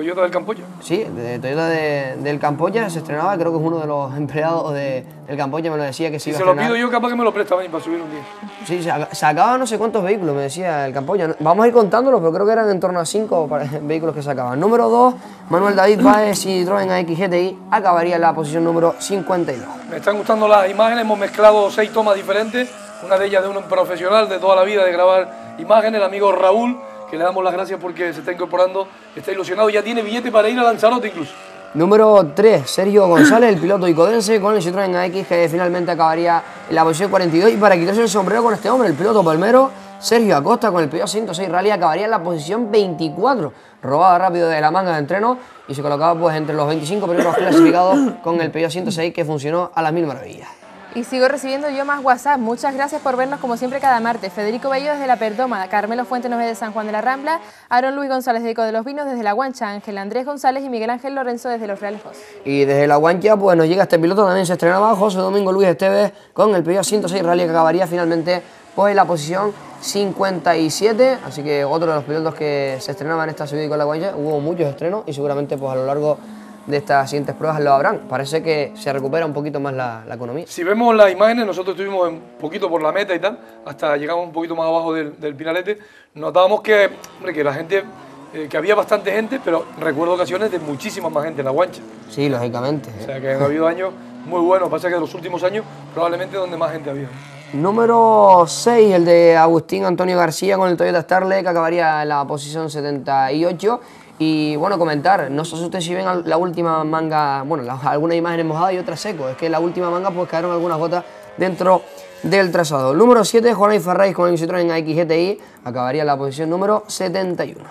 Toyota del Campoya. Sí, de Toyota del Campoya se estrenaba, creo que es uno de los empleados de, del Campoya, me lo decía que si iba se lo pido yo, capaz que me lo presta para subir un día. Sí, sacaba no sé cuántos vehículos, me decía el Campoya. Vamos a ir contándolos, pero creo que eran en torno a cinco vehículos que sacaban. Número 2, Manuel David Baez y Citroën AX GTI, acabaría en la posición número 52. Me están gustando las imágenes, hemos mezclado seis tomas diferentes, una de ellas de un profesional de toda la vida de grabar imágenes, el amigo Raúl, que le damos las gracias porque se está incorporando, está ilusionado, ya tiene billete para ir a Lanzarote incluso. Número 3, Sergio González, el piloto icodense con el Citroën AX que finalmente acabaría en la posición 42 y para quitarse el sombrero con este hombre, el piloto palmero, Sergio Acosta con el Peugeot 106 Rally acabaría en la posición 24, robada rápido de la manga de entreno y se colocaba pues entre los 25 primeros clasificados con el Peugeot 106 que funcionó a las mil maravillas. Y sigo recibiendo yo más WhatsApp. Muchas gracias por vernos como siempre cada martes. Federico Bello desde La Perdoma, Carmelo Fuente nos ve de San Juan de la Rambla, Aaron Luis González de Eco de los Vinos desde La Guancha, Ángel Andrés González y Miguel Ángel Lorenzo desde Los Reales Y desde La Guancha, pues nos llega este piloto, también se estrenaba José Domingo Luis Esteves con el Peugeot 106 Rally que acabaría finalmente pues en la posición 57, así que otro de los pilotos que se estrenaban en esta subida con La Guancha. Hubo muchos estrenos y seguramente pues a lo largo de estas siguientes pruebas lo habrán. Parece que se recupera un poquito más la, economía. Si vemos las imágenes, nosotros estuvimos un poquito por la meta y tal, hasta llegamos un poquito más abajo del, pinalete, notábamos que, que la gente, eh, que había bastante gente, pero recuerdo ocasiones de muchísima más gente en la guancha. Sí, lógicamente. O sea que han habido años muy buenos, pasa que en los últimos años probablemente donde más gente había. Número 6, el de Agustín Antonio García con el Toyota Starlet, que acabaría en la posición 78. Y bueno, comentar, no se asusten si ven la última manga, bueno, algunas imágenes mojadas y otras secos. Es que la última manga pues quedaron algunas gotas dentro del trazado. Número 7, Juan Ferraiz con el Citroën XGTI, acabaría la posición número 71.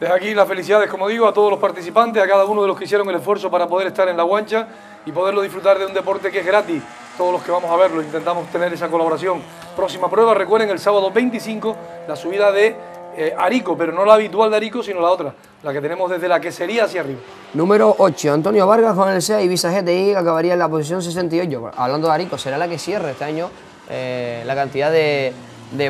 Desde aquí las felicidades, como digo, a todos los participantes, a cada uno de los que hicieron el esfuerzo para poder estar en la guancha y poderlo disfrutar de un deporte que es gratis. Todos los que vamos a verlo, intentamos tener esa colaboración. Próxima prueba, recuerden, el sábado 25, la subida de eh, Arico, pero no la habitual de Arico, sino la otra, la que tenemos desde la quesería hacia arriba. Número 8, Antonio Vargas con el SEA Ibiza GTI, acabaría en la posición 68. Hablando de Arico, será la que cierre este año eh, la cantidad de,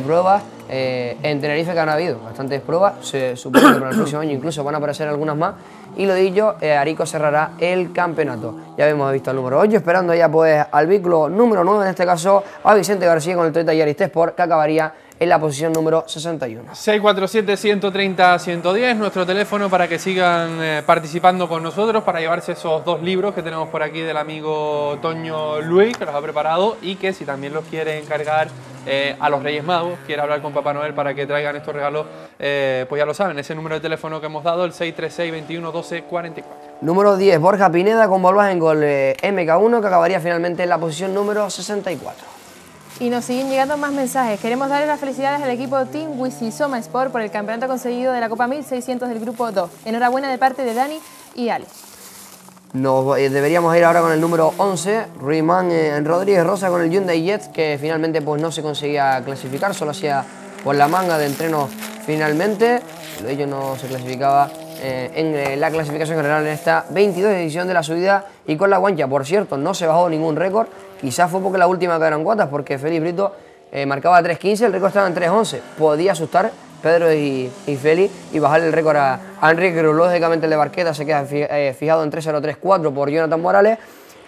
pruebas eh, en Tenerife que han habido. Bastantes pruebas, se supone que para el próximo año incluso van a aparecer algunas más. Y lo dicho, Arico cerrará el campeonato. Ya hemos visto el número 8, esperando ya pues al vehículo número 9, en este caso a Vicente García con el Toyota Yaris Sport, que acabaría en la posición número 61. 647-130-110, nuestro teléfono para que sigan eh, participando con nosotros, para llevarse esos dos libros que tenemos por aquí del amigo Toño Luis, que los ha preparado, y que si también los quiere encargar eh, a los Reyes Magos, quiere hablar con Papá Noel para que traigan estos regalos, eh, pues ya lo saben, ese número de teléfono que hemos dado, el 636 21 12 44. Número 10, Borja Pineda con en Gol MK1, que acabaría finalmente en la posición número 64. Y nos siguen llegando más mensajes. Queremos darle las felicidades al equipo Team Soma Sport por el campeonato conseguido de la Copa 1600 del Grupo 2. Enhorabuena de parte de Dani y Ale. Nos eh, deberíamos ir ahora con el número 11, Ruimán eh, Rodríguez Rosa con el Hyundai Jet, que finalmente pues, no se conseguía clasificar, solo hacía por la manga de entreno finalmente. Lo ello no se clasificaba eh, en la clasificación general en esta 22 edición de la subida y con la guancha. Por cierto, no se bajó ningún récord Quizás fue porque la última quedaron cuotas, porque Félix Brito eh, marcaba 3.15, el récord estaba en 3.11. Podía asustar Pedro y, Félix y bajarle el récord a, a Enrique, que lógicamente el de Barqueta se queda fi- eh, fijado en 3.034 por Jonathan Morales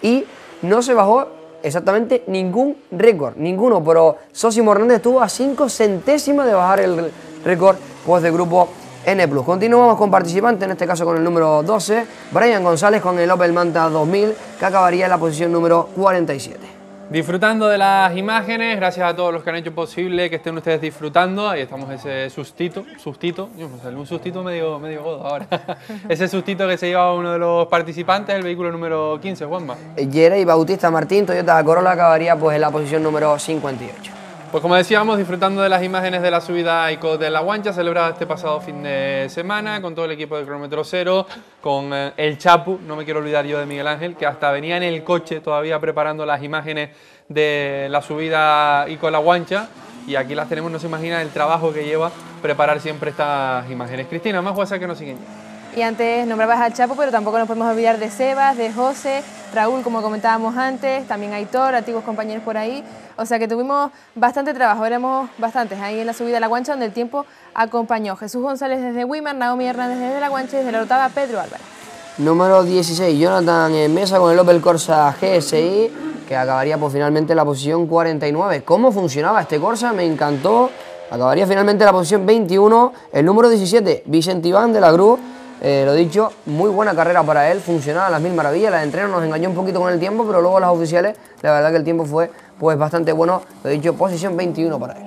y no se bajó exactamente ningún récord, ninguno, pero Sosimo Hernández estuvo a 5 centésimas de bajar el récord pues, del grupo N+. Continuamos con participantes, en este caso con el número 12, Brian González con el Opel Manta 2000, que acabaría en la posición número 47. Disfrutando de las imágenes, gracias a todos los que han hecho posible que estén ustedes disfrutando. Ahí estamos ese sustito, sustito, un sustito medio, medio godo ahora. ese sustito que se lleva uno de los participantes, el vehículo número 15, Juanma. Jerey Bautista Martín, Toyota Corolla, acabaría pues en la posición número 58. Pues como decíamos, disfrutando de las imágenes de la subida ICO de La Guancha, celebrada este pasado fin de semana, con todo el equipo de Cronómetro Cero, con eh, el Chapu, no me quiero olvidar yo de Miguel Ángel, que hasta venía en el coche todavía preparando las imágenes de la subida ICO La Guancha, y aquí las tenemos, no se imagina el trabajo que lleva preparar siempre estas imágenes. Cristina, más WhatsApp que nos siguen ya. Y antes nombrabas al Chapo, pero tampoco nos podemos olvidar de Sebas, de José, Raúl, como comentábamos antes, también Aitor, antiguos compañeros por ahí. O sea que tuvimos bastante trabajo, éramos bastantes ahí en la subida de la guancha, donde el tiempo acompañó. Jesús González desde Wimar, Naomi Hernández desde la guancha y desde la octava Pedro Álvarez. Número 16, Jonathan en mesa con el Opel Corsa GSI, que acabaría pues, finalmente en la posición 49. ¿Cómo funcionaba este Corsa? Me encantó. Acabaría finalmente en la posición 21. El número 17, Vicente Iván de la Cruz. Eh, lo dicho, muy buena carrera para él, funcionaba a las mil maravillas. La de entreno nos engañó un poquito con el tiempo, pero luego las oficiales, la verdad que el tiempo fue pues bastante bueno. Lo dicho, posición 21 para él.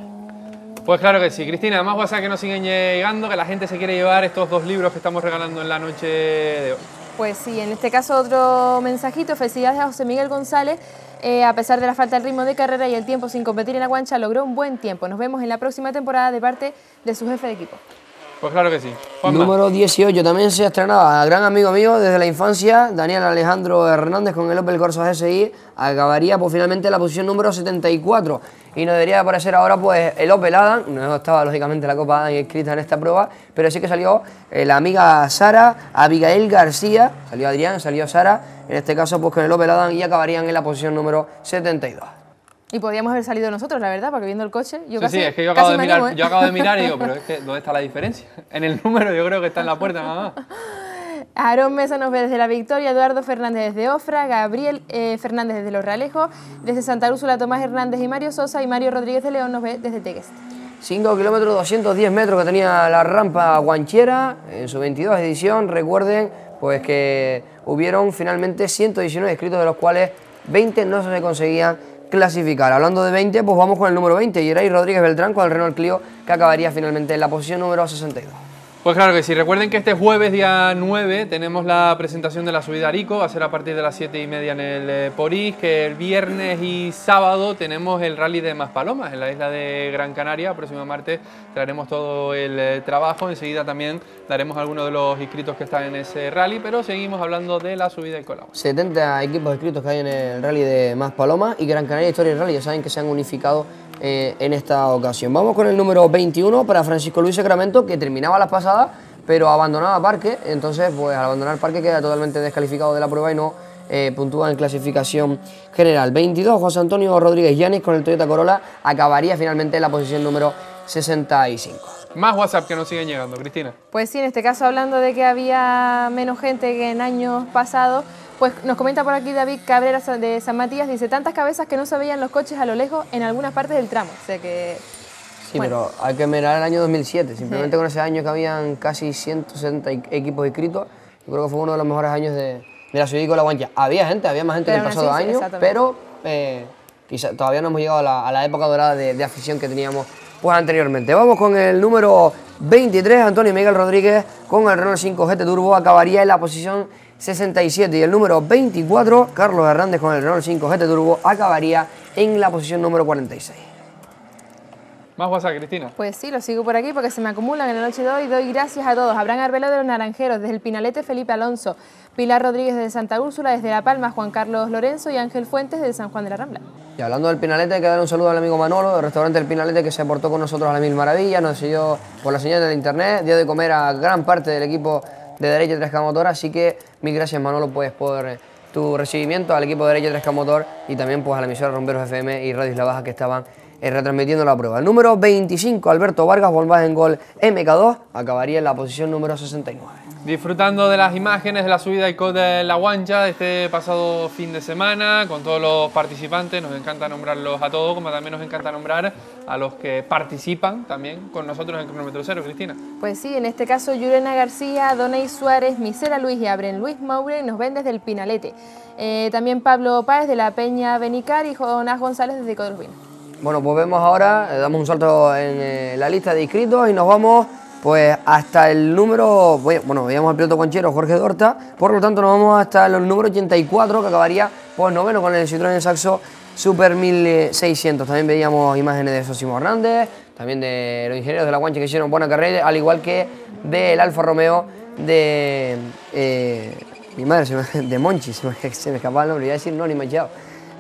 Pues claro que sí. Cristina, más WhatsApp que nos siguen llegando, que la gente se quiere llevar estos dos libros que estamos regalando en la noche de hoy. Pues sí, en este caso otro mensajito, felicidades a José Miguel González. Eh, a pesar de la falta de ritmo de carrera y el tiempo sin competir en la guancha, logró un buen tiempo. Nos vemos en la próxima temporada de parte de su jefe de equipo. Pues claro que sí. Número 18 también se estrenaba, gran amigo mío desde la infancia, Daniel Alejandro Hernández con el Opel Corsa GSI, acabaría pues finalmente en la posición número 74 y nos debería aparecer ahora pues el Opel Adam, no estaba lógicamente la Copa Adam inscrita en esta prueba, pero sí que salió eh, la amiga Sara, Abigail García, salió Adrián, salió Sara, en este caso pues con el Opel Adam y acabarían en la posición número 72. Y podíamos haber salido nosotros, la verdad, porque viendo el coche, yo Sí, casi, sí, es que yo acabo, de mirar, animo, ¿eh? yo acabo de mirar y digo, pero es que ¿dónde está la diferencia? En el número yo creo que está en la puerta nada más. Aarón Mesa nos ve desde La Victoria, Eduardo Fernández desde Ofra, Gabriel eh, Fernández desde Los Realejos, desde Santa Úrsula Tomás Hernández y Mario Sosa y Mario Rodríguez de León nos ve desde Tegues. 5 kilómetros 210 metros que tenía la rampa guanchera en su 22 edición. Recuerden pues que hubieron finalmente 119 inscritos, de los cuales 20 no se conseguían clasificar. Hablando de 20, pues vamos con el número 20, Yeray Rodríguez Beltrán con el Renault Clio, que acabaría finalmente en la posición número 62. Pues claro que sí, recuerden que este jueves, día 9, tenemos la presentación de la subida a Arico, va a ser a partir de las 7 y media en el eh, Porís, que el viernes y sábado tenemos el rally de Maspalomas en la isla de Gran Canaria, próximo martes traeremos todo el eh, trabajo, enseguida también daremos algunos de los inscritos que están en ese rally, pero seguimos hablando de la subida y colado. 70 equipos inscritos que hay en el rally de Más Palomas y Gran Canaria Historia Rally, ya saben que se han unificado eh, en esta ocasión. Vamos con el número 21 para Francisco Luis Sacramento, que terminaba las pasadas, pero abandonaba parque, entonces pues al abandonar parque queda totalmente descalificado de la prueba y no eh, puntúa en clasificación general. 22, José Antonio Rodríguez Yanis con el Toyota Corolla acabaría finalmente en la posición número 65. Más WhatsApp que nos siguen llegando, Cristina. Pues sí, en este caso hablando de que había menos gente que en años pasados, pues nos comenta por aquí David Cabrera de San Matías, dice tantas cabezas que no se veían los coches a lo lejos en algunas partes del tramo. O sea que Sí, Bueno. pero hay que mirar el año 2007. Simplemente con ese año que habían casi 160 e- equipos inscritos, yo creo que fue uno de los mejores años de, de la ciudad con la guancha. Había gente, había más gente Pero que el pasado sí, año, pero eh, quizá todavía no hemos llegado a la, a la época dorada de, de afición que teníamos pues anteriormente. Vamos con el número 23, Antonio Miguel Rodríguez, con el Renault 5 GT Turbo, acabaría en la posición 67. Y el número 24, Carlos Hernández, con el Renault 5 GT Turbo, acabaría en la posición número 46. Más WhatsApp, Cristina. Pues sí, lo sigo por aquí porque se me acumulan en la noche de hoy. Doy gracias a todos. Abraham Arbelo de los Naranjeros, desde el Pinalete Felipe Alonso, Pilar Rodríguez desde Santa Úrsula, desde La Palma Juan Carlos Lorenzo y Ángel Fuentes desde San Juan de la Rambla. Y hablando del Pinalete, hay que dar un saludo al amigo Manolo del restaurante El Pinalete que se aportó con nosotros a la Mil Maravillas, nos siguió por la señal del internet, dio de comer a gran parte del equipo de Derecha 3K Motor, así que mil gracias Manolo pues por eh, tu recibimiento al equipo de Derecha 3K Motor y también pues a la emisora Romperos FM y Radio Isla Baja que estaban eh, retransmitiendo la prueba. El número 25, Alberto Vargas, en Gol MK2, acabaría en la posición número 69. Disfrutando de las imágenes de la subida y de la guancha de este pasado fin de semana, con todos los participantes, nos encanta nombrarlos a todos, como también nos encanta nombrar a los que participan también con nosotros en Cronómetro Cero, Cristina. Pues sí, en este caso Yurena García, Donay Suárez, Misera Luis y Abren Luis Maure nos ven desde el Pinalete. Eh, también Pablo Páez de la Peña Benicar y Jonás González desde Codorvino. Bueno, pues vemos ahora, eh, damos un salto en eh, la lista de inscritos y nos vamos pues hasta el número, bueno, veíamos al piloto conchero Jorge Dorta, por lo tanto nos vamos hasta el número 84 que acabaría pues noveno con el Citroën Saxo Super 1600. También veíamos imágenes de Sosimo Hernández, también de los ingenieros de la guancha que hicieron buena carrera, al igual que del Alfa Romeo de eh, mi madre, de Monchi, se me, se me escapaba el nombre, iba a decir no, ni manchado.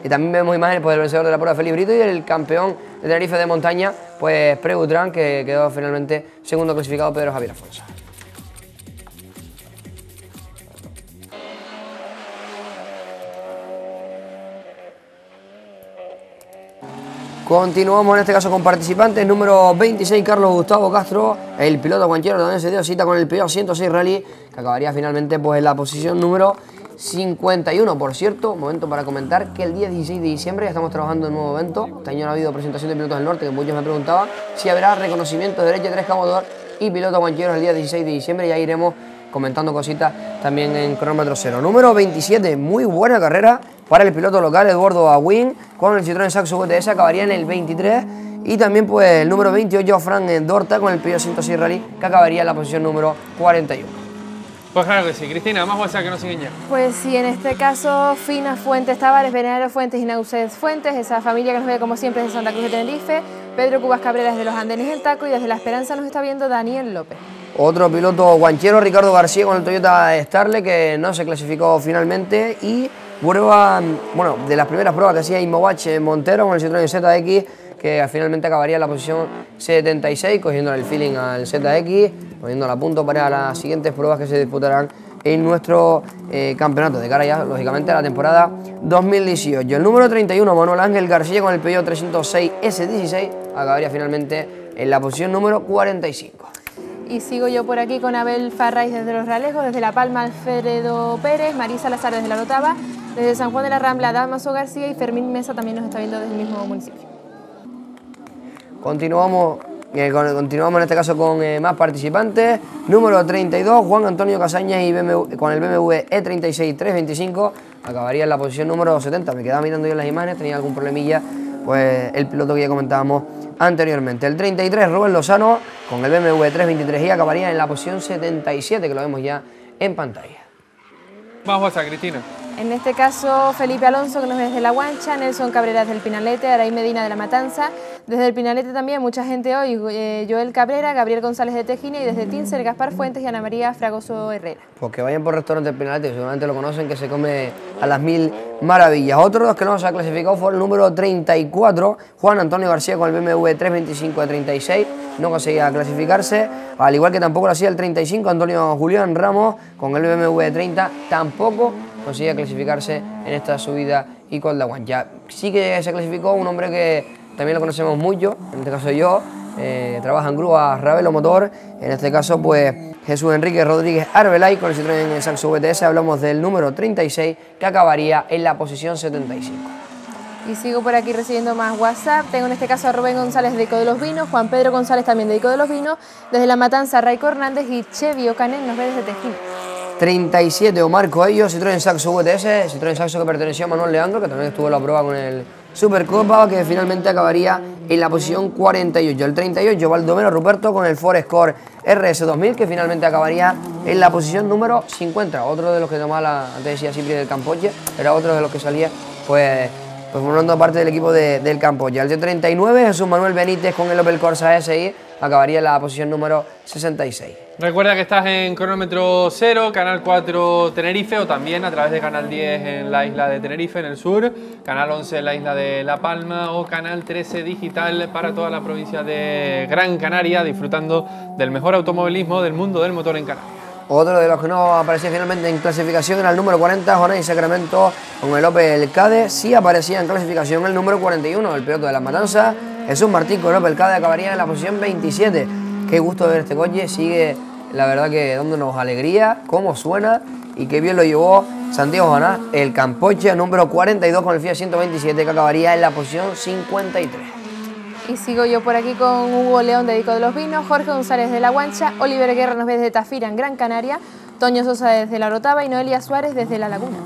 Y también vemos imágenes pues, del vencedor de la prueba, Felipe Brito, y el campeón de Tenerife de montaña, pues Preutran, que quedó finalmente segundo clasificado Pedro Javier Afonso. Continuamos en este caso con participantes. Número 26, Carlos Gustavo Castro, el piloto guanchero también se dio cita con el piloto 106 Rally, que acabaría finalmente pues, en la posición número 51. Por cierto, momento para comentar que el día 16 de diciembre ya estamos trabajando en un nuevo evento. Este año no ha habido presentación de pilotos del norte, que muchos me preguntaban si habrá reconocimiento de derecha 3 Camodor y piloto guancheros el día 16 de diciembre. Ya iremos comentando cositas también en cronómetro cero. Número 27, muy buena carrera para el piloto local Eduardo Aguín con el Citroën Saxo VTS, acabaría en el 23. Y también pues el número 28, Frank Dorta con el Peugeot 106 Rally, que acabaría en la posición número 41. Pues claro que sí. Cristina, más WhatsApp que no siguen ya. Pues sí, en este caso, Fina Fuentes Tavares, Venero Fuentes y Naucés Fuentes, esa familia que nos ve como siempre desde Santa Cruz de Tenerife, Pedro Cubas Cabrera desde los Andenes del Taco y desde La Esperanza nos está viendo Daniel López. Otro piloto guanchero, Ricardo García con el Toyota Starle, que no se clasificó finalmente y prueba, bueno, de las primeras pruebas que hacía Imovach Montero con el Citroën ZX, que finalmente acabaría en la posición 76, cogiendo el feeling al ZX, poniendo a punto para las siguientes pruebas que se disputarán en nuestro eh, campeonato de cara ya, lógicamente, a la temporada 2018. El número 31, Manuel Ángel García con el Peugeot 306 S16, acabaría finalmente en la posición número 45. Y sigo yo por aquí con Abel Farraiz desde Los Ralejos, desde La Palma Alfredo Pérez, Marisa Lazar desde La Notava, desde San Juan de la Rambla Damaso García y Fermín Mesa también nos está viendo desde el mismo municipio. Continuamos, eh, continuamos en este caso con eh, más participantes. Número 32, Juan Antonio Casaña y con el BMW E36 325. Acabaría en la posición número 70. Me quedaba mirando yo las imágenes, tenía algún problemilla, pues el piloto que ya comentábamos anteriormente. El 33, Rubén Lozano, con el BMW 323i acabaría en la posición 77, que lo vemos ya en pantalla. Vamos a Cristina. En este caso, Felipe Alonso, que nos ve desde La Guancha, Nelson Cabrera del Pinalete, Araí Medina de La Matanza, desde el Pinalete también mucha gente hoy, eh, Joel Cabrera, Gabriel González de Tejina y desde Tinser, Gaspar Fuentes y Ana María Fragoso Herrera. Pues que vayan por el restaurante del Pinalete, seguramente lo conocen, que se come a las mil maravillas. Otro de los que no se ha clasificado fue el número 34, Juan Antonio García con el BMW 325 a 36, no conseguía clasificarse, al igual que tampoco lo hacía el 35, Antonio Julián Ramos con el BMW 30, tampoco conseguía clasificarse en esta subida y con la Ya sí que se clasificó un hombre que también lo conocemos mucho, en este caso yo, eh, trabaja en grúa Ravelo Motor, en este caso pues Jesús Enrique Rodríguez Arbelay con el Citroën Saxo VTS, hablamos del número 36 que acabaría en la posición 75. Y sigo por aquí recibiendo más WhatsApp. Tengo en este caso a Rubén González de Ico de los Vinos, Juan Pedro González también de Ico de los Vinos, desde La Matanza Raico Hernández y Chevio Canel nos ve desde Tejín. 37 Omar Coello, Citroën Saxo VTS, Citroën Saxo que perteneció a Manuel Leandro, que también estuvo en la prueba con el Supercopa que finalmente acabaría en la posición 48. El 38, Baldomero Ruperto con el Ford Score RS2000 que finalmente acabaría en la posición número 50. Otro de los que tomaba, la, antes decía Cipri del Campoche, era otro de los que salía pues, pues formando parte del equipo del Campoche. El 39, Jesús Manuel Benítez con el Opel Corsa SI acabaría en la posición número 66. Recuerda que estás en cronómetro 0, canal 4 Tenerife o también a través de canal 10 en la isla de Tenerife en el sur, canal 11 en la isla de La Palma o canal 13 digital para toda la provincia de Gran Canaria, disfrutando del mejor automovilismo del mundo del motor en Canarias. Otro de los que no aparecía finalmente en clasificación era el número 40, y Sacramento con el Opel Cade. Sí aparecía en clasificación el número 41, el piloto de las Matanzas, Jesús Martín con Opel Cade acabaría en la posición 27. Qué gusto ver este coche, sigue la verdad que dándonos alegría, cómo suena y qué bien lo llevó Santiago Janá, el Campoche número 42 con el Fiat 127 que acabaría en la posición 53. Y sigo yo por aquí con Hugo León de Dico de los Vinos, Jorge González de La Guancha, Oliver Guerra nos ve desde Tafira en Gran Canaria, Toño Sosa desde La Rotava y Noelia Suárez desde La Laguna.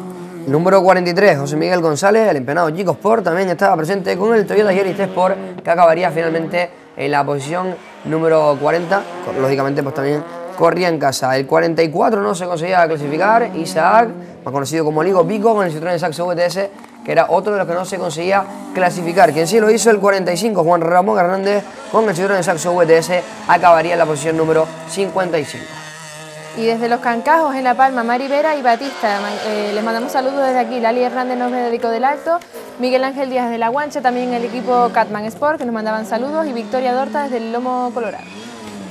Número 43, José Miguel González, el empenado Chico Sport, también estaba presente con el Toyota Yaris Sport, que acabaría finalmente en la posición número 40. Lógicamente, pues también corría en casa. El 44 no se conseguía clasificar, Isaac, más conocido como Ligo Pico, con el Citroën Saxo VTS, que era otro de los que no se conseguía clasificar. Quien sí lo hizo, el 45, Juan Ramón Hernández, con el Citroën Saxo VTS, acabaría en la posición número 55. Y desde Los Cancajos, en La Palma, Mari Vera y Batista. Eh, les mandamos saludos desde aquí. Lali Hernández nos ve del Alto, Miguel Ángel Díaz de La Guancha, también el equipo Catman Sport, que nos mandaban saludos, y Victoria Dorta desde el Lomo Colorado.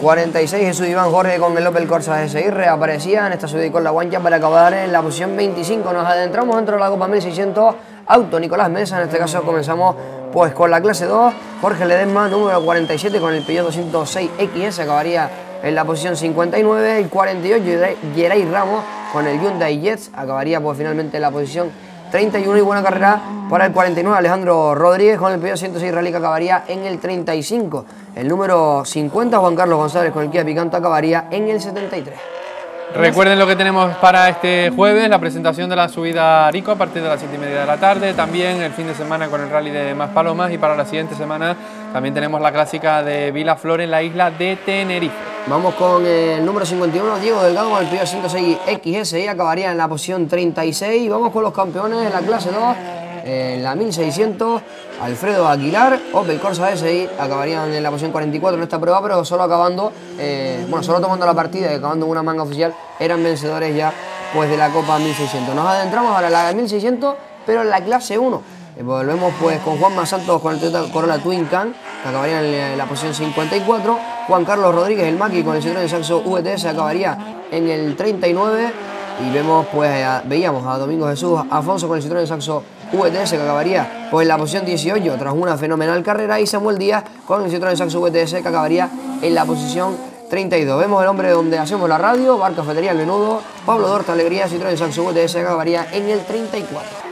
46 Jesús Iván Jorge con el Opel Corsa SI reaparecía en esta subida con la guancha para acabar en la posición 25. Nos adentramos dentro de la Copa 1600 Auto Nicolás Mesa. En este caso comenzamos pues con la clase 2. Jorge Ledesma, número 47 con el Peugeot 206XS acabaría en la posición 59, el 48 Geray Ramos con el Hyundai Jets acabaría pues finalmente en la posición 31 y buena carrera para el 49 Alejandro Rodríguez con el Peugeot 106 Rally que acabaría en el 35. El número 50 Juan Carlos González con el Kia Picanto acabaría en el 73. Recuerden lo que tenemos para este jueves, la presentación de la subida Rico a partir de las 7 y media de la tarde, también el fin de semana con el rally de Más Palomas y para la siguiente semana también tenemos la clásica de Vila Flor en la isla de Tenerife. Vamos con el número 51, Diego Delgado con el Peugeot 106 XSI, acabaría en la posición 36. Vamos con los campeones de la clase 2 en la 1600, Alfredo Aguilar, Opel Corsa SI acabarían en la posición 44 en esta prueba, pero solo acabando, eh, bueno, solo tomando la partida y acabando una manga oficial, eran vencedores ya pues de la Copa 1600. Nos adentramos ahora en la 1600, pero en la clase 1. Eh, volvemos pues con Juan Santos con el Toyota Corolla Twin Can, que acabaría en la posición 54. Juan Carlos Rodríguez, el Maki con el Citroën Saxo VTS, acabaría en el 39. Y vemos, pues, veíamos a Domingo Jesús Afonso con el Citroën Saxo VTS que acabaría pues, en la posición 18 tras una fenomenal carrera y Samuel Díaz con el Citroën Saxo VTS que acabaría en la posición 32. Vemos el hombre donde hacemos la radio, Bar Cafetería El Menudo, Pablo Dorta Alegría, Citroën Saxo VTS que acabaría en el 34.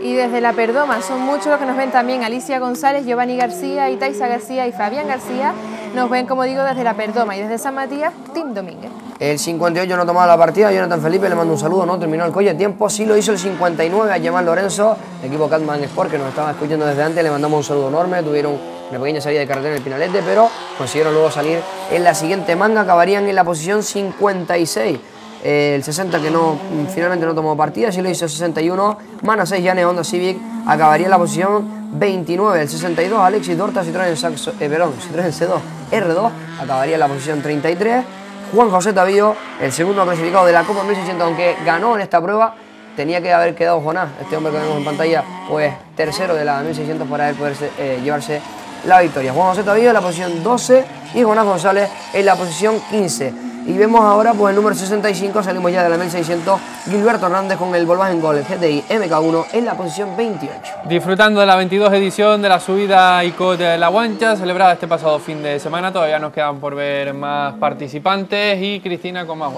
Y desde La Perdoma son muchos los que nos ven también, Alicia González, Giovanni García, Itaisa García y Fabián García, nos ven como digo desde La Perdoma y desde San Matías, Tim Domínguez. El 58 no tomaba la partida, Jonathan Felipe le mando un saludo, no terminó el coche tiempo, sí lo hizo el 59 a Gemán Lorenzo, equipo Catman Sport que nos estaba escuchando desde antes, le mandamos un saludo enorme, tuvieron una pequeña salida de carretera en el Pinalete, pero consiguieron luego salir en la siguiente manga, acabarían en la posición 56. el 60 que no finalmente no tomó partida, sí lo hizo el 61, Mana 6 Yane Honda Civic acabaría en la posición 29, el 62 Alexis Dorta Citroën Saxo, eh, Citroën C2 R2 acabaría en la posición 33 Juan José Tavío, el segundo clasificado de la Copa 1600, aunque ganó en esta prueba, tenía que haber quedado Jonás, este hombre que vemos en pantalla, pues tercero de la 1600 para él poder eh, llevarse la victoria. Juan José Tavío en la posición 12 y Jonás González en la posición 15. Y vemos ahora pues el número 65, salimos ya de la 1600, Gilberto Hernández con el Volkswagen Gol, el GTI MK1 en la posición 28. Disfrutando de la 22 edición de la subida ICO de La Guancha, celebrada este pasado fin de semana, todavía nos quedan por ver más participantes y Cristina con más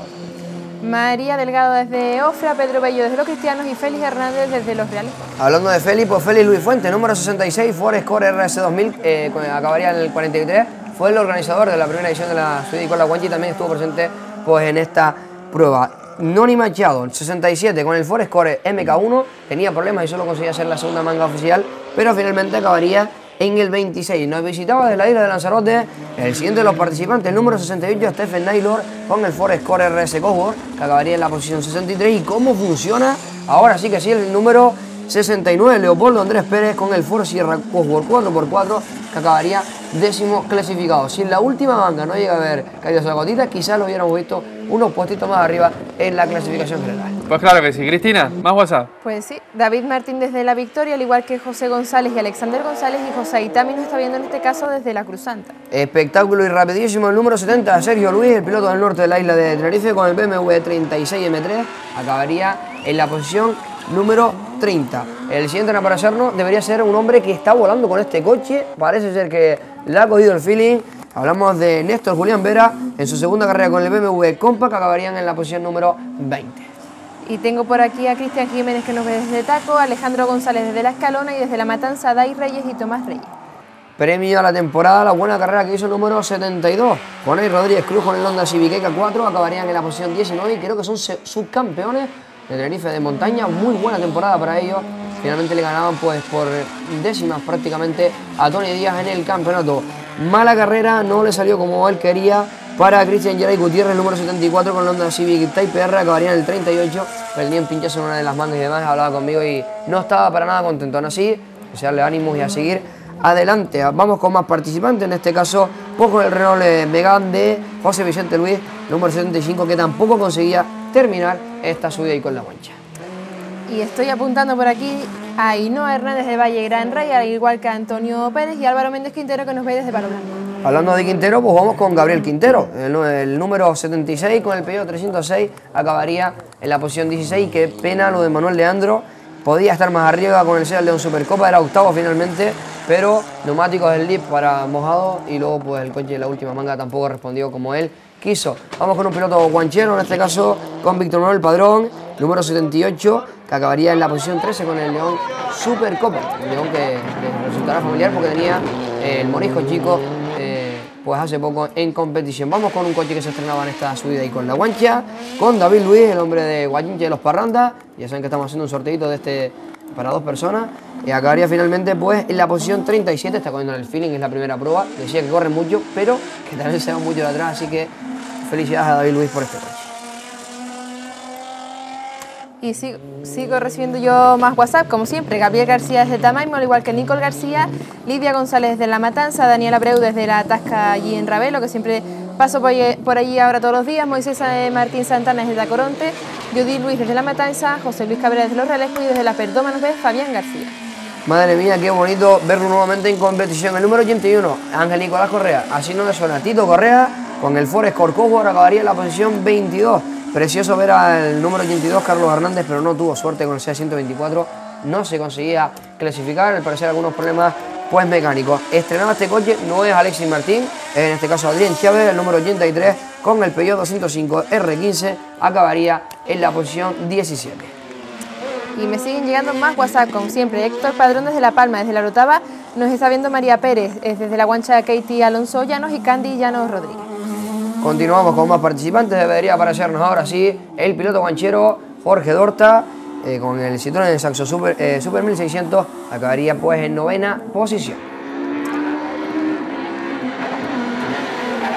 María Delgado desde Ofra, Pedro Bello desde Los Cristianos y Félix Hernández desde Los Reales. Hablando de Félix, pues Félix Luis Fuente, número 66, Ford Score RS2000, eh, acabaría en el 43 fue el organizador de la primera edición de la Ciudad con la Guanchi y también estuvo presente pues, en esta prueba. Noni Machado, 67, con el Ford Score MK1, tenía problemas y solo conseguía ser la segunda manga oficial, pero finalmente acabaría en el 26. Nos visitaba desde la isla de Lanzarote el siguiente de los participantes, el número 68, Stephen Naylor, con el Ford Score RS Cosworth, que acabaría en la posición 63. ¿Y cómo funciona? Ahora sí que sí, el número 69, Leopoldo Andrés Pérez, con el Ford Sierra Cosworth 4x4, que acabaría décimo clasificado. Si en la última manga no llega a haber caído esa gotita, quizás lo hubiéramos visto unos puestitos más arriba en la clasificación general. Pues claro que sí. Cristina, más WhatsApp. Pues sí, David Martín desde La Victoria, al igual que José González y Alexander González y José Itami nos está viendo en este caso desde la Cruz Santa. Espectáculo y rapidísimo el número 70, Sergio Luis, el piloto del norte de la isla de Tenerife con el BMW 36 M3, acabaría en la posición número 30. El siguiente en aparecernos debería ser un hombre que está volando con este coche. Parece ser que le ha cogido el feeling. Hablamos de Néstor Julián Vera en su segunda carrera con el BMW Compact, acabarían en la posición número 20. Y tengo por aquí a Cristian Jiménez que nos ve desde Taco, Alejandro González desde La Escalona y desde La Matanza, Dai Reyes y Tomás Reyes. Premio a la temporada, la buena carrera que hizo el número 72. Juan Rodríguez Cruz con el Honda Civic K4 acabarían en la posición 19 y creo que son subcampeones de Tenerife de montaña. Muy buena temporada para ellos. Finalmente le ganaban pues por décimas prácticamente a Tony Díaz en el campeonato. Mala carrera, no le salió como él quería para Cristian Geray Gutiérrez, número 74 con Honda Civic Type R, acabaría en el 38. Venía un pinchazo en una de las mangas y demás, hablaba conmigo y no estaba para nada contento. Aún así, desearle ánimos y a seguir adelante. Vamos con más participantes, en este caso, poco el Renault Megane de José Vicente Luis, número 75, que tampoco conseguía terminar esta subida y con la mancha. Y estoy apuntando por aquí a Inoa Hernández de Valle Gran Rey, al igual que a Antonio Pérez y Álvaro Méndez Quintero, que nos ve desde Palo Blanco. Hablando de Quintero, pues vamos con Gabriel Quintero. El, número 76 con el Peugeot 306 acabaría en la posición 16. Qué pena lo de Manuel Leandro. Podía estar más arriba con el Seat León Supercopa, era octavo finalmente, pero neumáticos del Leap para mojado y luego pues el coche de la última manga tampoco respondió como él quiso. Vamos con un piloto guanchero, en este caso con Víctor Manuel Padrón, número 78, que acabaría en la posición 13 con el León Supercopa. Un León que resultará familiar porque tenía el morisco chico pues hace poco en competición. Vamos con un coche que se estrenaba en esta subida y con la guancha, con David Luis, el hombre de Guayinche de los Parrandas. Ya saben que estamos haciendo un sorteito de este para dos personas. Y acabaría finalmente pues en la posición 37, está cogiendo el feeling, es la primera prueba. Decía que corre mucho, pero que también se va mucho de atrás, así que felicidades a David Luis por este coche. Y sigo, recibiendo yo más WhatsApp, como siempre. Gabriel García desde Tamaimo, al igual que Nicole García, Lidia González desde La Matanza, Daniela Abreu desde La Tasca allí en Ravelo, que siempre paso por allí ahora todos los días, Moisés Martín Santana desde Tacoronte, Judith Luis desde La Matanza, José Luis Cabrera desde Los Reales y desde La Perdoma nos ve Fabián García. Madre mía, qué bonito verlo nuevamente en competición. El número 81, Ángel Nicolás Correa. Así no me suena. Tito Correa con el Forest Corcojo acabaría en la posición 22. Precioso ver al número 82, Carlos Hernández, pero no tuvo suerte con el C124. No se conseguía clasificar, al parecer algunos problemas pues mecánicos. Estrenaba este coche no es Alexis Martín, en este caso Adrián Chávez, el número 83, con el Peugeot 205 R15, acabaría en la posición 17. Y me siguen llegando más WhatsApp, como siempre. Héctor Padrón desde La Palma, desde La Rotava, nos está viendo María Pérez, desde la guancha Katie Alonso Llanos y Candy Llanos Rodríguez. Continuamos con más participantes, debería aparecernos ahora sí el piloto guanchero Jorge Dorta, eh, con el Citroën Saxo Super, eh, Super 1600, acabaría pues en novena posición.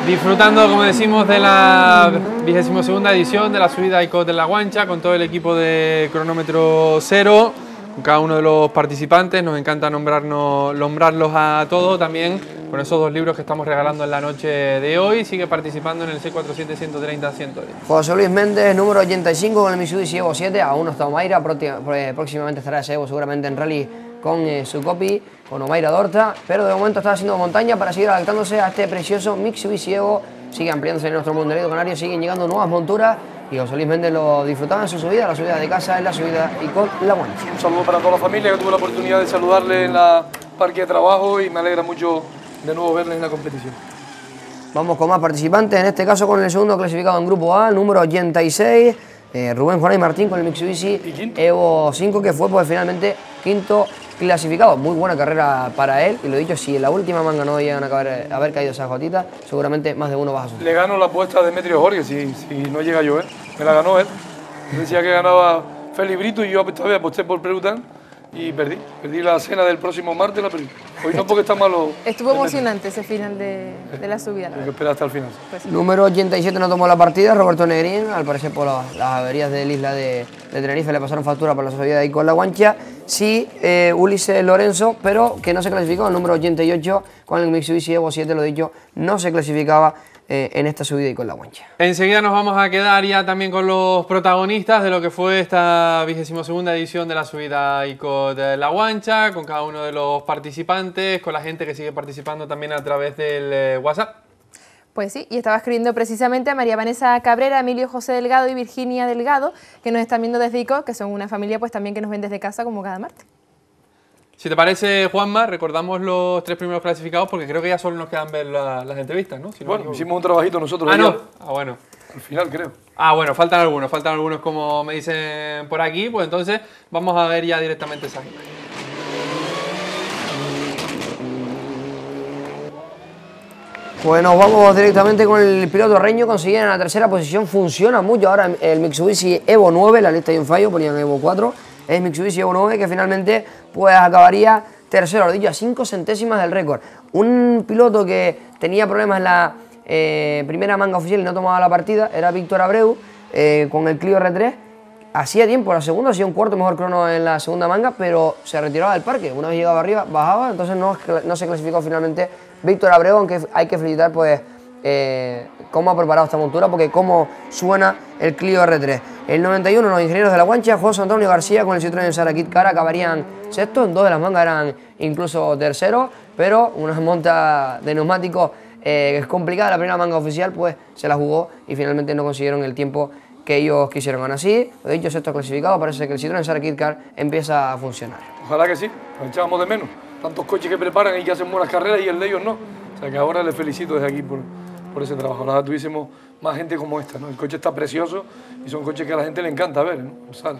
Disfrutando, como decimos, de la vigésimo segunda edición de la subida ICO de la Guancha con todo el equipo de cronómetro cero, cada uno de los participantes. Nos encanta nombrarnos, nombrarlos a todos también con esos dos libros que estamos regalando en la noche de hoy. Sigue participando en el C47-130 110. José Luis Méndez, número 85 con el Mitsubishi Evo 7. Aún no está Omaira, eh, próximamente estará ese Evo seguramente en rally con eh, su copy, con Omaira Dorta. Pero de momento está haciendo montaña para seguir adaptándose a este precioso Mitsubishi Evo. Sigue ampliándose en nuestro mundialito canario, siguen llegando nuevas monturas y José Luis Méndez lo disfrutaba en su subida, la subida de casa en la subida y con la guancha. Un saludo para toda la familia que tuve la oportunidad de saludarle en la parque de trabajo y me alegra mucho de nuevo verles en la competición. Vamos con más participantes, en este caso con el segundo clasificado en Grupo A, número 86, eh, Rubén Juan y Martín con el Mitsubishi Evo 5, que fue pues finalmente quinto clasificado. Muy buena carrera para él, y lo dicho, si en la última manga no llegan a haber, haber caído esas gotitas, seguramente más de uno va a sufrir. Le gano la apuesta a Demetrio Jorge, si, si no llega a llover. Me la ganó él. Decía que ganaba Felipe Brito y yo todavía aposté por Preután y perdí. Perdí la cena del próximo martes, la perdí. Hoy no porque está malo. Estuvo emocionante ese final de, de la subida. Hay que esperar hasta el final. Pues Número 87 no tomó la partida, Roberto Negrín, al parecer por las averías de la isla de, Tenerife le pasaron factura por la subida ahí con la guancha. Sí, eh, Ulises Lorenzo, pero que no se clasificó, el número 88 con el Mitsubishi Evo 7, lo dicho, no se clasificaba eh, en esta subida y con la guancha. Enseguida nos vamos a quedar ya también con los protagonistas de lo que fue esta vigésimo segunda edición de la subida ICO de la guancha, con cada uno de los participantes, con la gente que sigue participando también a través del eh, WhatsApp. Pues sí, y estaba escribiendo precisamente a María Vanessa Cabrera, Emilio José Delgado y Virginia Delgado, que nos están viendo desde ICO, que son una familia pues también que nos ven desde casa como cada martes. Si te parece, Juanma, recordamos los tres primeros clasificados porque creo que ya solo nos quedan ver la- las entrevistas, ¿no? Si no me Bueno, hicimos un trabajito nosotros. Ah, no. Ah, bueno. Al final, creo. Ah, bueno, faltan algunos, faltan algunos como me dicen por aquí, pues entonces vamos a ver ya directamente esa imagen. Pues nos vamos directamente con el piloto Reño, consiguieron la tercera posición, funciona mucho ahora el Mitsubishi Evo 9, la lista hay un fallo, ponían Evo 4, es Mitsubishi Evo 9 que finalmente pues acabaría tercero, lo dicho, a 5 centésimas del récord. Un piloto que tenía problemas en la eh, primera manga oficial y no tomaba la partida era Víctor Abreu eh, con el Clio R3, hacía tiempo, la segunda hacía un cuarto mejor crono en la segunda manga, pero se retiraba del parque. Una vez llegaba arriba, bajaba, entonces no, no se clasificó finalmente Víctor Abreu, aunque hay que felicitar pues eh, cómo ha preparado esta montura, porque cómo suena el Clio R3. El 91, los ingenieros de la guancha, José Antonio García con el Citroën Sara Kit Car acabarían sexto, en dos de las mangas eran incluso terceros, pero una monta de neumáticos eh, es complicada, la primera manga oficial pues se la jugó y finalmente no consiguieron el tiempo que ellos quisieron. Aún así, lo dicho, sexto clasificado, parece que el Citroën Sara Kit Car empieza a funcionar. Ojalá que sí, nos echábamos de menos. Tantos coches que preparan y que hacen buenas carreras y el de ellos no. O sea que ahora les felicito desde aquí por, por ese trabajo. Ojalá tuviésemos más gente como esta. ¿no? El coche está precioso y son coches que a la gente le encanta ver. ¿no? En sala.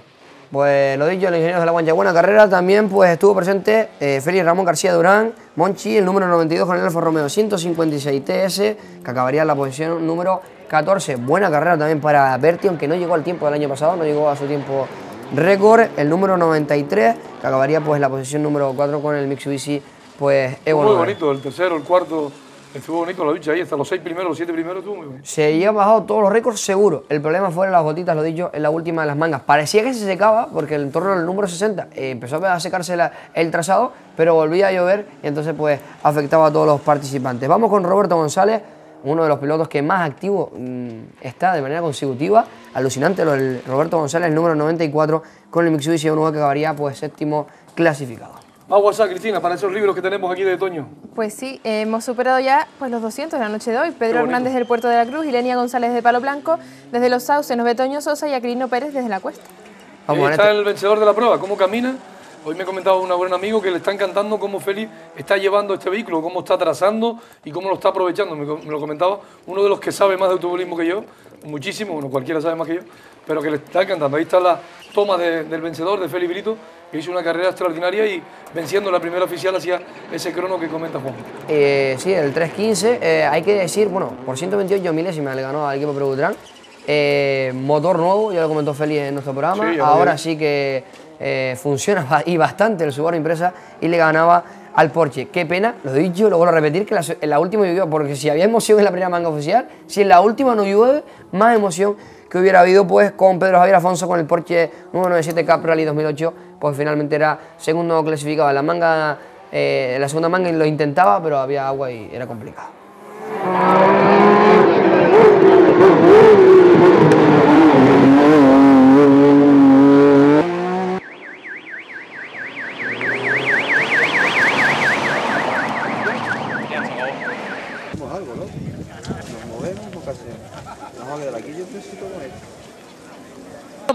Pues lo dicho, el ingeniero de la guancha, buena carrera. También pues estuvo presente eh, Félix Ramón García Durán, Monchi, el número 92 con el Alfa Romeo 156 TS, que acabaría en la posición número 14. Buena carrera también para Berti, aunque no llegó al tiempo del año pasado, no llegó a su tiempo récord. El número 93, que acabaría pues en la posición número 4 con el Mitsubishi pues Evo Muy 9. bonito, el tercero, el cuarto, estuvo bonito la lucha ahí, hasta los seis primeros, los siete primeros estuvo muy bonito. Se lleva bajado todos los récords seguro. El problema fueron las gotitas, lo dicho, en la última de las mangas. Parecía que se secaba porque en torno al número 60 eh, empezó a secarse el trazado, pero volvía a llover y entonces pues afectaba a todos los participantes. Vamos con Roberto González, uno de los pilotos que más activo mm, está de manera consecutiva. Alucinante lo del Roberto González, el número 94 con el Mitsubishi Uno que acabaría pues séptimo clasificado. Más WhatsApp, Cristina, para esos libros que tenemos aquí de Toño. Pues sí, hemos superado ya pues, los 200 en la noche de hoy. Pedro. Hernández del Puerto de la Cruz, Ilenia González de Palo Blanco, desde Los Sauces nos ve Toño Sosa y Aquilino Pérez desde La Cuesta. Vamos, Ahí está el vencedor de la prueba, cómo camina. Hoy me comentaba un buen amigo que le está encantando cómo Félix está llevando este vehículo, cómo está trazando y cómo lo está aprovechando. Me, lo comentaba uno de los que sabe más de automovilismo que yo, muchísimo, bueno, cualquiera sabe más que yo, pero que le está encantando. Ahí está la toma de- del vencedor, de Félix Brito, que hizo una carrera extraordinaria y venciendo la primera oficial hacia ese crono que comenta Juan. Eh, sí, el 315, eh, hay que decir, bueno, por 128 milésimas le ganó al equipo Preutran. Eh, motor nuevo, ya lo comentó Félix en nuestro programa. Sí, Ahora sí que eh, funciona y bastante el Subaru Impresa y le ganaba al Porsche. Qué pena, lo he dicho, lo vuelvo a repetir, que la, en la última llovió, porque si había emoción en la primera manga oficial, si en la última no llueve, más emoción que hubiera habido pues con Pedro Javier Afonso con el Porsche 997 Cup Rally 2008, pues finalmente era segundo clasificado en la manga, eh, la segunda manga y lo intentaba, pero había agua y era complicado. Hacemos algo, ¿no? Nos movemos, ¿qué hacemos? Vamos a quedar aquí, yo necesito con esto.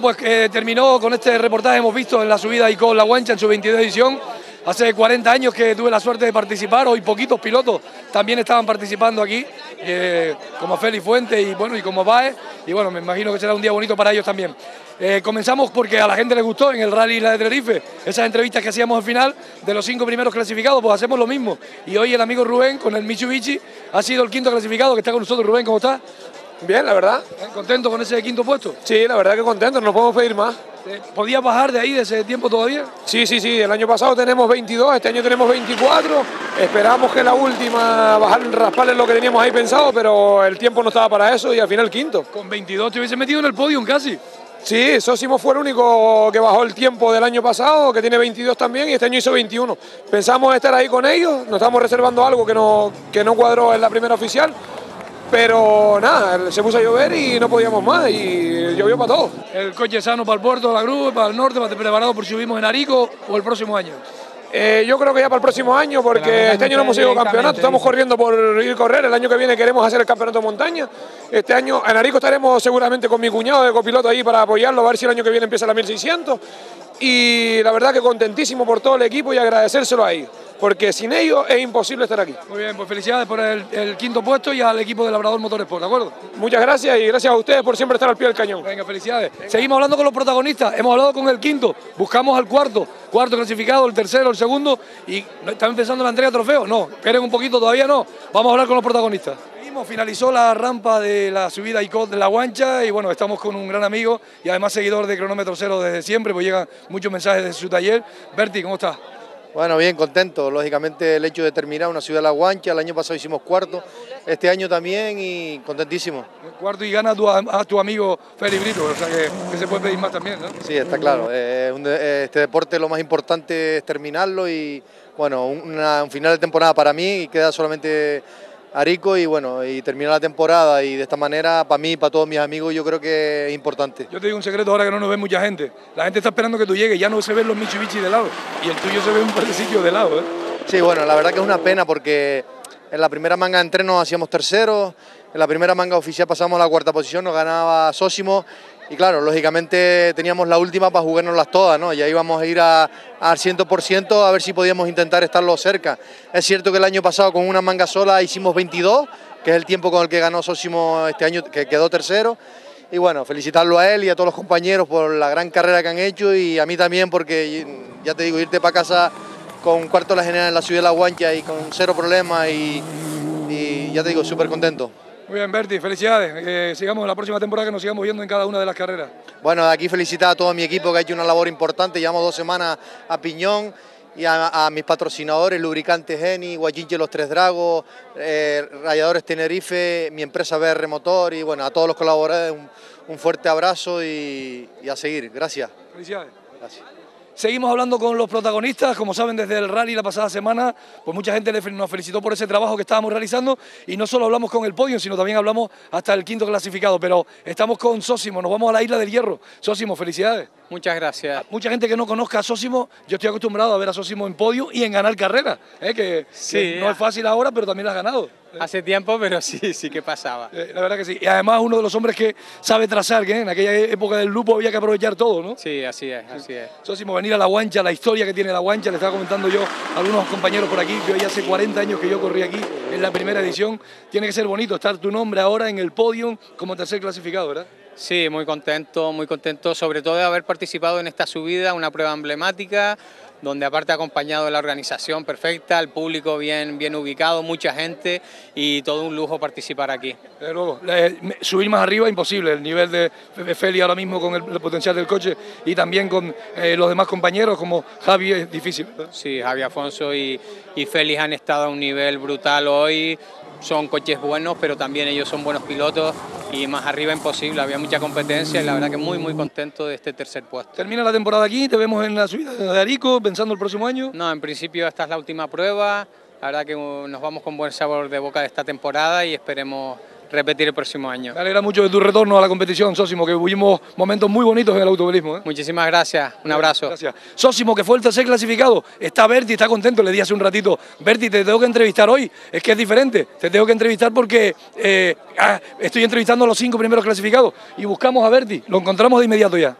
Pues que terminó con este reportaje, hemos visto en la subida y con la guancha en su 22 edición. Hace 40 años que tuve la suerte de participar, hoy poquitos pilotos también estaban participando aquí, eh, como Félix Fuente y bueno y como Baez, y bueno, me imagino que será un día bonito para ellos también. Eh, comenzamos porque a la gente le gustó en el Rally Isla de Tenerife, esas entrevistas que hacíamos al final de los cinco primeros clasificados, pues hacemos lo mismo. Y hoy el amigo Rubén con el Mitsubishi ha sido el quinto clasificado que está con nosotros. Rubén, ¿cómo estás? Bien, la verdad. ¿Contento con ese quinto puesto? Sí, la verdad que contento, no podemos pedir más. ¿Podías bajar de ahí, de ese tiempo todavía? Sí, sí, sí, el año pasado tenemos 22, este año tenemos 24. Esperamos que la última bajar, rasparle lo que teníamos ahí pensado, pero el tiempo no estaba para eso y al final quinto. Con 22 te hubiese metido en el podium casi. Sí, Sosimo fue el único que bajó el tiempo del año pasado, que tiene 22 también, y este año hizo 21. Pensamos estar ahí con ellos, nos estamos reservando algo que no, que no cuadró en la primera oficial, pero nada, se puso a llover y no podíamos más, y llovió para todos. El coche sano para el puerto, la cruz, para el norte, para preparado por si subimos en Arico o el próximo año. Eh, yo creo que ya para el próximo año, porque este año no hemos sido campeonato, estamos corriendo por ir a correr, el año que viene queremos hacer el campeonato de montaña. Este año en Arico estaremos seguramente con mi cuñado de copiloto ahí para apoyarlo, a ver si el año que viene empieza la 1600. Y la verdad que contentísimo por todo el equipo y agradecérselo a ellos porque sin ellos es imposible estar aquí. Muy bien, pues felicidades por el, quinto puesto y al equipo de Labrador Motorsport, ¿de acuerdo? Muchas gracias y gracias a ustedes por siempre estar al pie del cañón. Venga, felicidades. Seguimos hablando con los protagonistas, hemos hablado con el quinto, buscamos al cuarto, cuarto clasificado, el tercero, el segundo y ¿están empezando la entrega de trofeos? No, esperen un poquito, todavía no. Vamos a hablar con los protagonistas. Finalizó la rampa de la subida ICOT de la Guancha y bueno, estamos con un gran amigo y además seguidor de Cronómetro Cero desde siempre, pues llegan muchos mensajes de su taller. Berti, ¿cómo estás? Bueno, bien, contento. Lógicamente el hecho de terminar una ciudad de La Guancha, el año pasado hicimos cuarto, este año también y contentísimo. Cuarto y gana a tu, amigo Félix Brito, o sea que, se puede pedir más también, ¿no? Sí, está claro. Eh, este deporte lo más importante es terminarlo y bueno, un final de temporada para mí y queda solamente Arico y bueno, y terminar la temporada y de esta manera para mí y para todos mis amigos yo creo que es importante. Yo te digo un secreto ahora que no nos ve mucha gente. La gente está esperando que tú llegues, ya no se ven los Mitsubishi de lado y el tuyo se ve un par de sitios de lado. ¿eh? Sí, bueno, la verdad que es una pena porque en la primera manga de entreno hacíamos terceros, en la primera manga oficial pasamos a la cuarta posición, nos ganaba Sósimo y claro, lógicamente teníamos la última para jugárnoslas todas, ¿no? Ya íbamos a ir al 100% a ver si podíamos intentar estarlo cerca. Es cierto que el año pasado con una manga sola hicimos 22, que es el tiempo con el que ganó Sósimo este año, que quedó tercero. Y bueno, felicitarlo a él y a todos los compañeros por la gran carrera que han hecho y a mí también porque, ya te digo, irte para casa con cuarto de la general en la ciudad de La Guancha y con cero problemas y, y ya te digo, súper contento. Muy bien, Berti, felicidades. sigamos en la próxima temporada que nos sigamos viendo en cada una de las carreras. Bueno, de aquí felicitar a todo mi equipo que ha hecho una labor importante. Llevamos dos semanas a Piñón y a, mis patrocinadores, Lubricantes Geni, Guachinche Los Tres Dragos, eh, Rayadores Tenerife, mi empresa BR Motor y bueno, a todos los colaboradores un, fuerte abrazo y, y a seguir. Gracias. Felicidades. Gracias. Seguimos hablando con los protagonistas, como saben desde el rally la pasada semana, pues mucha gente nos felicitó por ese trabajo que estábamos realizando y no solo hablamos con el podio, sino también hablamos hasta el quinto clasificado, pero estamos con Sósimo, nos vamos a la isla del Hierro. Sósimo, felicidades. Muchas gracias. Mucha gente que no conozca a Sósimo, yo estoy acostumbrado a ver a Sósimo en podio y en ganar carreras, ¿eh? que, no es fácil ahora, pero también lo has ganado. Hace tiempo, pero sí, sí que pasaba. Eh, la verdad que sí. Y además uno de los hombres que sabe trazar, que en aquella época del lupo había que aprovechar todo, ¿no? Sí, así es, así es. Sósimo, venir a la guancha, la historia que tiene la guancha, le estaba comentando yo a algunos compañeros por aquí, que hoy hace 40 años que yo corrí aquí en la primera edición. Tiene que ser bonito estar tu nombre ahora en el podio como tercer clasificado, ¿verdad? Sí, muy contento, muy contento sobre todo de haber participado en esta subida, una prueba emblemática, donde aparte ha acompañado la organización perfecta, el público bien, bien ubicado, mucha gente y todo un lujo participar aquí. Desde luego, subir más arriba imposible, el nivel de Feli ahora mismo con el, potencial del coche y también con eh, los demás compañeros como Javi es difícil. Sí, Javi Afonso y, y Félix han estado a un nivel brutal hoy, son coches buenos, pero también ellos son buenos pilotos y más arriba imposible, había mucha competencia y la verdad que muy muy contento de este tercer puesto. ¿Termina la temporada aquí? ¿Te vemos en la subida de Arico pensando el próximo año? No, en principio esta es la última prueba, la verdad que nos vamos con buen sabor de boca de esta temporada y esperemos repetir el próximo año. Me alegra mucho de tu retorno a la competición, Sósimo, que vivimos momentos muy bonitos en el automovilismo. ¿eh? Muchísimas gracias, un abrazo. Gracias. Sósimo, que fue el tercer clasificado, está Berti, está contento, le di hace un ratito, Berti, te tengo que entrevistar hoy, es que es diferente, te tengo que entrevistar porque eh, ah, estoy entrevistando a los cinco primeros clasificados y buscamos a Berti, lo encontramos de inmediato ya.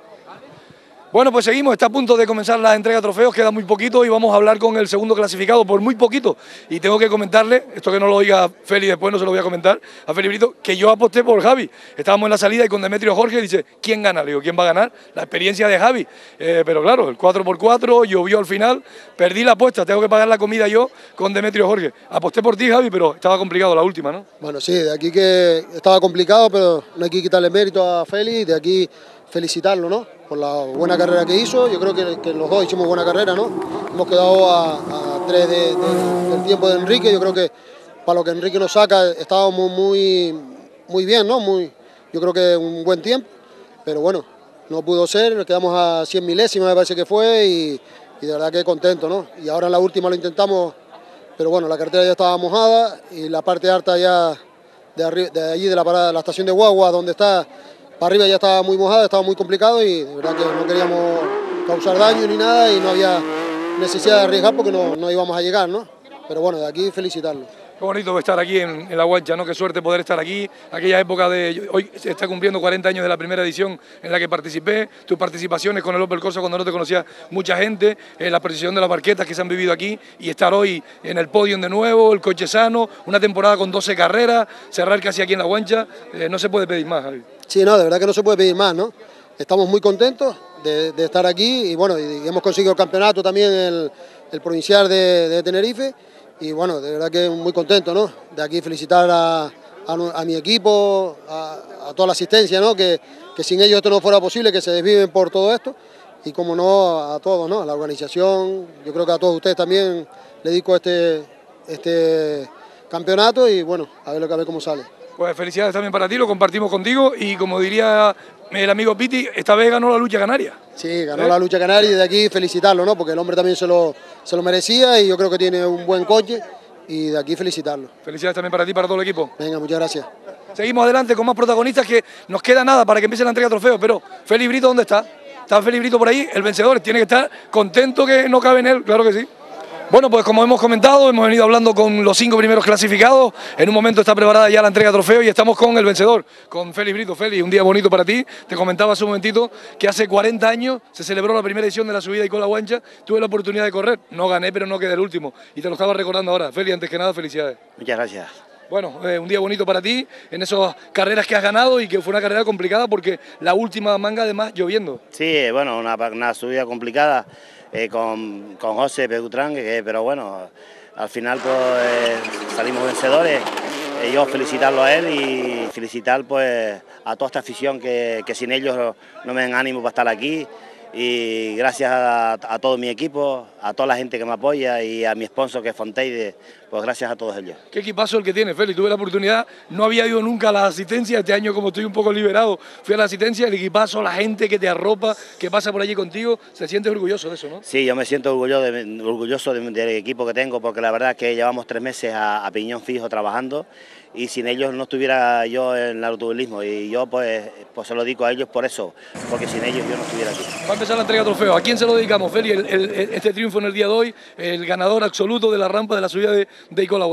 Bueno, pues seguimos, está a punto de comenzar la entrega de trofeos, queda muy poquito y vamos a hablar con el segundo clasificado por muy poquito. Y tengo que comentarle, esto que no lo oiga Feli después, no se lo voy a comentar, a Feli Brito, que yo aposté por Javi. Estábamos en la salida y con Demetrio Jorge dice, ¿quién gana? Le digo, ¿quién va a ganar? La experiencia de Javi. Eh, pero claro, el 4x4 llovió al final, perdí la apuesta, tengo que pagar la comida yo con Demetrio Jorge. Aposté por ti, Javi, pero estaba complicado la última, ¿no? Bueno, sí, de aquí que estaba complicado, pero no hay que quitarle mérito a Feli, de aquí felicitarlo, ¿no? Por la buena carrera que hizo. Yo creo que, los dos hicimos buena carrera, ¿no? Hemos quedado a, tres del tiempo de Enrique. Yo creo que para lo que Enrique nos saca estábamos muy, muy bien, ¿no? Muy, yo creo que un buen tiempo, pero bueno, no pudo ser. Nos quedamos a 100 milésimas, me parece que fue, y, de verdad que contento, ¿no? Y ahora en la última lo intentamos, pero bueno, la cartera ya estaba mojada y la parte alta ya de, de allí de la, parada, la estación de Guagua, donde está para arriba ya estaba muy mojado, estaba muy complicado y verdad que no queríamos causar daño ni nada y no había necesidad de arriesgar porque no, no íbamos a llegar, ¿no? Pero bueno, de aquí felicitarlo. Qué bonito estar aquí en, La Guancha, ¿no? Qué suerte poder estar aquí. Aquella época de. Hoy se está cumpliendo 40 años de la primera edición en la que participé. Tus participaciones con el Opel Corsa cuando no te conocía mucha gente. eh, la precisión de las barquetas que se han vivido aquí. Y estar hoy en el podio de nuevo, el coche sano. Una temporada con 12 carreras. Cerrar casi aquí en La Guancha. eh, no se puede pedir más, Javi. Sí, no, de verdad que no se puede pedir más, ¿no? Estamos muy contentos de, estar aquí y bueno, hemos conseguido el campeonato también, el, el provincial de Tenerife y bueno, de verdad que muy contento, ¿no? De aquí felicitar a, a mi equipo, a, a toda la asistencia, ¿no? Que, que sin ellos esto no fuera posible, que se desviven por todo esto y como no a todos, ¿no? A la organización, yo creo que a todos ustedes también le dedico este, este campeonato y bueno, a ver, lo que- a ver cómo sale. Pues felicidades también para ti, lo compartimos contigo. Y como diría el amigo Piti, esta vez ganó la lucha canaria. Sí, ganó ¿Eh? la lucha canaria y de aquí felicitarlo, ¿no? Porque el hombre también se lo, se lo merecía y yo creo que tiene un buen coche y de aquí felicitarlo. Felicidades también para ti, para todo el equipo. Venga, muchas gracias. Seguimos adelante con más protagonistas que nos queda nada para que empiece la entrega de trofeos. Pero Félix Brito, ¿dónde está? ¿Está Félix Brito por ahí? El vencedor tiene que estar contento que no cabe en él, claro que sí. Bueno, pues como hemos comentado, hemos venido hablando con los cinco primeros clasificados. En un momento está preparada ya la entrega de trofeos y estamos con el vencedor, con Félix Brito. Félix, un día bonito para ti. Te comentaba hace un momentito que hace 40 años se celebró la primera edición de la subida y con la guancha. Tuve la oportunidad de correr. No gané, pero no quedé el último. Y te lo estaba recordando ahora. Félix, antes que nada, felicidades. Muchas gracias. Bueno, eh, un día bonito para ti en esas carreras que has ganado y que fue una carrera complicada porque la última manga además lloviendo. Sí, bueno, una, una subida complicada eh, con, con José Pegutrán, que, pero bueno, al final pues eh, salimos vencedores. Eh, yo felicitarlo a él y felicitar pues a toda esta afición que, que sin ellos no me dan ánimo para estar aquí. Y gracias a, a todo mi equipo, a toda la gente que me apoya y a mi sponsor que es Fonteide, pues gracias a todos ellos. Qué equipazo el que tiene, Félix. Tuve la oportunidad, no había ido nunca a la asistencia. Este año, como estoy un poco liberado, fui a la asistencia. El equipazo, la gente que te arropa, que pasa por allí contigo, se siente orgulloso de eso, ¿no? Sí, yo me siento orgulloso, de- orgulloso de- del equipo que tengo porque la verdad es que llevamos tres meses a, a piñón fijo trabajando y sin ellos no estuviera yo en el automovilismo y yo pues, pues se lo digo a ellos por eso, porque sin ellos yo no estuviera aquí. Va a empezar la entrega de trofeos. ¿A quién se lo dedicamos, Félix? El- el- el- este triunfo en el día de hoy, el ganador absoluto de la rampa de la subida de, de Icola.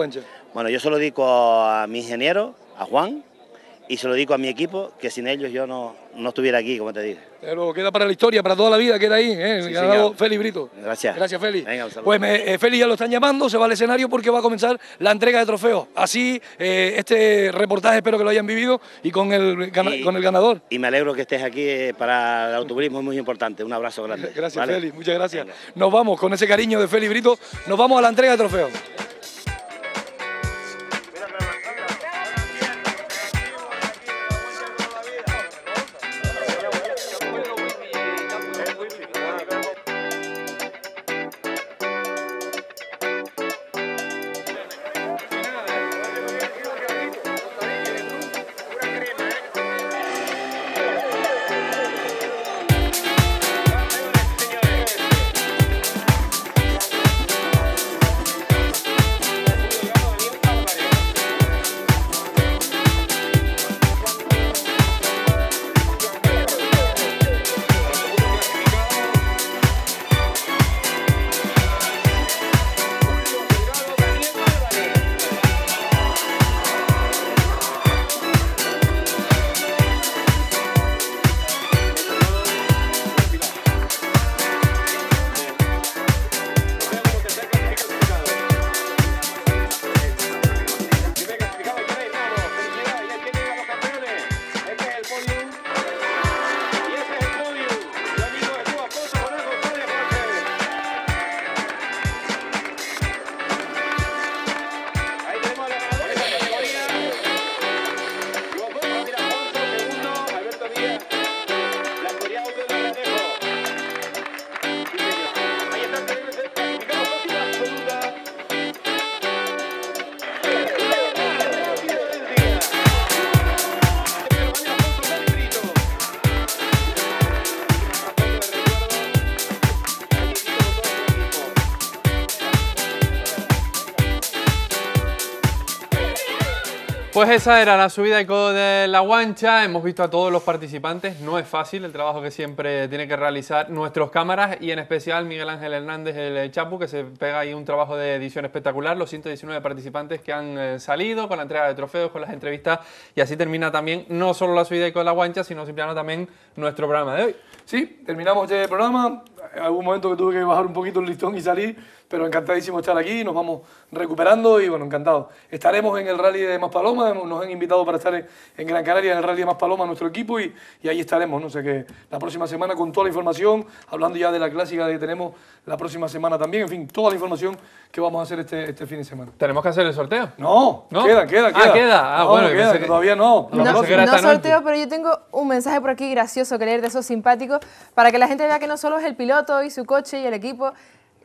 Bueno, yo se lo digo a mi ingeniero, a Juan, y se lo digo a mi equipo, que sin ellos yo no, no estuviera aquí, como te dije. Pero queda para la historia, para toda la vida, queda ahí, ¿eh? Sí, ganador señor. Félix Brito. Gracias. Gracias, Félix. Venga, un saludo. Pues eh, Félix ya lo están llamando, se va al escenario porque va a comenzar la entrega de trofeos. Así, eh, este reportaje espero que lo hayan vivido y con el, Y- con el ganador. Y me alegro que estés aquí eh, para el automovilismo, es muy importante. Un abrazo grande. Gracias, ¿vale? Félix, muchas gracias. Nos vamos con ese cariño de Félix Brito, nos vamos a la entrega de trofeos. Pues esa era la subida de la guancha. Hemos visto a todos los participantes. No es fácil el trabajo que siempre tiene que realizar nuestros cámaras y en especial Miguel Ángel Hernández, el Chapu, que se pega ahí un trabajo de edición espectacular. Los 119 participantes que han eh, salido con la entrega de trofeos, con las entrevistas y así termina también no solo la subida de la guancha, sino simplemente también nuestro programa de hoy. Sí, terminamos este programa. Algún momento que tuve que bajar un poquito el listón y salir, pero encantadísimo estar aquí, nos vamos recuperando y bueno, encantado. Estaremos en el Rally de Maspaloma, nos han invitado para estar en, en Gran Canaria en el Rally de Maspaloma nuestro equipo y, y ahí estaremos, no sé qué, la próxima semana con toda la información, hablando ya de la clásica que tenemos la próxima semana también, en fin, toda la información que vamos a hacer este, este fin de semana. ¿Tenemos que hacer el sorteo? No, ¿No? queda, queda, queda. Ah, queda. Ah, No, bueno, queda, que que- todavía no. No, No, que sorteo, pero yo tengo un mensaje por aquí gracioso que leer de esos simpáticos para que la gente vea que no solo es el piloto y su coche y el equipo.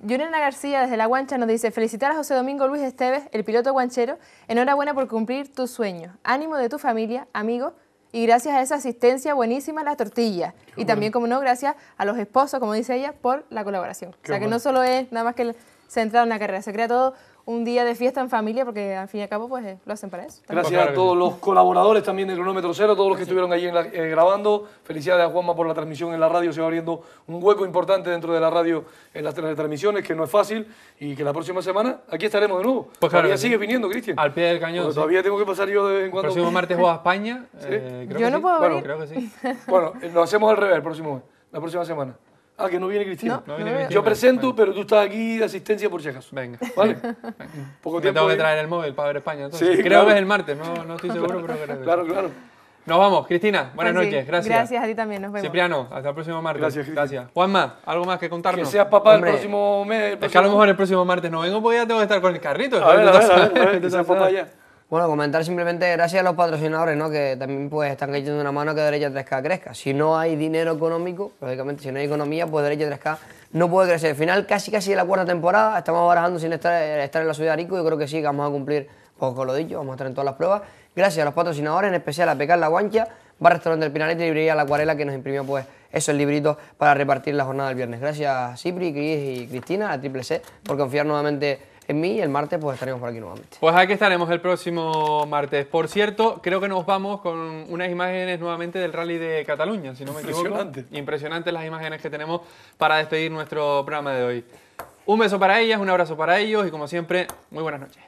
Yurena García desde La Guancha nos dice, felicitar a José Domingo Luis Esteves, el piloto guanchero, enhorabuena por cumplir tus sueños, ánimo de tu familia, amigos, y gracias a esa asistencia buenísima las tortillas. y también, como no, gracias a los esposos, como dice ella, por la colaboración. o sea, que no solo es nada más que centrado en la carrera, se crea todo un día de fiesta en familia, porque al fin y al cabo, pues eh, lo hacen para eso. Gracias a todos los colaboradores también de Cronómetro Cero, todos los que estuvieron allí en la- eh, grabando. Felicidades a Juanma por la transmisión en la radio. Se va abriendo un hueco importante dentro de la radio en las transmisiones, que no es fácil. Y que la próxima semana aquí estaremos de nuevo. Pues claro todavía sí. sigue viniendo, Cristian. Al pie del cañón. Sí. Todavía tengo que pasar yo de vez en El cuando. próximo martes juega España. ¿Sí? eh, creo Yo que no sí. puedo Bueno, venir. creo que sí. Bueno, eh, lo hacemos al revés el próximo la próxima semana. Ah, que no viene Cristina. No, no viene Cristina. Yo presento, pero tú estás aquí de asistencia por si acaso. Venga. ¿Vale? Poco Me tiempo. tengo que traer el móvil para ver España. entonces. Sí, creo claro. que es el martes, no, no estoy seguro, pero creo que Claro, claro. Nos vamos, Cristina. Buenas Pues sí, noches, gracias. Gracias a ti también, nos vemos. Cipriano, hasta el próximo martes. Gracias, Cristian. Juanma, ¿algo más que contarnos? Que seas papá Hombre. el próximo mes. el Es que a próximo- lo mejor el próximo martes no vengo porque ya tengo que estar con el carrito. A ver, a ver, a ver, a ver, que seas papá ya. Bueno, comentar simplemente gracias a los patrocinadores, ¿no? Que también pues están echando una mano a que Derecha 3K crezca. Si no hay dinero económico, lógicamente, si no hay economía, pues Derecha 3K no puede crecer. Al final, casi casi de la cuarta temporada, estamos barajando sin estar, estar en la ciudad de Arico. Yo creo que sí, que vamos a cumplir, pues con lo dicho, vamos a estar en todas las pruebas. Gracias a los patrocinadores, en especial a Pecar La Guancha, Bar Restaurante del Pinalete y Librería La Acuarela, que nos imprimió pues esos libritos para repartir la jornada del viernes. Gracias Cipri, Cris y Cristina, a Triple C, por confiar nuevamente en mí y el martes pues estaremos por aquí nuevamente. Pues aquí estaremos el próximo martes. Por cierto, creo que nos vamos con unas imágenes nuevamente del Rally de Cataluña, si no me equivoco. Impresionante. Impresionantes las imágenes que tenemos para despedir nuestro programa de hoy. Un beso para ellas, un abrazo para ellos y como siempre, muy buenas noches.